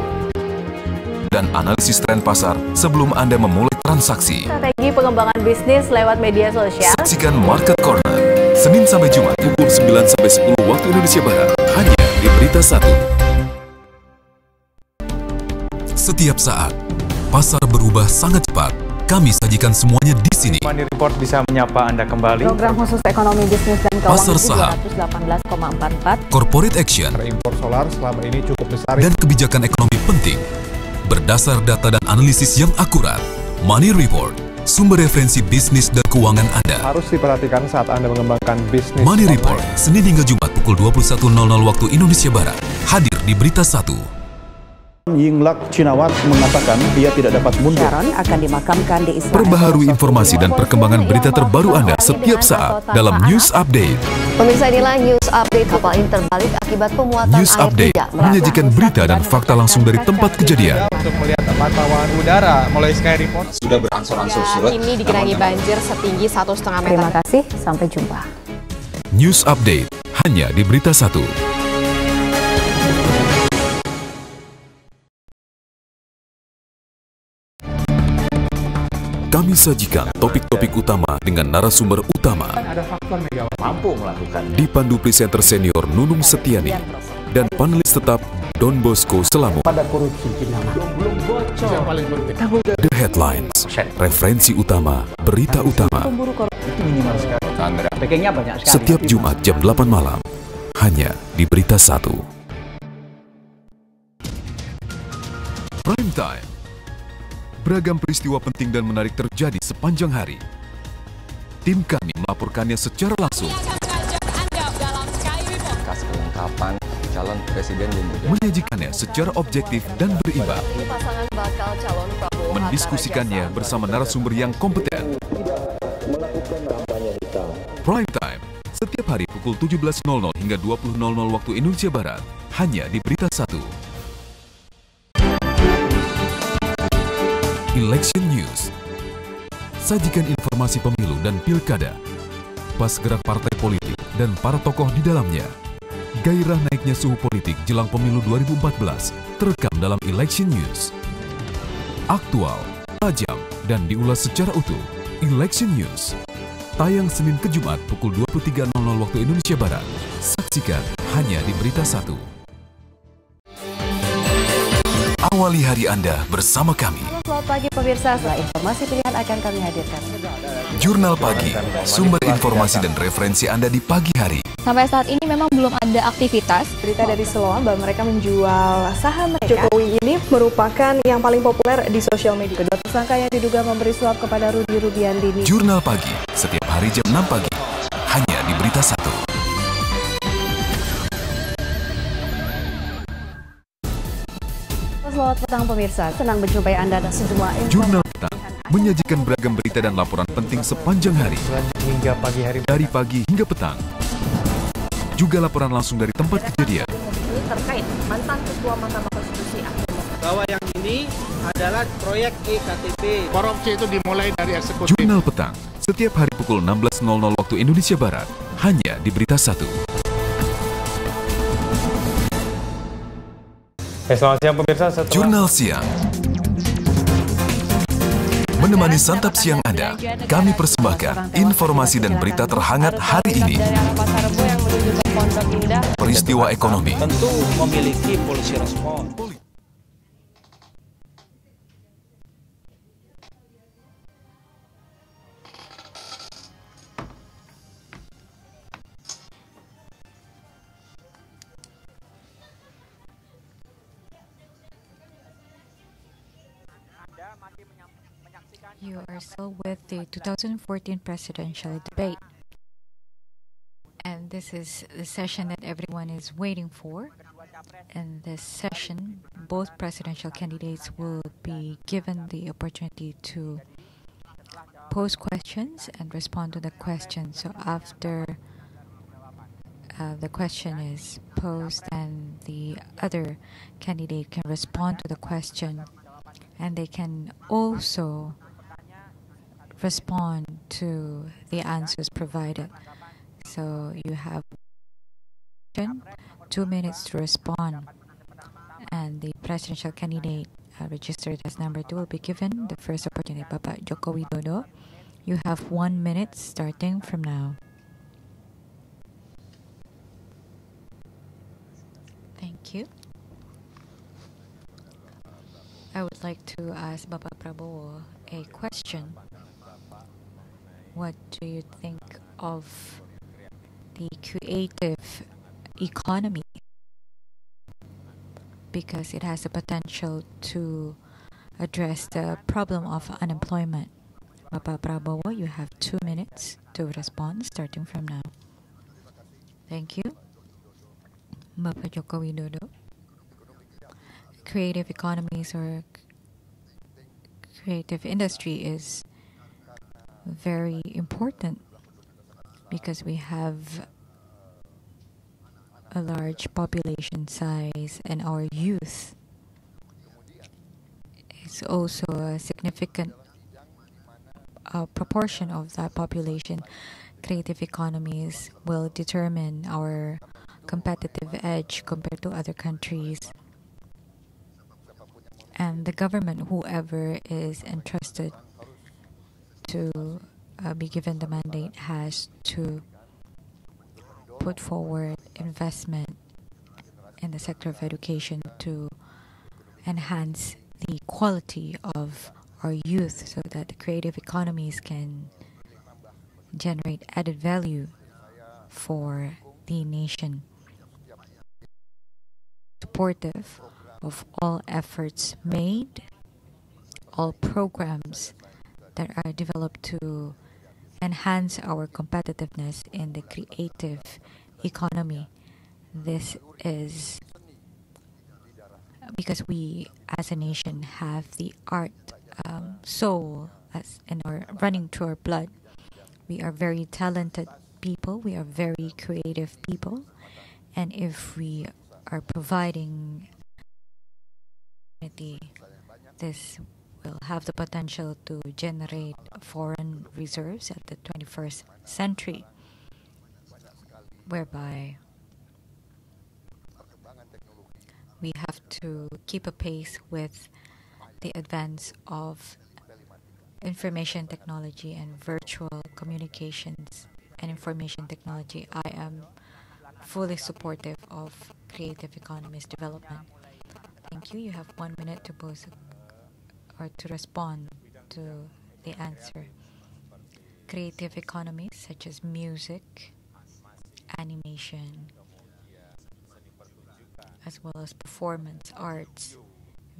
dan analisis tren pasar sebelum Anda memulai transaksi. Strategi pengembangan bisnis lewat media sosial. Saksikan Market Corner Senin sampai Jumat pukul 9 sampai 10 waktu Indonesia Barat hanya di Berita 1. Setiap saat pasar berubah sangat cepat. Kami sajikan semuanya di sini. Money Report bisa menyapa Anda kembali. Program khusus ekonomi bisnis dan Pasar keuangan saham. 218,44 Corporate action Impor solar selama ini cukup besar. dan kebijakan ekonomi penting berdasar data dan analisis yang akurat. Money Report, sumber referensi bisnis dan keuangan Anda. Harus diperhatikan saat Anda mengembangkan bisnis. Money online. Report, Senin hingga Jumat pukul 21.00 waktu Indonesia Barat. Hadir di Berita 1. Yingluck Cinawat mengatakan dia tidak dapat mundur. Sharon akan dimakamkan di Israel. Perbaharui informasi dan perkembangan berita terbaru Anda setiap saat dalam News Update. Pemirsa inilah news update kapal ini terbalik akibat pemuatan News air Update menyajikan berita dan fakta langsung dari tempat kejadian. Untuk melihat pantauan udara mulai Sky Report. Sudah berangsur-angsur surut. Ini digenangi banjir setinggi satu setengah meter. Terima kasih, sampai jumpa. News Update hanya di Berita 1. Kami sajikan topik-topik utama dengan narasumber utama. Ada faktor Megawati mampu melakukan. Dipandu presenter senior Nunung Setiani dan panelis tetap Don Bosco Selamo. Pada korupsi pinjaman. Belum bocor. Yang paling penting. The Headlines, referensi utama, berita utama. Pemburu korupsi itu minimal sekali. Sandra. Backingnya banyak sekali. Setiap Jumat jam 8 malam, hanya di Berita 1. Prime Time. Beragam peristiwa penting dan menarik terjadi sepanjang hari. Tim kami melaporkannya secara langsung, Kas kelengkapan calon presiden dan juga menyajikannya secara objektif dan berimbang, Pasangan bakal calon Prabowo Hatta mendiskusikannya bersama narasumber yang kompeten. Prime Time, setiap hari pukul 17.00 hingga 20.00 waktu Indonesia Barat, hanya di Berita 1. Election News Sajikan informasi pemilu dan pilkada, pas gerak partai politik dan para tokoh di dalamnya. Gairah naiknya suhu politik jelang pemilu 2014 terekam dalam Election News. Aktual, tajam, dan diulas secara utuh. Election News. Tayang Senin ke Jumat pukul 23.00 waktu Indonesia Barat. Saksikan hanya di Berita 1. Awali hari Anda bersama kami. Selamat pagi pemirsa, setelah informasi pilihan akan kami hadirkan. Jurnal Pagi, sumber informasi dan referensi Anda di pagi hari. Sampai saat ini memang belum ada aktivitas. Berita dari Siloam bahwa mereka menjual saham mereka. Jokowi ini merupakan yang paling populer di sosial media. Kedua tersangka yang diduga memberi suap kepada Rudi Rubiandini. Jurnal Pagi, setiap hari jam 6 pagi. Hanya di Berita 1. Selamat petang pemirsa, senang berjumpa Anda dan semua. Jurnal Petang menyajikan beragam berita dan laporan penting sepanjang hari. Hingga pagi hari. Dari pagi hingga petang. Juga laporan langsung dari tempat kejadian. Terkait mantan Ketua Mahkamah Konstitusi Bahwa yang ini adalah proyek iktp. Korupsi itu dimulai dari eksekutif. Jurnal Petang, setiap hari pukul 16.00 waktu Indonesia Barat, hanya di Berita 1. Ya, selamat siang pemirsa. Setelah... Jurnal Siang. Menemani santap siang Anda, kami persembahkan informasi dan berita terhangat hari ini. Peristiwa ekonomi. You are still with the 2014 presidential debate. And this is the session that everyone is waiting for. In this session, both presidential candidates will be given the opportunity to pose questions and respond to the questions. So after uh, the question is posed and the other candidate can respond to the question and they can also respond to the answers provided. So you have two minutes to respond, and the presidential candidate uh, registered as number two will be given the first opportunity. Bapak Joko Widodo, you have one minute starting from now. Thank you. I would like to ask Bapak Prabowo a question. What do you think of the creative economy? Because it has the potential to address the problem of unemployment. Bapak Prabowo, you have two minutes to respond starting from now. Thank you. Bapak Joko Widodo. Creative economies or creative industry is very important because we have a large population size and our youth is also a significant uh, proportion of that population. Creative economies will determine our competitive edge compared to other countries. And the government, whoever is entrusted to uh, be given the mandate has to put forward investment in the sector of education to enhance the quality of our youth so that the creative economies can generate added value for the nation. Supportive of all efforts made, all programs that are developed to enhance our competitiveness in the creative economy. This is because we as a nation have the art um, soul as in our running through our blood. We are very talented people. We are very creative people, and if we are providing this will have the potential to generate foreign reserves at the 21st century, whereby we have to keep a pace with the advance of information technology and virtual communications and information technology. I am fully supportive of creative economies development. Thank you. You have one minute to pose or to respond to the answer. Creative economies such as music, animation, as well as performance arts,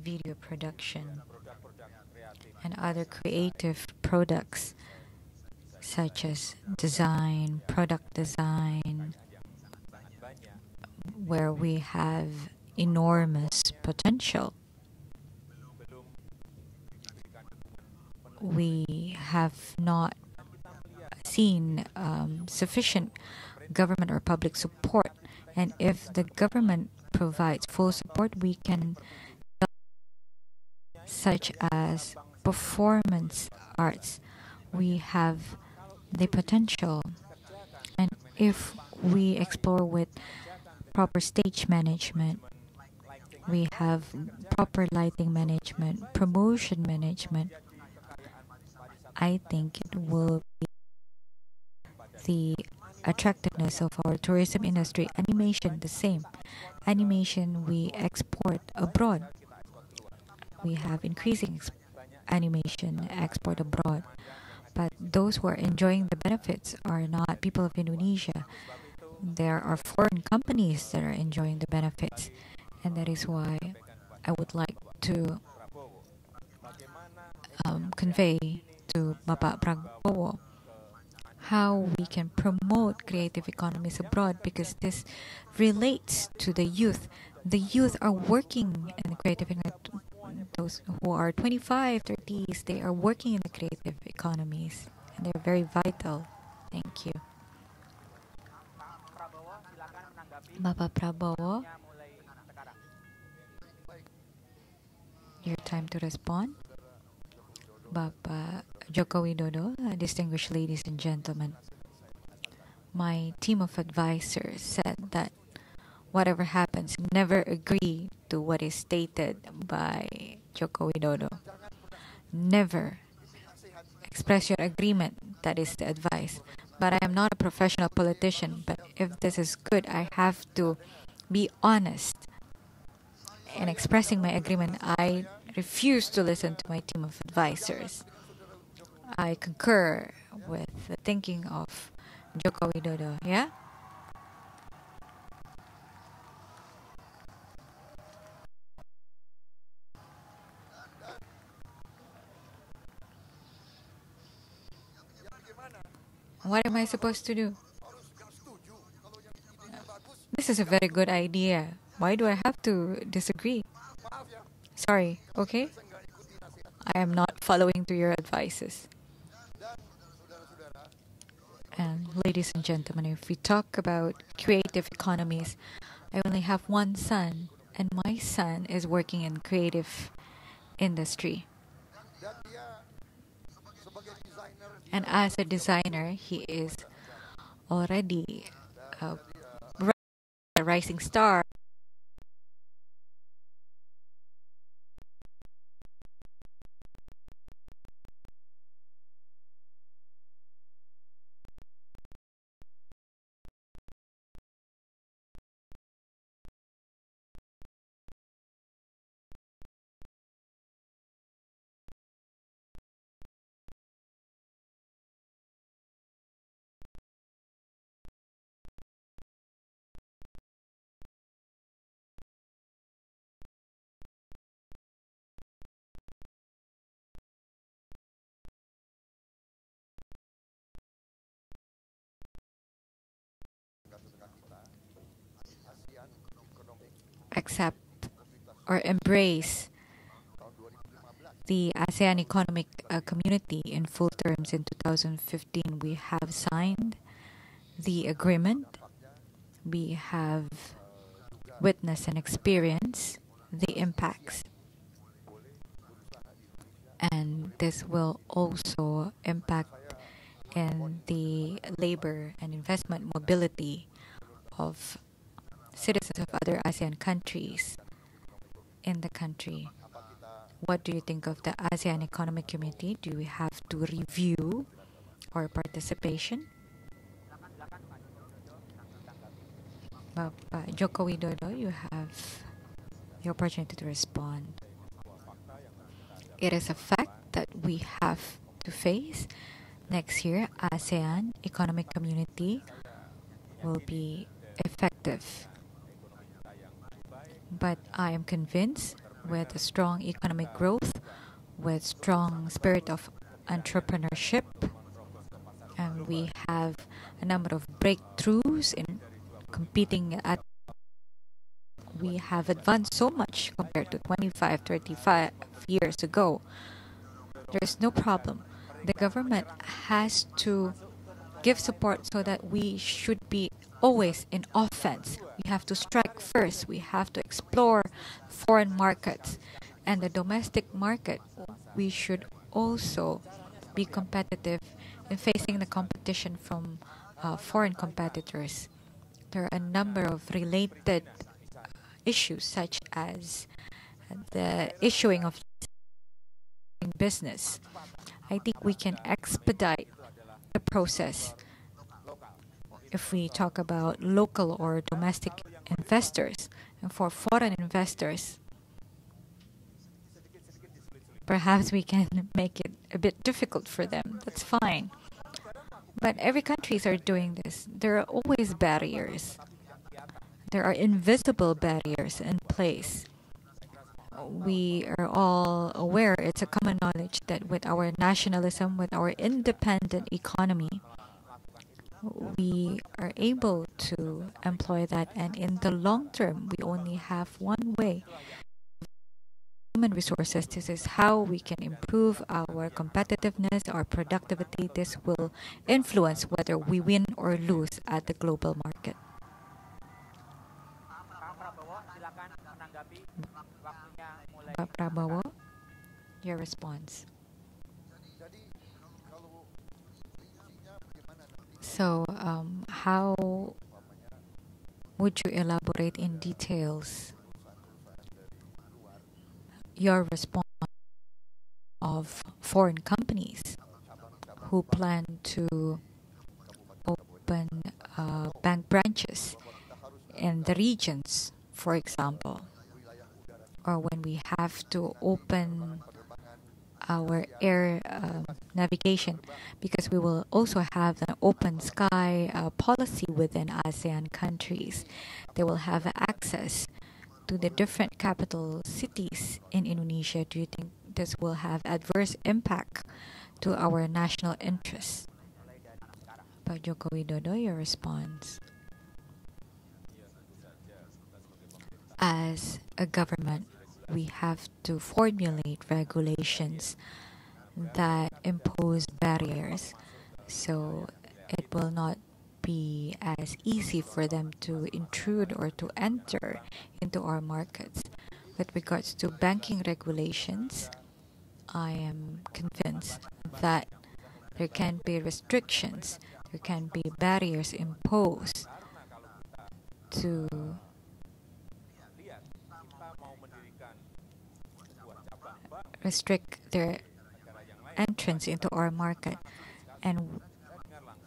video production, and other creative products such as design, product design, where we have enormous potential we have not seen um, sufficient government or public support. And if the government provides full support, we can, such as performance arts, we have the potential. And if we explore with proper stage management, we have proper lighting management, promotion management, I think it will be the attractiveness of our tourism industry. Animation, the same. Animation we export abroad. We have increasing ex- animation export abroad. But those who are enjoying the benefits are not people of Indonesia. There are foreign companies that are enjoying the benefits. And that is why I would like to um, convey to Bapak Prabowo how we can promote creative economies abroad because this relates to the youth. The youth are working in the creative those who are 25, 30s, they are working in the creative economies and they're very vital. Thank you. Bapak Prabowo, your time to respond. Bapak Joko Widodo, uh, distinguished ladies and gentlemen, my team of advisors said that whatever happens, never agree to what is stated by Joko Widodo. Never express your agreement. That is the advice. But I am not a professional politician. But if this is good, I have to be honest in expressing my agreement. I refuse to listen to my team of advisors. I concur with the thinking of Joko Widodo. Yeah? What am I supposed to do? This is a very good idea. Why do I have to disagree? Sorry, okay? I am not following to your advices. And ladies and gentlemen, if we talk about creative economies, I only have one son, and my son is working in creative industry. And as a designer, he is already a rising star accept or embrace the ASEAN Economic uh, Community in full terms in 2015. We have signed the agreement. We have witnessed and experienced the impacts. And this will also impact in the labor and investment mobility of citizens of other ASEAN countries in the country. What do you think of the ASEAN Economic Community? Do we have to review our participation? Bapak Joko Widodo, you have the opportunity to respond. It is a fact that we have to face next year ASEAN Economic Community will be effective but I am convinced with a strong economic growth, with strong spirit of entrepreneurship, and we have a number of breakthroughs in competing at we have advanced so much compared to 25 35 years ago There's no problem. The government has to give support so that we should be always in offense. We have to strike first. We have to explore foreign markets. And the domestic market, we should also be competitive in facing the competition from uh, foreign competitors. There are a number of related issues, such as the issuing of business. I think we can expedite the process if we talk about local or domestic investors. And for foreign investors, perhaps we can make it a bit difficult for them. That's fine. But every countries are doing this. There are always barriers. There are invisible barriers in place. We are all aware, it's a common knowledge that with our nationalism, with our independent economy, we are able to employ that. And in the long term, we only have one way human resources. This is how we can improve our competitiveness, our productivity. This will influence whether we win or lose at the global market. Prabowo, your response. So, um, how would you elaborate in details your response of foreign companies who plan to open uh, bank branches in the regions, for example, or when we have to open our air uh, navigation because we will also have an open sky uh, policy within ASEAN countries. They will have access to the different capital cities in Indonesia. Do you think this will have adverse impact to our national interests? Pak Joko Widodo, your response. As a government, we have to formulate regulations that impose barriers so it will not be as easy for them to intrude or to enter into our markets. With regards to banking regulations, I am convinced that there can be restrictions, there can be barriers imposed to restrict their entrance into our market. And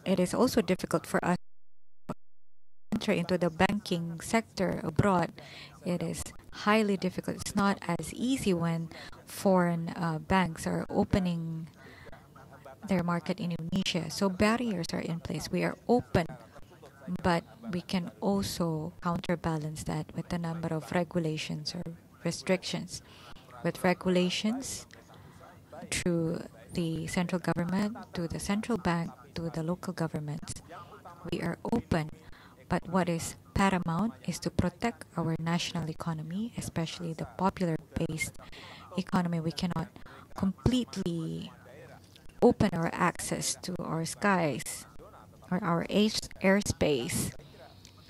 it is also difficult for us to enter into the banking sector abroad. It is highly difficult. It's not as easy when foreign uh, banks are opening their market in Indonesia. So barriers are in place. We are open, but we can also counterbalance that with a number of regulations or restrictions with regulations through the central government, to the central bank, to the local governments. We are open, but what is paramount is to protect our national economy, especially the popular based economy. We cannot completely open our access to our skies or our airspace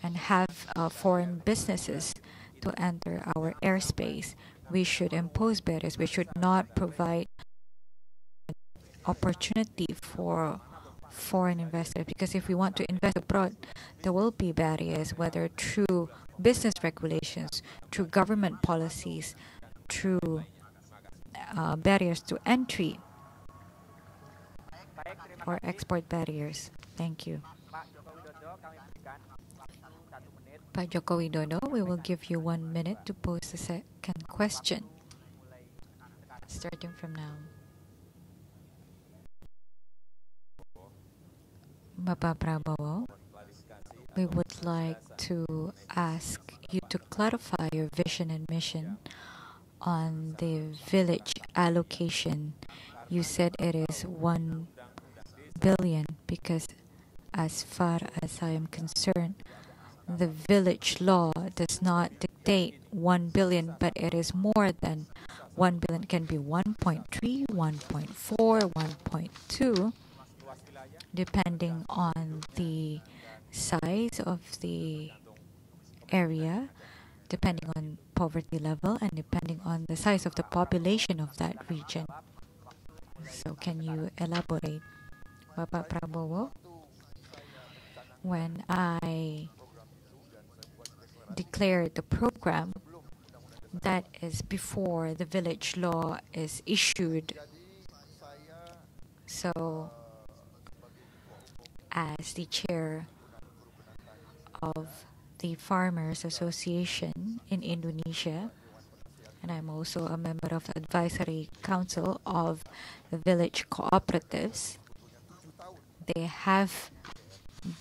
and have uh, foreign businesses to enter our airspace we should impose barriers. We should not provide opportunity for foreign investors because if we want to invest abroad, there will be barriers, whether through business regulations, through government policies, through uh, barriers to entry or export barriers. Thank you. Pak Joko Widodo, we will give you one minute to pose the second question. Starting from now. Bapak Prabowo, we would like to ask you to clarify your vision and mission on the village allocation. You said it is 1 billion because as far as I am concerned, the village law does not dictate 1 billion, but it is more than 1 billion It can be 1.3, 1.4, 1.2, depending on the size of the area, depending on poverty level, and depending on the size of the population of that region. So, can you elaborate, Bapak Prabowo? When I declared the program, that is before the village law is issued. So, as the chair of the Farmers Association in Indonesia, and I'm also a member of the advisory council of the village cooperatives. They have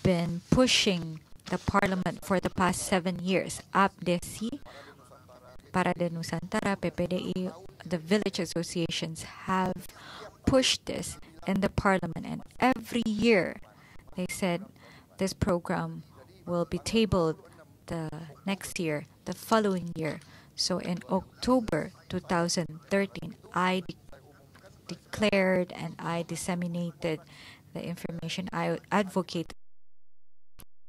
been pushing the parliament for the past seven years. APDESI, Parade Nusantara, PPDI, the village associations have pushed this in the parliament, and every year they said this program will be tabled the next year, the following year. So in October 2013, I de declared and I disseminated the information I advocated,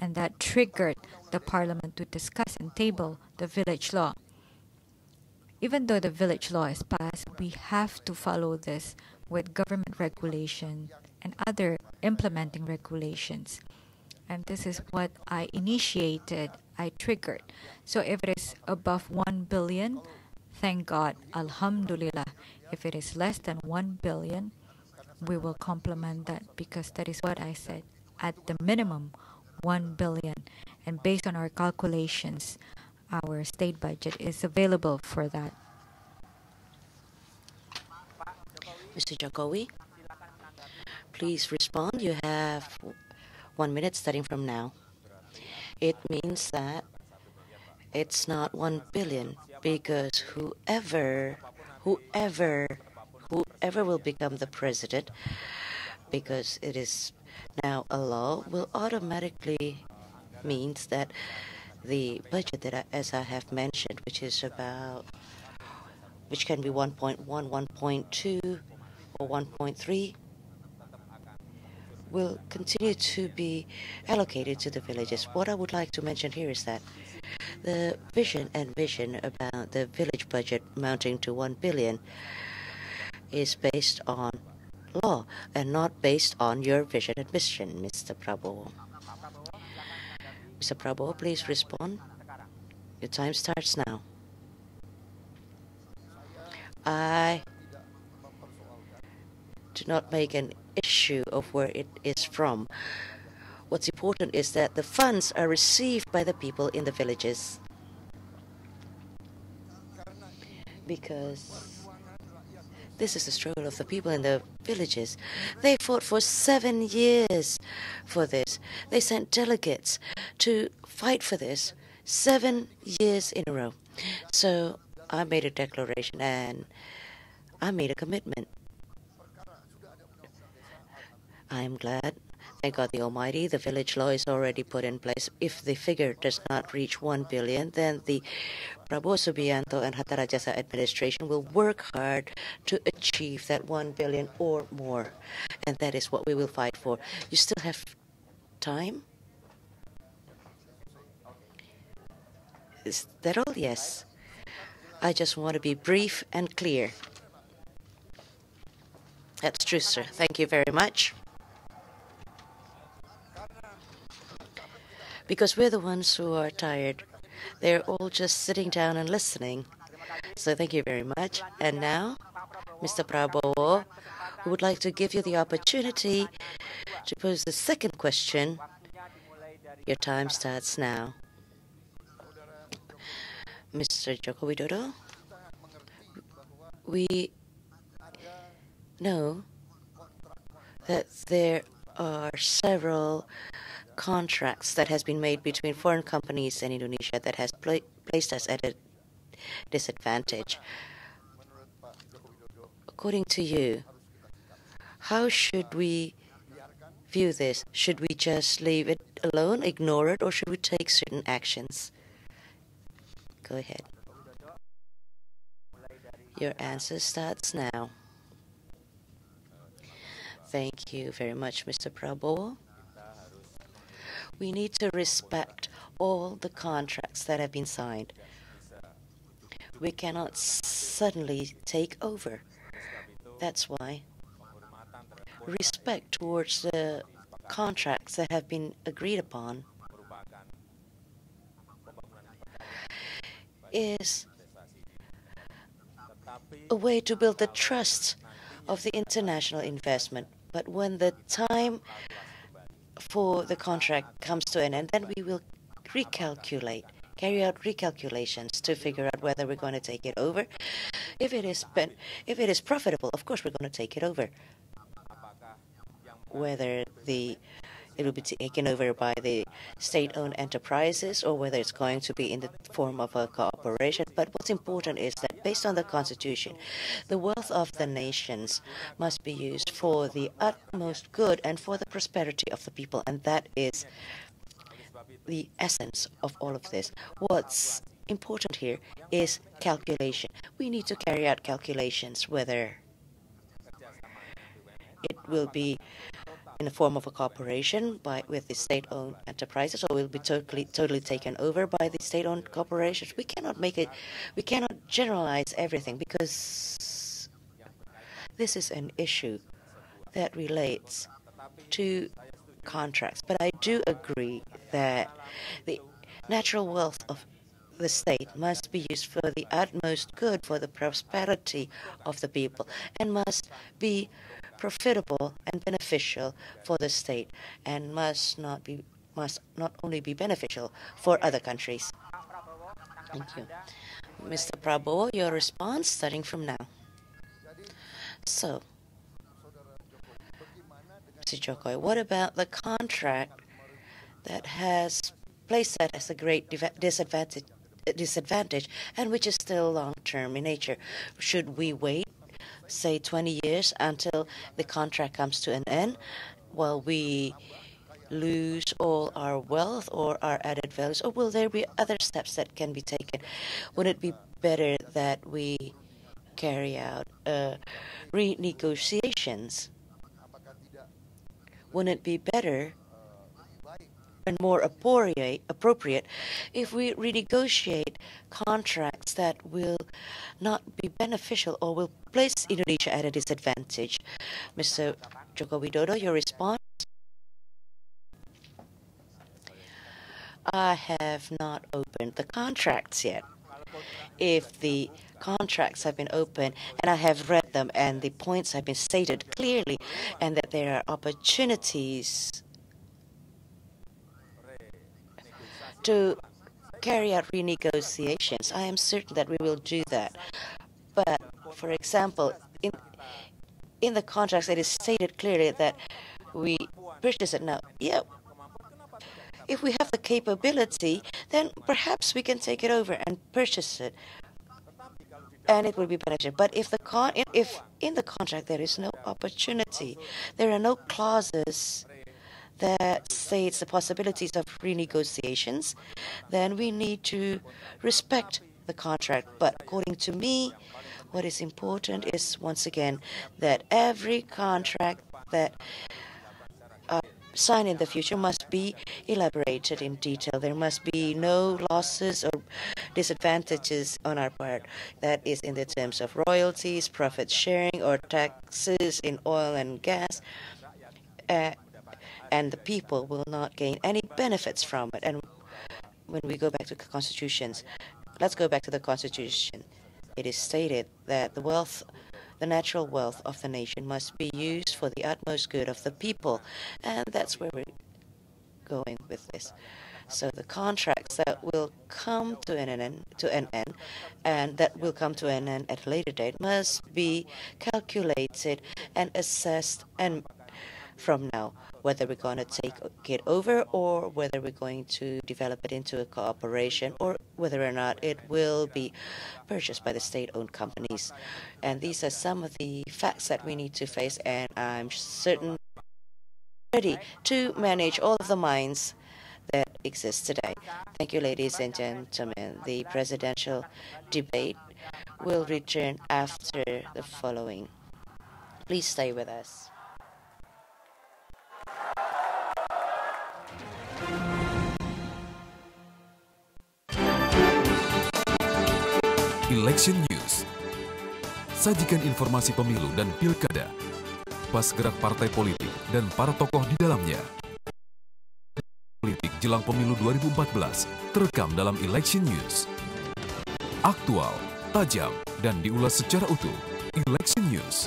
and that triggered the parliament to discuss and table the village law. Even though the village law is passed, we have to follow this with government regulation and other implementing regulations. And this is what I initiated, I triggered. So if it is above 1 billion, thank God, Alhamdulillah. If it is less than 1 billion, we will complement that because that is what I said. At the minimum, 1 billion. And based on our calculations, our state budget is available for that. Mr. Jokowi, please respond. You have one minute starting from now. It means that it's not one billion because whoever, whoever, whoever will become the president, because it is now a law, will automatically means that the budget that I, as I have mentioned, which is about, which can be 1.1, 1.2, or 1.3 will continue to be allocated to the villages. What I would like to mention here is that the vision and vision about the village budget mounting to 1 billion is based on law and not based on your vision and mission, Mr. Prabowo. Mr. Prabowo, please respond. Your time starts now. I do not make an issue of where it is from. What's important is that the funds are received by the people in the villages. Because this is the struggle of the people in the villages. They fought for seven years for this. They sent delegates to fight for this seven years in a row. So I made a declaration and I made a commitment. I am glad, thank God the Almighty, the village law is already put in place. If the figure does not reach 1 billion, then the Prabowo Subianto and Hatta Rajasa administration will work hard to achieve that 1 billion or more. And that is what we will fight for. You still have time? Is that all? Yes. I just want to be brief and clear. That's true, sir. Thank you very much. Because we're the ones who are tired. They're all just sitting down and listening. So thank you very much. And now, Mr. Prabowo, we would like to give you the opportunity to pose the second question. Your time starts now. Mr. Joko Widodo, we know that there are several contracts that has been made between foreign companies and Indonesia that has pla placed us at a disadvantage. According to you, how should we view this? Should we just leave it alone, ignore it, or should we take certain actions? Go ahead. Your answer starts now. Thank you very much, Mr. Prabowo. We need to respect all the contracts that have been signed. We cannot suddenly take over. That's why respect towards the contracts that have been agreed upon is a way to build the trust of the international investment. But when the time for the contract comes to an end, then we will recalculate, carry out recalculations to figure out whether we're going to take it over. If it is if it is profitable, of course we're going to take it over. Whether the it will be taken over by the state-owned enterprises or whether it's going to be in the form of a cooperation. But what's important is that based on the constitution, the wealth of the nations must be used for the utmost good and for the prosperity of the people. And that is the essence of all of this. What's important here is calculation. We need to carry out calculations whether it will be in the form of a corporation by with the state-owned enterprises, or will be totally totally taken over by the state-owned corporations. We cannot make it. We cannot generalize everything because this is an issue that relates to contracts. But I do agree that the natural wealth of the state must be used for the utmost good for the prosperity of the people and must be profitable and beneficial for the state and must not be must not only be beneficial for other countries. Thank you. Mr. Prabowo, your response starting from now. So, Mr. Jokowi, what about the contract that has placed that as a great disadvantage, disadvantage and which is still long-term in nature? Should we wait say 20 years until the contract comes to an end while we lose all our wealth or our added values or will there be other steps that can be taken would it be better that we carry out uh, renegotiations wouldn't it be better and more appropriate, if we renegotiate contracts that will not be beneficial or will place Indonesia at a disadvantage. Mr. Joko Widodo, your response? I have not opened the contracts yet. If the contracts have been opened and I have read them and the points have been stated clearly and that there are opportunities to carry out renegotiations. I am certain that we will do that. But, for example, in in the contracts, it is stated clearly that we purchase it now. Yeah, if we have the capability, then perhaps we can take it over and purchase it, and it will be beneficial. But if the con if in the contract there is no opportunity, there are no clauses that states the possibilities of renegotiations, then we need to respect the contract. But according to me, what is important is once again that every contract that uh, signed in the future must be elaborated in detail. There must be no losses or disadvantages on our part. That is in the terms of royalties, profit sharing, or taxes in oil and gas. Uh, and the people will not gain any benefits from it. And when we go back to constitutions, let's go back to the constitution. It is stated that the wealth, the natural wealth of the nation must be used for the utmost good of the people. And that's where we're going with this. So the contracts that will come to an end, to an end, and that will come to an end at a later date must be calculated and assessed and from now, whether we're going to take it over or whether we're going to develop it into a cooperation or whether or not it will be purchased by the state-owned companies. And these are some of the facts that we need to face, and I'm certain ready to manage all of the minds that exist today. Thank you, ladies and gentlemen. The presidential debate will return after the following. Please stay with us. Election News. Sajikan informasi pemilu dan pilkada, pas gerak partai politik dan para tokoh di dalamnya. Politik jelang pemilu 2014 terekam dalam Election News. Aktual, tajam, dan diulas secara utuh. Election News.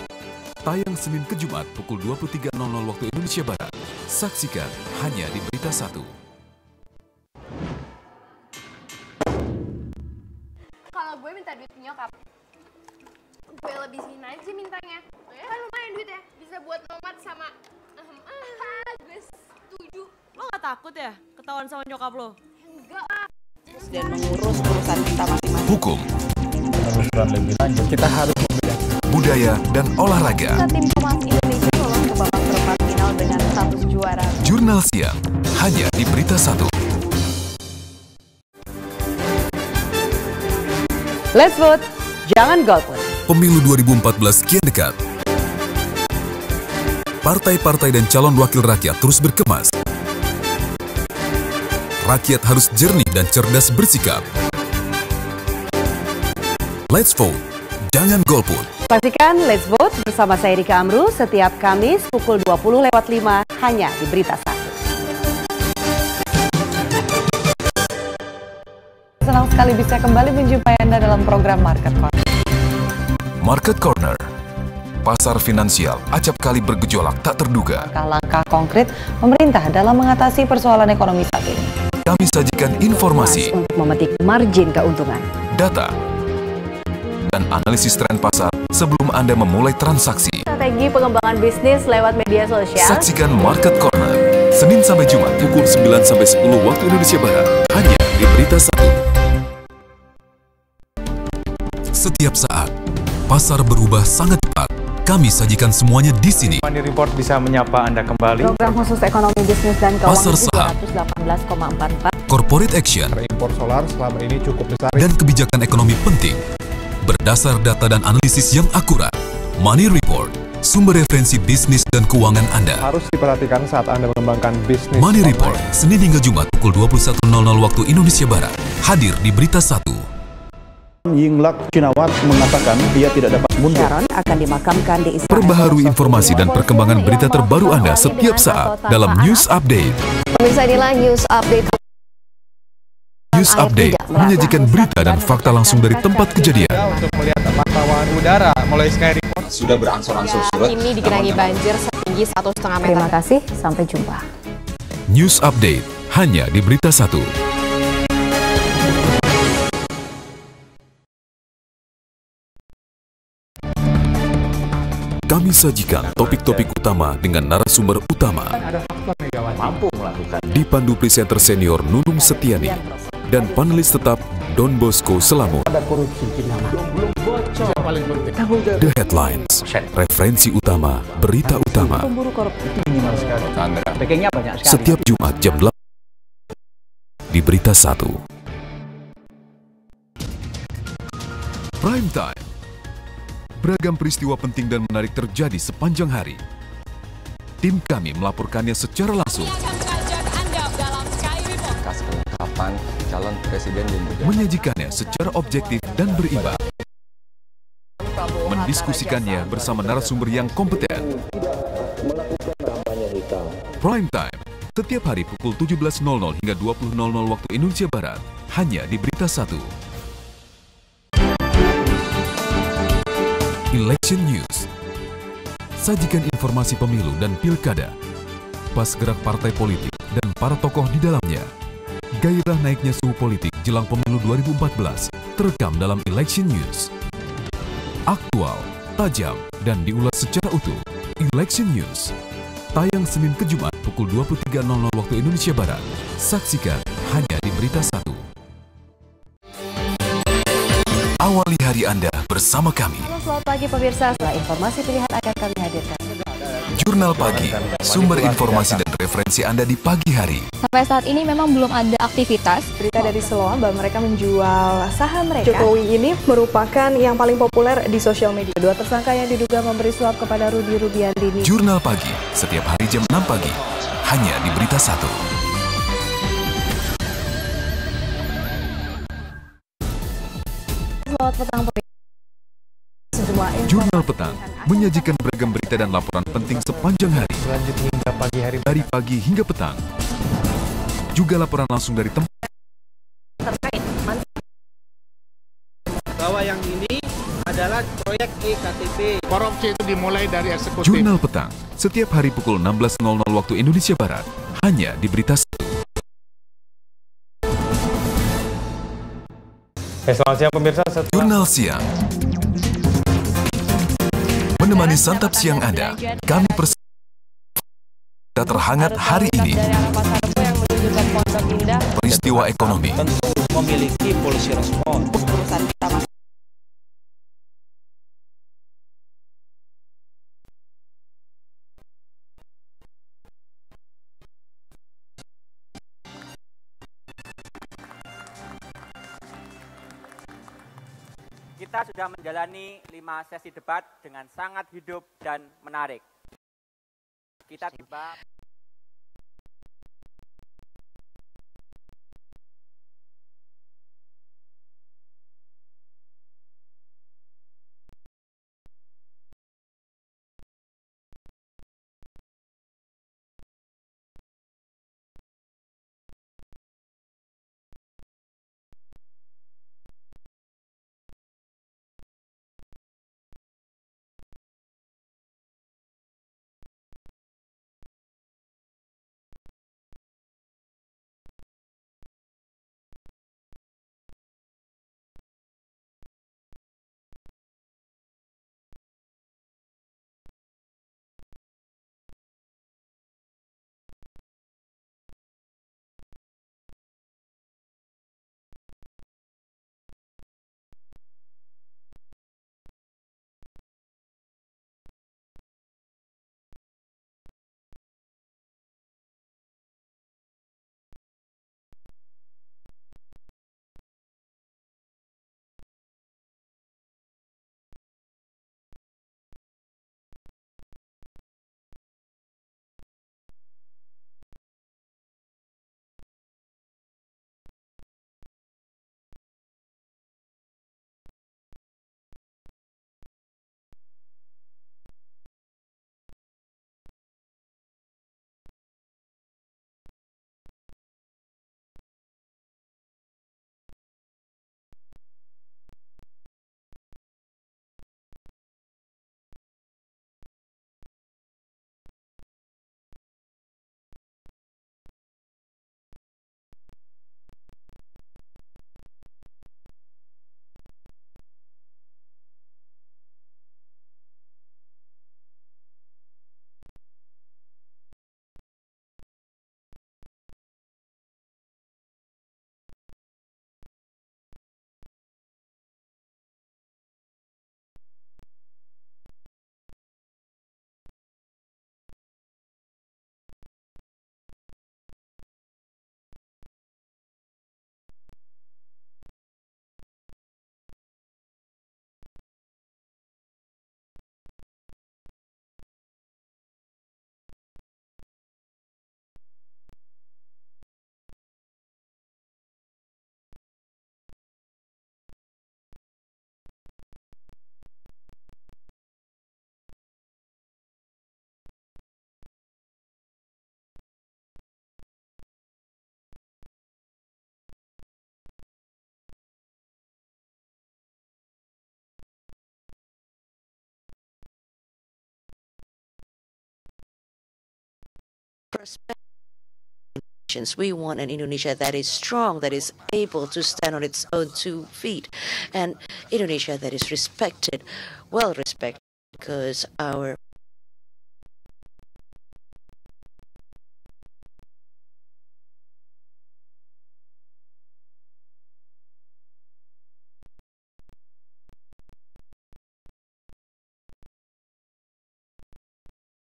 Tayang Senin ke Jumat pukul 23.00 waktu Indonesia Barat. Saksikan hanya di Berita 1. Minta duit nyokap, gue lebihin aja mintanya. Kan lumayan duit ya, bisa buat nomad sama ahem, ah, gue setuju. Lo gak takut ya ketahuan sama nyokap lo? Enggak ah. Dan mengurus urusan kita masing-masing. Hukum, lebih lanjut. Kita harus budaya, dan olahraga. Indonesia lolos ke babak perempat final dengan status juara. Jurnal siang hanya di Berita 1. Let's vote, jangan golput. Pemilu 2014 kian dekat. Partai-partai dan calon wakil rakyat terus berkemas. Rakyat harus jernih dan cerdas bersikap. Let's vote, jangan golput. Pastikan Let's Vote bersama saya Rika Amru setiap Kamis pukul 20 lewat 5 hanya di Berita 1. Senang sekali bisa kembali menjumpai Anda dalam program Market Corner. Market Corner. Pasar finansial acap kali bergejolak tak terduga. Langkah-langkah konkret pemerintah dalam mengatasi persoalan ekonomi saat ini. Kami sajikan informasi, Untuk memetik margin keuntungan. data, dan analisis tren pasar sebelum Anda memulai transaksi. Strategi pengembangan bisnis lewat media sosial. Saksikan Market Corner Senin sampai Jumat pukul 9 sampai 10 waktu Indonesia Barat hanya di Berita 1. Setiap saat pasar berubah sangat cepat. Kami sajikan semuanya di sini. Money Report bisa menyapa Anda kembali. Program khusus ekonomi bisnis dan Pasar keuangan saham. 218,44 Corporate action impor solar selama ini cukup besar. dan kebijakan ekonomi penting berdasar data dan analisis yang akurat. Money Report, sumber referensi bisnis dan keuangan Anda. Harus diperhatikan saat Anda mengembangkan bisnis. Money Report, Senin hingga Jumat pukul 21.00 waktu Indonesia Barat. Hadir di Berita 1. Yingluck Cinawat mengatakan dia tidak dapat mundur. Sharon akan dimakamkan di Israel. Perbaharui informasi dan perkembangan berita terbaru Anda setiap saat dalam News Update. Pemirsa inilah news update News Update menyajikan berita dan fakta langsung dari tempat kejadian. Untuk melihat pantauan udara mulai Sky Report. Sudah berangsur-angsur surut. Ini digenangi banjir setinggi satu setengah meter. Terima kasih, sampai jumpa. News Update hanya di Berita 1. Kami sajikan topik-topik utama dengan narasumber utama. Mampu melakukan. Dipandu presenter senior Nunung Setiani dan panelis tetap Don Bosco Selamun. Ada korupsi. The Headlines, referensi utama, berita utama. Setiap Jumat jam 8 di Berita 1. Prime Time. Beragam peristiwa penting dan menarik terjadi sepanjang hari. Tim kami melaporkannya secara langsung, calon presiden menyajikannya secara objektif dan berimbang, mendiskusikannya bersama narasumber yang kompeten. Prime Time, setiap hari pukul 17.00 hingga 20.00 waktu Indonesia Barat, hanya di Berita 1. Election News. Sajikan informasi pemilu dan pilkada, pas gerak partai politik dan para tokoh di dalamnya. Gairah naiknya suhu politik jelang pemilu 2014 terekam dalam Election News. Aktual, tajam, dan diulas secara utuh. Election News. Tayang Senin ke Jumat pukul 23.00 waktu Indonesia Barat. Saksikan hanya di Berita 1. Awali hari Anda bersama kami. Selamat pagi pemirsa. Setelah informasi pilihan akan kami hadirkan. Jurnal Pagi, sumber informasi dan referensi Anda di pagi hari. Sampai saat ini memang belum ada aktivitas. Berita dari Seloan bahwa mereka menjual saham mereka. Jokowi ini merupakan yang paling populer di sosial media. Dua tersangka yang diduga memberi suap kepada Rudi Rubiandini. Jurnal Pagi, setiap hari jam 6 pagi, hanya di Berita Satu. Petang Jurnal Petang menyajikan beragam berita dan laporan penting sepanjang hari. Lanjut hingga pagi hari. Dari pagi hingga petang. Juga laporan langsung dari tempat. Terkait. Bahwa yang ini adalah proyek iktp Korupsi itu dimulai dari eksekutif. Jurnal Petang, setiap hari pukul 16.00 waktu Indonesia Barat, hanya di Berita 1. Hey, selamat siang pemirsa. Setelah... Jurnal Siang. Menemani santap siang Anda, kami persiapkan terhangat hari ini. Peristiwa ekonomi. Tentu memiliki polisi respon. Kita sudah menjalani lima sesi debat dengan sangat hidup dan menarik. Kita tiba We want an Indonesia that is strong, that is able to stand on its own two feet, and Indonesia that is respected, well respected, because our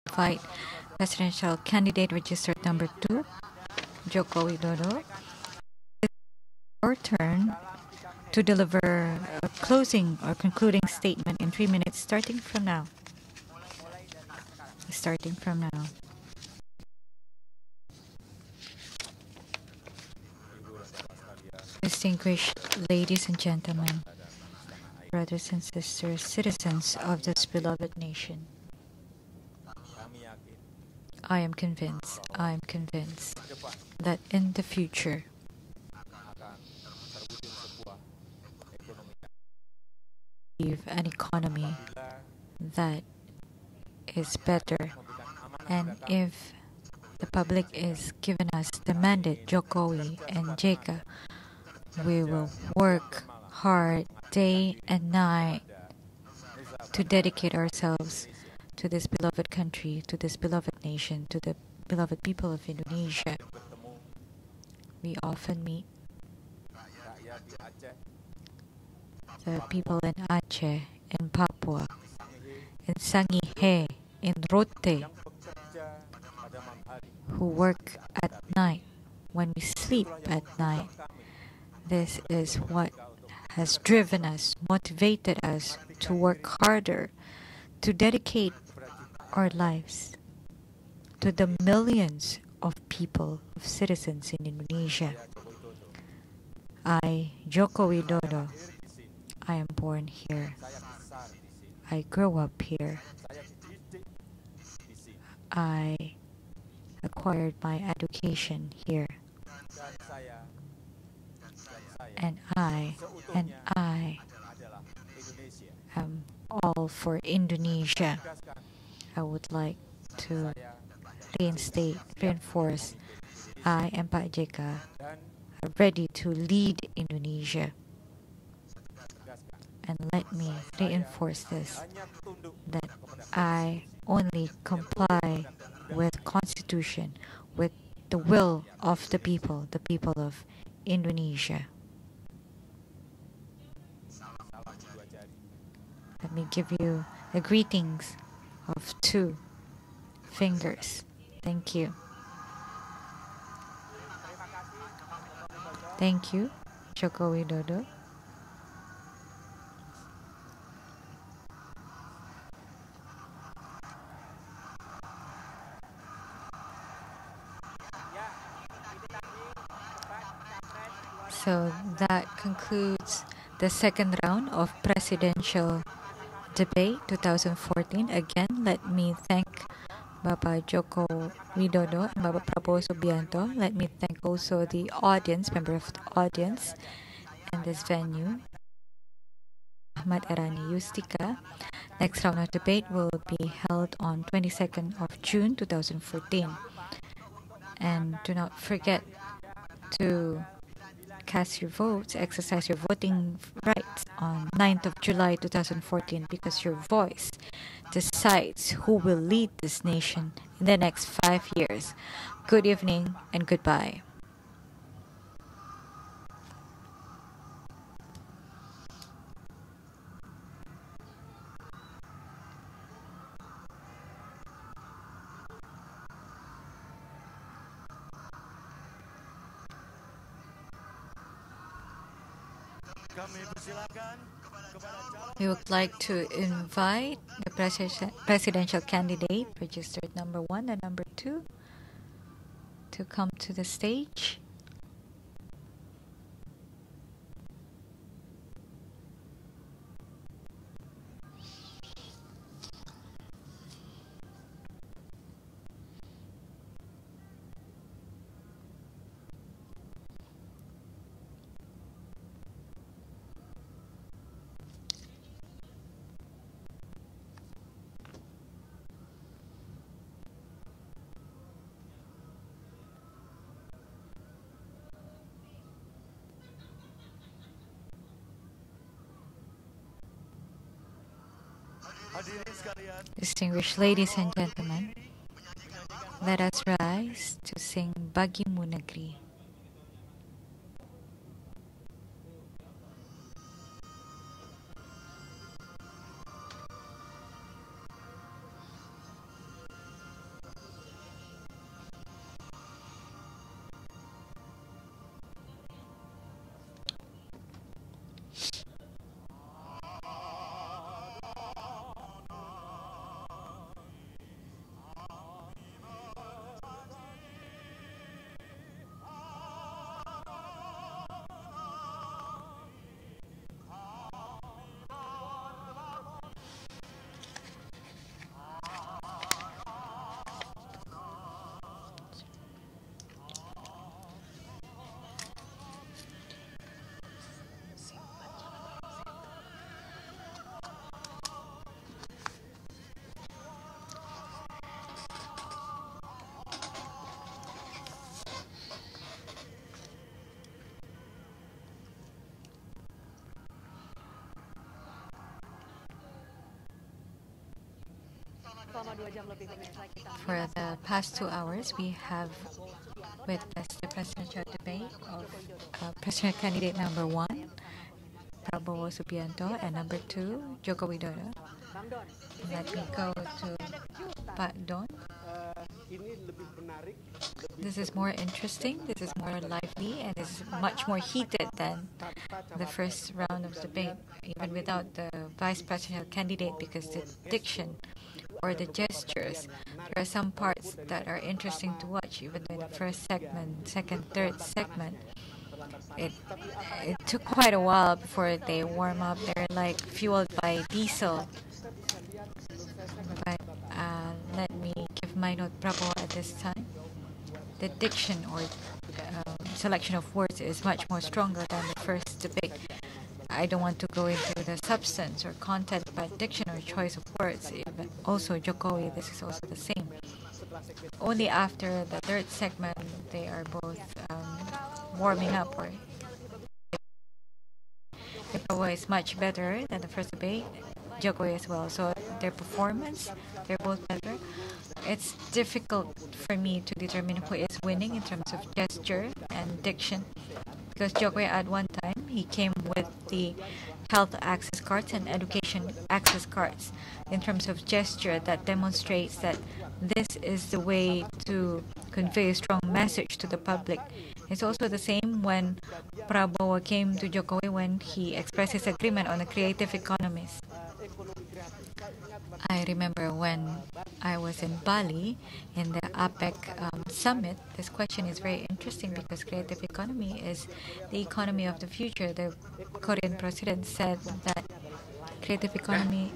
fight presidential candidate registered number two, Joko Widodo. It's your turn to deliver a closing or concluding statement in three minutes, starting from now. Starting from now. Distinguished ladies and gentlemen, brothers and sisters, citizens of this beloved nation. I am convinced, I am convinced that in the future, an economy that is better and if the public is giving us the mandate, Jokowi and JK, we will work hard day and night to dedicate ourselves to this beloved country, to this beloved nation, to the beloved people of Indonesia. We often meet the people in Aceh, in Papua, in Sangihe, in Rote, who work at night when we sleep at night. This is what has driven us, motivated us to work harder, to dedicate our lives to the millions of people, of citizens in Indonesia. I, Joko Widodo, I am born here. I grew up here. I acquired my education here. And I, and I am all for Indonesia. I would like to reinstate, reinforce I and Pak JK are ready to lead Indonesia. And let me reinforce this that I only comply with constitution, with the will of the people, the people of Indonesia. Let me give you the greetings of two fingers. Thank you. Thank you, Joko Widodo. So that concludes the second round of presidential debate 2014. Again, let me thank Bapak Joko Widodo and Bapak Prabowo Subianto. Let me thank also the audience, member of the audience in this venue. Ahmad Erani Yustika. Next round of debate will be held on 22nd of June 2014. And do not forget to cast your votes, exercise your voting rights on 9th of July 2014 because your voice decides who will lead this nation in the next five years. Good evening and goodbye. We would like to invite the presidential candidate, registered number one and number two, to come to the stage. Distinguished ladies and gentlemen, let us rise to sing Bagimu For the past two hours, we have witnessed the presidential debate of uh, president candidate number one, Prabowo Subianto, and number two, Joko Widodo. Let me go to Pak Don. This is more interesting, this is more lively, and is much more heated than the first round of debate, even without the vice presidential candidate, because the diction or the gestures, there are some parts that are interesting to watch, even in the first segment, second, third segment. It, it took quite a while before they warm up. They're like fueled by diesel. But uh, let me give my note Prabowo at this time. The diction or um, selection of words is much more stronger than the first debate. I don't want to go into the substance or content, but diction choice of words. Even also Jokowi, this is also the same. Only after the third segment, they are both um, warming up or Jokowi is much better than the first debate. Jokowi as well. So their performance, they're both better. It's difficult for me to determine who is winning in terms of gesture and diction because Jokowi at one time he came with the health access cards and education access cards in terms of gesture that demonstrates that this is the way to convey a strong message to the public. It's also the same when Prabowo came to Jokowi when he expressed his agreement on the creative economies. I remember when I was in Bali in the APEC um, summit, this question is very interesting because creative economy is the economy of the future. The Korean president said that creative economy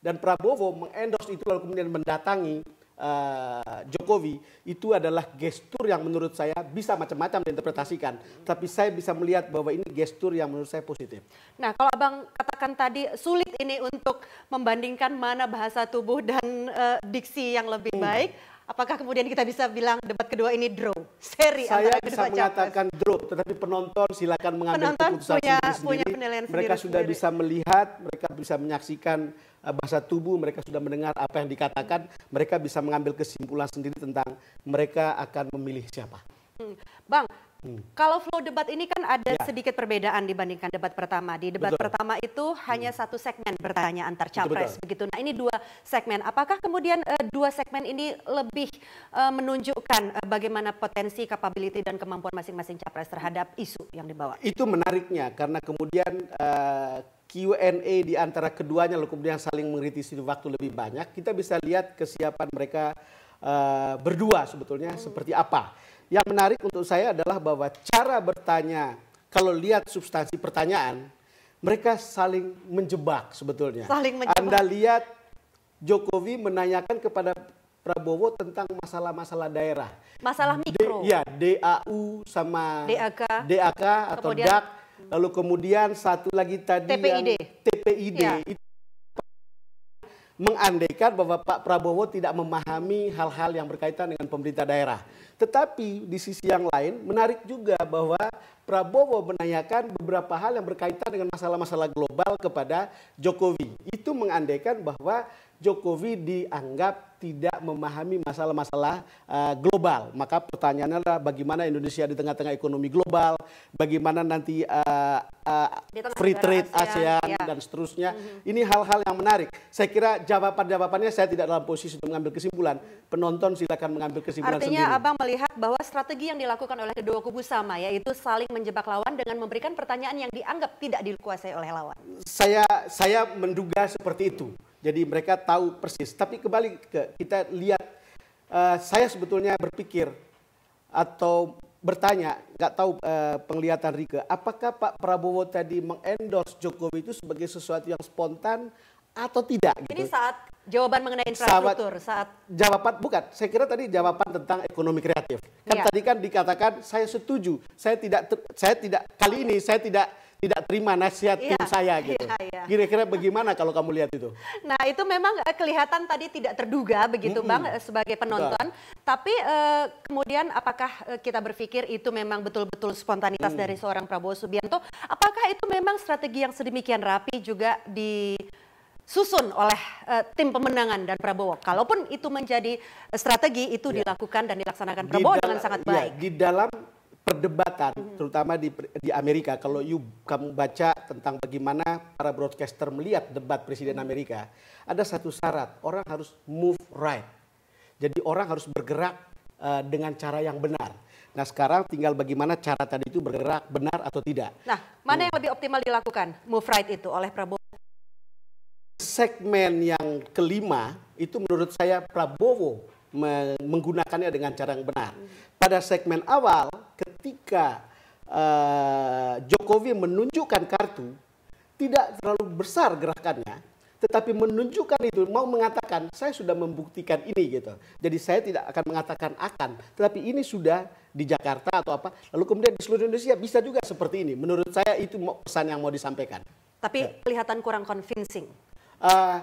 dan Prabowo mengendorse itu lalu kemudian mendatangi uh, Jokowi itu adalah gestur yang menurut saya bisa macam-macam diinterpretasikan tapi saya bisa melihat bahwa ini gestur yang menurut saya positif. Nah, kalau Abang katakan tadi sulit ini untuk membandingkan mana bahasa tubuh dan uh, diksi yang lebih hmm. Apakah kemudian kita bisa bilang debat kedua ini draw? Seri Saya bisa mengatakan capres. draw, tetapi penonton silakan mengambil penonton keputusan punya, sendiri. Punya penilaian mereka sendiri, sudah sendiri. bisa melihat, mereka bisa menyaksikan uh, bahasa tubuh, mereka sudah mendengar apa yang dikatakan, mereka bisa mengambil kesimpulan sendiri tentang mereka akan memilih siapa. Hmm. Bang, Hmm. Kalau flow debat ini kan ada ya. sedikit perbedaan dibandingkan debat pertama. Di debat betul. pertama itu hmm. hanya satu segmen bertanya antar capres betul, begitu. Nah ini dua segmen. Apakah kemudian uh, dua segmen ini lebih uh, menunjukkan uh, bagaimana potensi, capability dan kemampuan masing-masing capres terhadap isu yang dibawa? Itu menariknya karena kemudian uh, Q&A di antara keduanya lalu kemudian saling mengkritisi waktu lebih banyak. Kita bisa lihat kesiapan mereka uh, berdua sebetulnya hmm. seperti apa yang menarik untuk saya adalah bahwa cara bertanya, kalau lihat substansi pertanyaan, mereka saling menjebak sebetulnya. Saling menjebak. Anda lihat Jokowi menanyakan kepada Prabowo tentang masalah-masalah daerah. Masalah mikro. D, ya, DAU sama DAK, DAK atau kemudian, DAK. Lalu kemudian satu lagi tadi TPID. yang TPID. Ya. Itu mengandaikan bahwa Pak Prabowo tidak memahami hal-hal yang berkaitan dengan pemerintah daerah. Tetapi di sisi yang lain menarik juga bahwa Prabowo menanyakan beberapa hal yang berkaitan dengan masalah-masalah global kepada Jokowi. Itu mengandaikan bahwa Jokowi dianggap tidak memahami masalah-masalah uh, global. Maka pertanyaannya adalah bagaimana Indonesia di tengah-tengah ekonomi global, bagaimana nanti uh, uh, free trade ASEAN, ASEAN ya. dan seterusnya. Mm -hmm. Ini hal-hal yang menarik. Saya kira jawaban-jawabannya saya tidak dalam posisi untuk mengambil kesimpulan. Penonton silakan mengambil kesimpulan Artinya sendiri. Abang melihat bahwa strategi yang dilakukan oleh kedua kubu sama, yaitu saling menjebak lawan dengan memberikan pertanyaan yang dianggap tidak dikuasai oleh lawan. Saya saya menduga seperti itu. Jadi mereka tahu persis. Tapi kembali ke kita lihat, uh, saya sebetulnya berpikir atau bertanya, nggak tahu uh, penglihatan Rike, apakah Pak Prabowo tadi mengendorse Jokowi itu sebagai sesuatu yang spontan atau tidak? Ini gitu. saat jawaban mengenai infrastruktur, saat, saat jawaban bukan, saya kira tadi jawaban tentang ekonomi kreatif. Kan ya. tadi kan dikatakan saya setuju, saya tidak, saya tidak kali ini saya tidak tidak terima nasihat tim iya, saya gitu. Iya, iya. Kira-kira bagaimana kalau kamu lihat itu? Nah itu memang eh, kelihatan tadi tidak terduga begitu mm -hmm. bang eh, sebagai penonton. Betul. Tapi uh, kemudian apakah kita berpikir itu memang betul-betul spontanitas mm. dari seorang Prabowo Subianto? Apakah itu memang strategi yang sedemikian rapi juga di disusun oleh uh, tim pemenangan dan Prabowo. Kalaupun itu menjadi strategi itu ya. dilakukan dan dilaksanakan Prabowo dengan sangat ya, baik. di dalam perdebatan, terutama di di Amerika, kalau you kamu baca tentang bagaimana para broadcaster melihat debat presiden Amerika, ada satu syarat orang harus move right. Jadi orang harus bergerak uh, dengan cara yang benar. Nah sekarang tinggal bagaimana cara tadi itu bergerak benar atau tidak. Nah mana yang lebih optimal dilakukan move right itu oleh Prabowo? Segmen yang kelima itu menurut saya Prabowo menggunakannya dengan cara yang benar. Pada segmen awal ketika uh, Jokowi menunjukkan kartu tidak terlalu besar gerakannya, tetapi menunjukkan itu mau mengatakan saya sudah membuktikan ini gitu. Jadi saya tidak akan mengatakan akan, tetapi ini sudah di Jakarta atau apa. Lalu kemudian di seluruh Indonesia bisa juga seperti ini. Menurut saya itu pesan yang mau disampaikan. Tapi ya. kelihatan kurang convincing. Uh,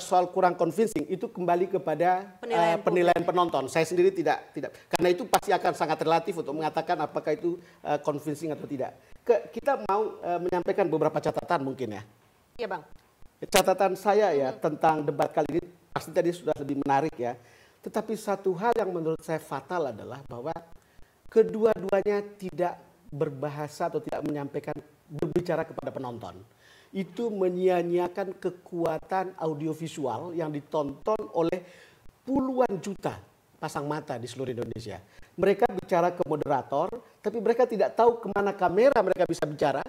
soal kurang convincing itu kembali kepada penilaian, uh, penilaian penonton. Saya sendiri tidak tidak karena itu pasti akan sangat relatif untuk mengatakan apakah itu uh, convincing atau tidak. Ke, kita mau uh, menyampaikan beberapa catatan mungkin ya. Iya bang. Catatan saya ya hmm. tentang debat kali ini pasti tadi sudah lebih menarik ya. Tetapi satu hal yang menurut saya fatal adalah bahwa kedua-duanya tidak berbahasa atau tidak menyampaikan berbicara kepada penonton itu menyia-nyiakan kekuatan audiovisual yang ditonton oleh puluhan juta pasang mata di seluruh Indonesia. Mereka bicara ke moderator, tapi mereka tidak tahu ke mana kamera mereka bisa bicara.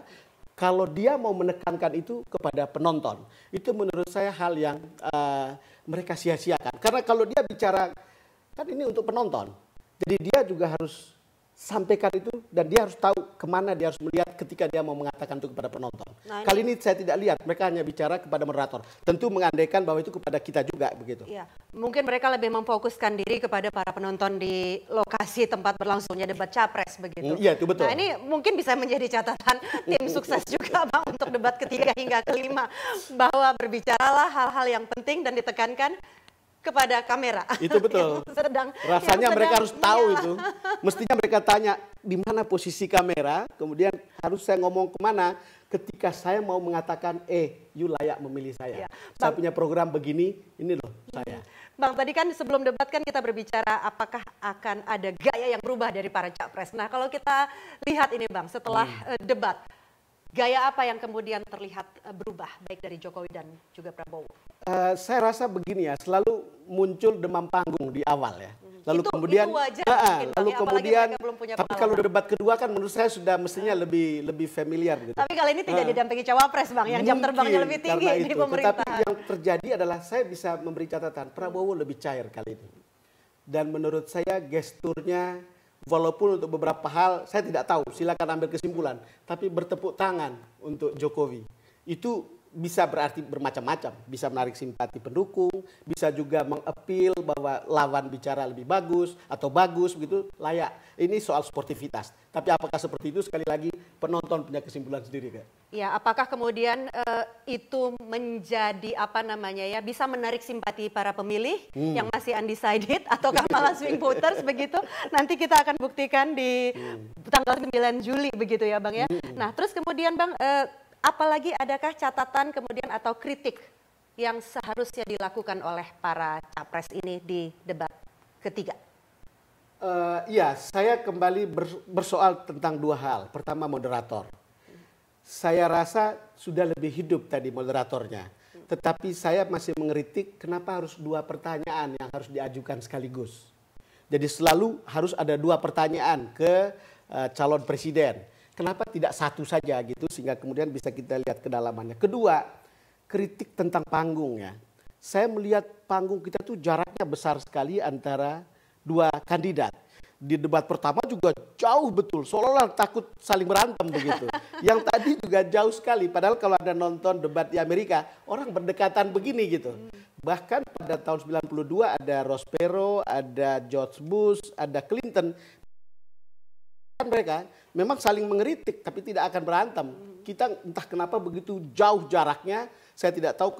Kalau dia mau menekankan itu kepada penonton, itu menurut saya hal yang uh, mereka sia-siakan. Karena kalau dia bicara, kan ini untuk penonton. Jadi dia juga harus sampaikan itu dan dia harus tahu ke mana dia harus melihat ketika dia mau mengatakan itu kepada penonton. Nah, Kali ini saya tidak lihat, mereka hanya bicara kepada moderator. Tentu mengandaikan bahwa itu kepada kita juga begitu. Iya, mungkin mereka lebih memfokuskan diri kepada para penonton di lokasi tempat berlangsungnya debat capres begitu. Mm, iya, itu betul. Nah ini mungkin bisa menjadi catatan tim sukses juga bang untuk debat ketiga hingga kelima bahwa berbicaralah hal-hal yang penting dan ditekankan kepada kamera. Itu betul. sedang, Rasanya sedang, mereka harus tahu iya. itu. Mestinya mereka tanya di mana posisi kamera, kemudian harus saya ngomong ke mana ketika saya mau mengatakan, eh, you layak memilih saya. Ya. Saya punya program begini, ini loh saya. Bang, tadi kan sebelum debat kan kita berbicara apakah akan ada gaya yang berubah dari para capres. Nah, kalau kita lihat ini Bang, setelah hmm. uh, debat, gaya apa yang kemudian terlihat uh, berubah baik dari Jokowi dan juga Prabowo? Uh, saya rasa begini ya, selalu muncul demam panggung di awal ya. Hmm. Lalu itu, kemudian, itu wajar, uh, mungkin, lalu kemudian, tapi kalau debat kedua kan menurut saya sudah mestinya lebih lebih familiar gitu. Tapi kali ini tidak uh, didampingi cawapres bang, yang jam terbangnya lebih tinggi itu. di pemerintahan. Tetapi yang terjadi adalah saya bisa memberi catatan Prabowo lebih cair kali ini. Dan menurut saya gesturnya walaupun untuk beberapa hal saya tidak tahu, silakan ambil kesimpulan. Tapi bertepuk tangan untuk Jokowi itu bisa berarti bermacam-macam, bisa menarik simpati pendukung, bisa juga mengapil bahwa lawan bicara lebih bagus atau bagus begitu layak. Ini soal sportivitas. Tapi apakah seperti itu sekali lagi penonton punya kesimpulan sendiri kan? Ya, apakah kemudian uh, itu menjadi apa namanya ya bisa menarik simpati para pemilih hmm. yang masih undecided ataukah malah swing voters begitu? Nanti kita akan buktikan di hmm. tanggal 9 Juli begitu ya, Bang ya. Hmm. Nah, terus kemudian Bang uh, Apalagi adakah catatan kemudian atau kritik yang seharusnya dilakukan oleh para capres ini di debat ketiga? Uh, ya, saya kembali bersoal tentang dua hal. Pertama moderator. Saya rasa sudah lebih hidup tadi moderatornya. Tetapi saya masih mengeritik kenapa harus dua pertanyaan yang harus diajukan sekaligus. Jadi selalu harus ada dua pertanyaan ke uh, calon presiden. Kenapa tidak satu saja gitu sehingga kemudian bisa kita lihat kedalamannya. Kedua, kritik tentang panggung ya. Saya melihat panggung kita tuh jaraknya besar sekali antara dua kandidat. Di debat pertama juga jauh betul, seolah-olah takut saling berantem begitu. Yang tadi juga jauh sekali, padahal kalau ada nonton debat di Amerika, orang berdekatan begini gitu. Bahkan pada tahun 92 ada Ross Perot, ada George Bush, ada Clinton mereka memang saling mengeritik tapi tidak akan berantem. Kita entah kenapa begitu jauh jaraknya, saya tidak tahu